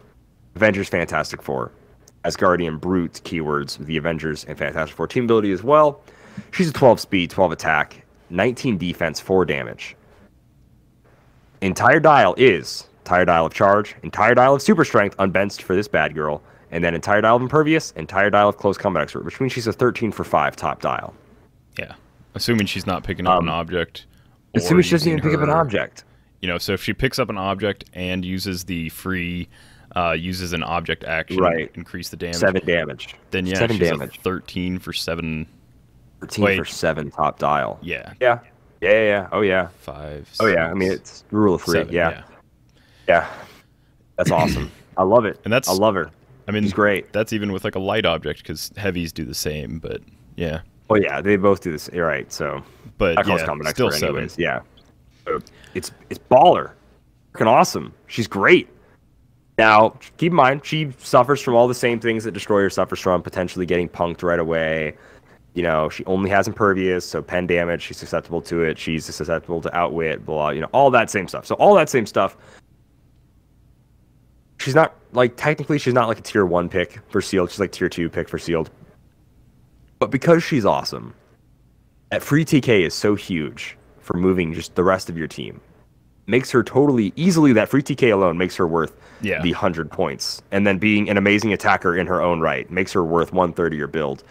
Avengers Fantastic Four. Asgardian Brute keywords the Avengers and Fantastic Four team ability as well. She's a 12 speed, 12 attack, 19 defense, 4 damage. Entire dial is entire dial of charge, entire dial of super strength, unbenched for this bad girl, and then entire dial of impervious, entire dial of close combat expert, which means she's a 13 for 5 top dial. Yeah. Assuming she's not picking up Um, an object. Assuming she doesn't even using pick up an object. You know, so if she picks up an object and uses the free, uh, uses an object action, Right. increase the damage. Seven damage. Then yeah, seven damage. thirteen for seven. 13 Wait. for seven top dial. Yeah, Yeah. Yeah, yeah, yeah. Oh yeah. five. Oh yeah. I mean, it's rule of three. seven, yeah. yeah. That's awesome. I love it. And that's- I love her. I mean, She's great. That's even with like a light object because heavies do the same. But yeah, Oh yeah, they both do this. You're right. So but I call yeah, still expert seven. Yeah. So it's it's baller. Freaking awesome. She's great. Now, keep in mind, she suffers from all the same things that Destroyer suffers from, potentially getting punked right away. You know, she only has impervious, so pen damage, she's susceptible to it. She's susceptible to outwit, blah, you know, all that same stuff. So all that same stuff. She's not like technically she's not like a tier one pick for sealed. She's like tier two pick for sealed. But because she's awesome, that free TK is so huge for moving just the rest of your team. Makes her totally easily that free TK alone makes her worth Yeah. the 100 points. And then being an amazing attacker in her own right makes her worth 130 your build.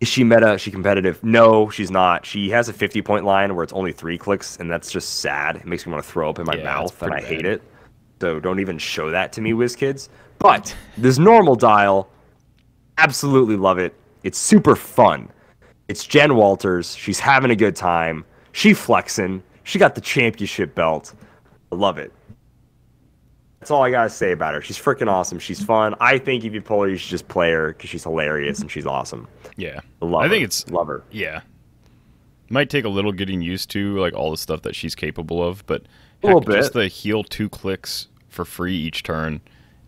Is she meta? Is she competitive? No, she's not. She has a 50 point line where it's only three clicks, and that's just sad. It makes me want to throw up in my Yeah, mouth, and I pretty hate it. So don't even show that to me, WizKids. But this normal dial, absolutely love it. It's super fun. It's Jen Walters. She's having a good time. She flexing. She got the championship belt. I love it. That's all I gotta say about her. She's freaking awesome. She's fun. I think if you pull her, you should just play her because she's hilarious and she's awesome. Yeah, Love I think her. it's love her. yeah. Might take a little getting used to like all the stuff that she's capable of, but heck, just the heal two clicks for free each turn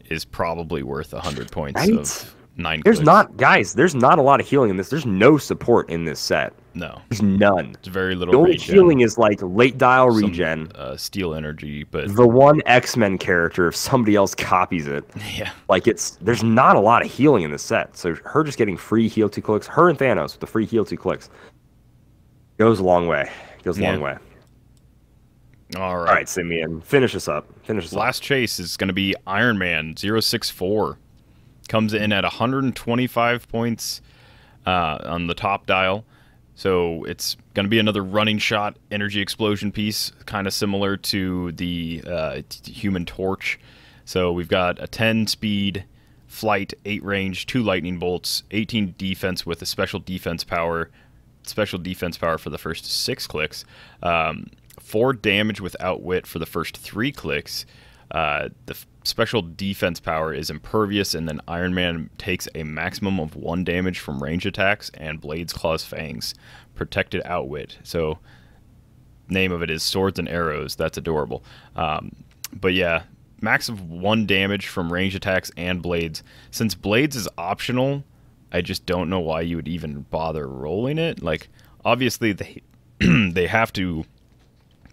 is probably worth a hundred points Right? of nine. There's clicks. not, guys. There's not a lot of healing in this. There's no support in this set. no. There's none. It's very little. The only regen, healing is like late dial some, regen. uh, steel energy, but The one X Men character, if somebody else copies it, yeah, like it's there's not a lot of healing in this set. So her just getting free heal two clicks, her and Thanos with the free heal two clicks, goes a long way. Goes a Yeah. long way. all right. All right, Simeon, finish us up. Finish us up. Last chase is going to be Iron Man 064. Comes in at 125 points uh, on the top dial. So it's going to be another running shot energy explosion piece, kind of similar to the uh, Human Torch. So we've got a 10 speed, flight, 8 range, 2 lightning bolts, 18 defense with a special defense power, special defense power for the first 6 clicks, um, 4 damage with outwit for the first 3 clicks. Uh, the special defense power is impervious, and then Iron Man takes a maximum of 1 damage from range attacks and Blades Claws Fangs, protected outwit. So name of it is swords and arrows. That's adorable. Um, but yeah, max of one damage from range attacks and blades. Since blades is optional, I just don't know why you would even bother rolling it. Like, obviously they they have to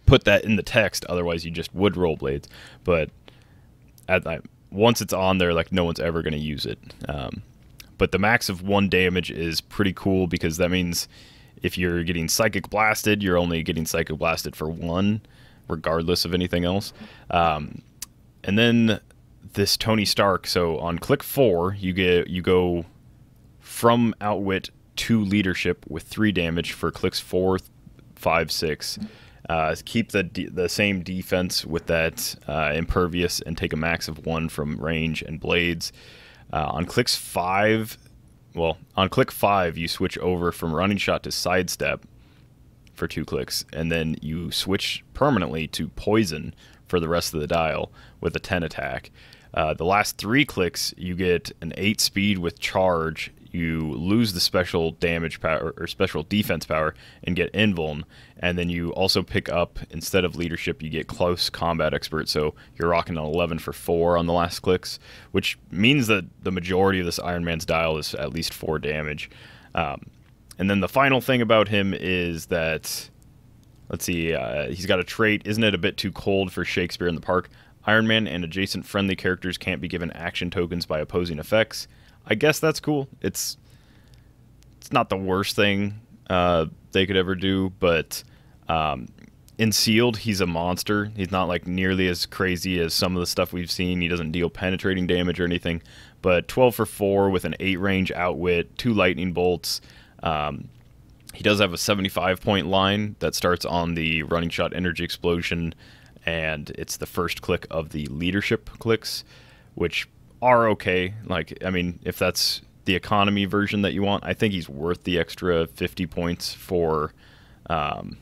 put that in the text, otherwise you just would roll blades. But at that, once it's on there, like no one's ever going to use it. Um, but the max of one damage is pretty cool because that means if you're getting psychic blasted, you're only getting psychic blasted for one, regardless of anything else. Um, and then this Tony Stark. So on click four, you get you go from outwit to leadership with three damage for clicks four, five, six. Uh, keep the the same defense with that uh, impervious and take a max of one from range and blades. Uh, on clicks five, well, on click five, you switch over from running shot to sidestep for two clicks, and then you switch permanently to poison for the rest of the dial with a 10 attack. Uh, the last three clicks, you get an 8 speed with charge. You lose the special damage power or special defense power and get invuln. And then you also pick up, instead of leadership, you get close combat expert. So you're rocking an 11 for 4 on the last clicks, which means that the majority of this Iron Man's dial is at least 4 damage. Um, and then the final thing about him is that, let's see, uh, he's got a trait. Isn't it a bit too cold for Shakespeare in the Park? Iron Man and adjacent friendly characters can't be given action tokens by opposing effects. I guess that's cool. It's it's not the worst thing uh, they could ever do, but um, in sealed, he's a monster. He's not like nearly as crazy as some of the stuff we've seen. He doesn't deal penetrating damage or anything. But 12 for four with an eight range outwit, two lightning bolts, um, he does have a 75 point line that starts on the running shot energy explosion, and it's the first click of the leadership clicks, which are okay. Like, I mean, if that's the economy version that you want, I think he's worth the extra 50 points for. Um,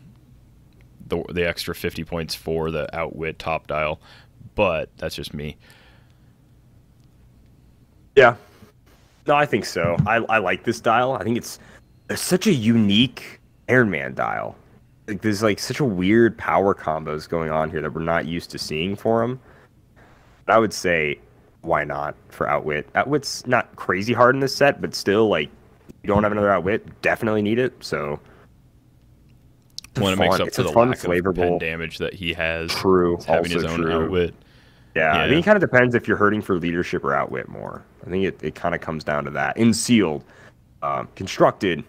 the, the extra 50 points for the outwit top dial, but that's just me. Yeah. No, I think so. I, I like this dial. I think it's there's such a unique Iron Man dial. Like there's like such a weird power combos going on here that we're not used to seeing for him. I would say why not for Outwit? Outwit's not crazy hard in this set, but still like you don't have another Outwit, definitely need it. So when it makes up it's for the fun, lack of pen flavorful- damage that he has. True, having his own true. outwit. Yeah, I Yeah. think it kind of depends if you're hurting for leadership or outwit more. I think it, it kind of comes down to that. In sealed, um, constructed,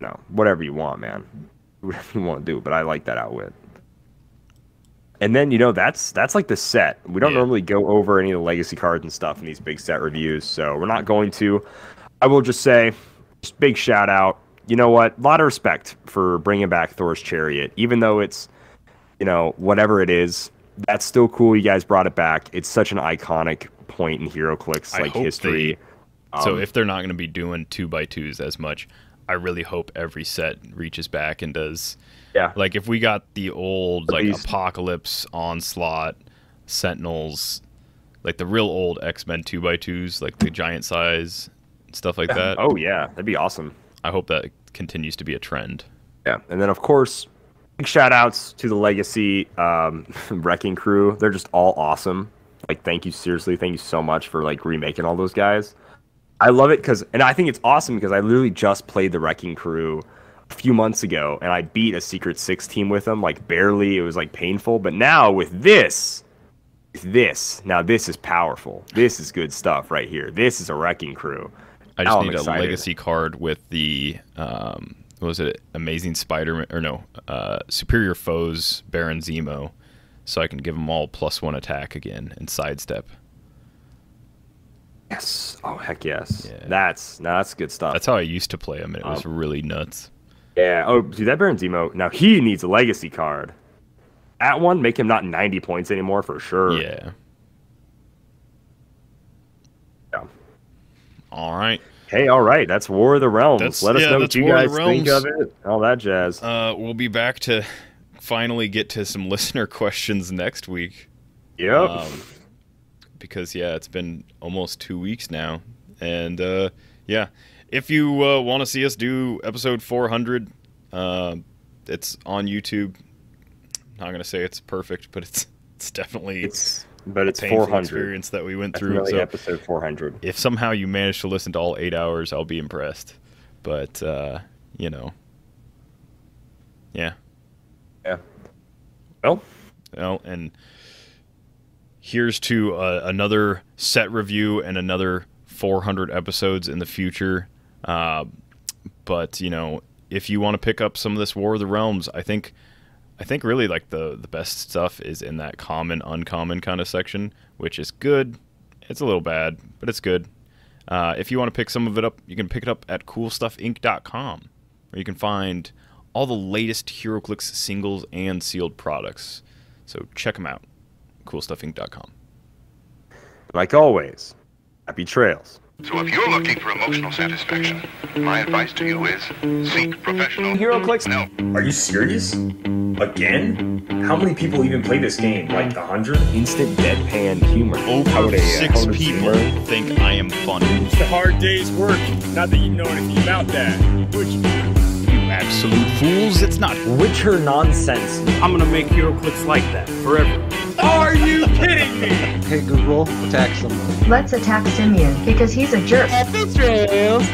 no, whatever you want, man. Whatever you want to do, but I like that outwit. And then you know that's that's like the set. We don't Yeah. normally go over any of the legacy cards and stuff in these big set reviews, so we're not going to. I will just say, just big shout out. You know what? A lot of respect for bringing back Thor's Chariot, even though it's you know, whatever it is, that's still cool. You guys brought it back. It's such an iconic point in HeroClix like history. so Um, if they're not going to be doing two by twos as much, I really hope every set reaches back and does. Yeah. Like if we got the old like Apocalypse, Onslaught, Sentinels, like the real old X Men two by twos, like the giant size stuff like that. oh yeah, that'd be awesome. I hope that continues to be a trend. Yeah, and then of course, big shout outs to the Legacy um, Wrecking Crew. They're just all awesome. Like, thank you seriously, thank you so much for like remaking all those guys. I love it because, and I think it's awesome because I literally just played the Wrecking Crew a few months ago, and I beat a Secret Six team with them, like barely. It was like painful, but now with this, with this, now this is powerful. This is good stuff right here. This is a Wrecking Crew. I just Now need a legacy card with the um, what was it? Amazing Spider-Man or no, uh, Superior Foes Baron Zemo, so I can give them all plus one attack again and sidestep. Yes. Oh heck yes. Yeah. That's no, that's good stuff. That's how I used to play them. and it was Um, really nuts. Yeah. Oh, dude, that Baron Zemo. Now he needs a legacy card. At one, make him not 90 points anymore for sure. Yeah. Yeah. All right. Hey, all right. That's War of the Realms. That's- Let us yeah, know what you War guys think of it. All that jazz. Uh, we'll be back to finally get to some listener questions next week. yep. Um, because yeah, it's been almost two weeks now, and uh, yeah, if you uh, want to see us do episode 400, uh, it's on YouTube. I'm not gonna say it's perfect, but it's it's definitely it's but it's painful 400. experience that we went through. Definitely So episode 400. if somehow you manage to listen to all eight hours, I'll be impressed. But uh, you know, yeah. Yeah. Well, Well, and here's to uh, another set review and another 400 episodes in the future. Uh, but you know, if you want to pick up some of this War of the Realms, I think, I think really like the the best stuff is in that common, uncommon kind of section, which is good. It's a little bad, but it's good. Uh, if you want to pick some of it up, you can pick it up at CoolStuffInc.com, where you can find all the latest HeroClix singles and sealed products. So check them out. CoolStuffInc.com. like always, happy trails. So if you're looking for emotional satisfaction, my advice to you is seek professional HeroClix? No. Are you serious? Again? How many people even play this game? Like a hundred? Instant deadpan humor. How Over a, uh, six how would a people humor- think I am funny. It's a hard day's work. Not that you know anything about that. Which You absolute fools! It's not. Witcher nonsense. I'm gonna make HeroClix like that forever. Are you kidding me? Hey Google, attack someone. Let's attack Simeon because he's a jerk. Happy trails.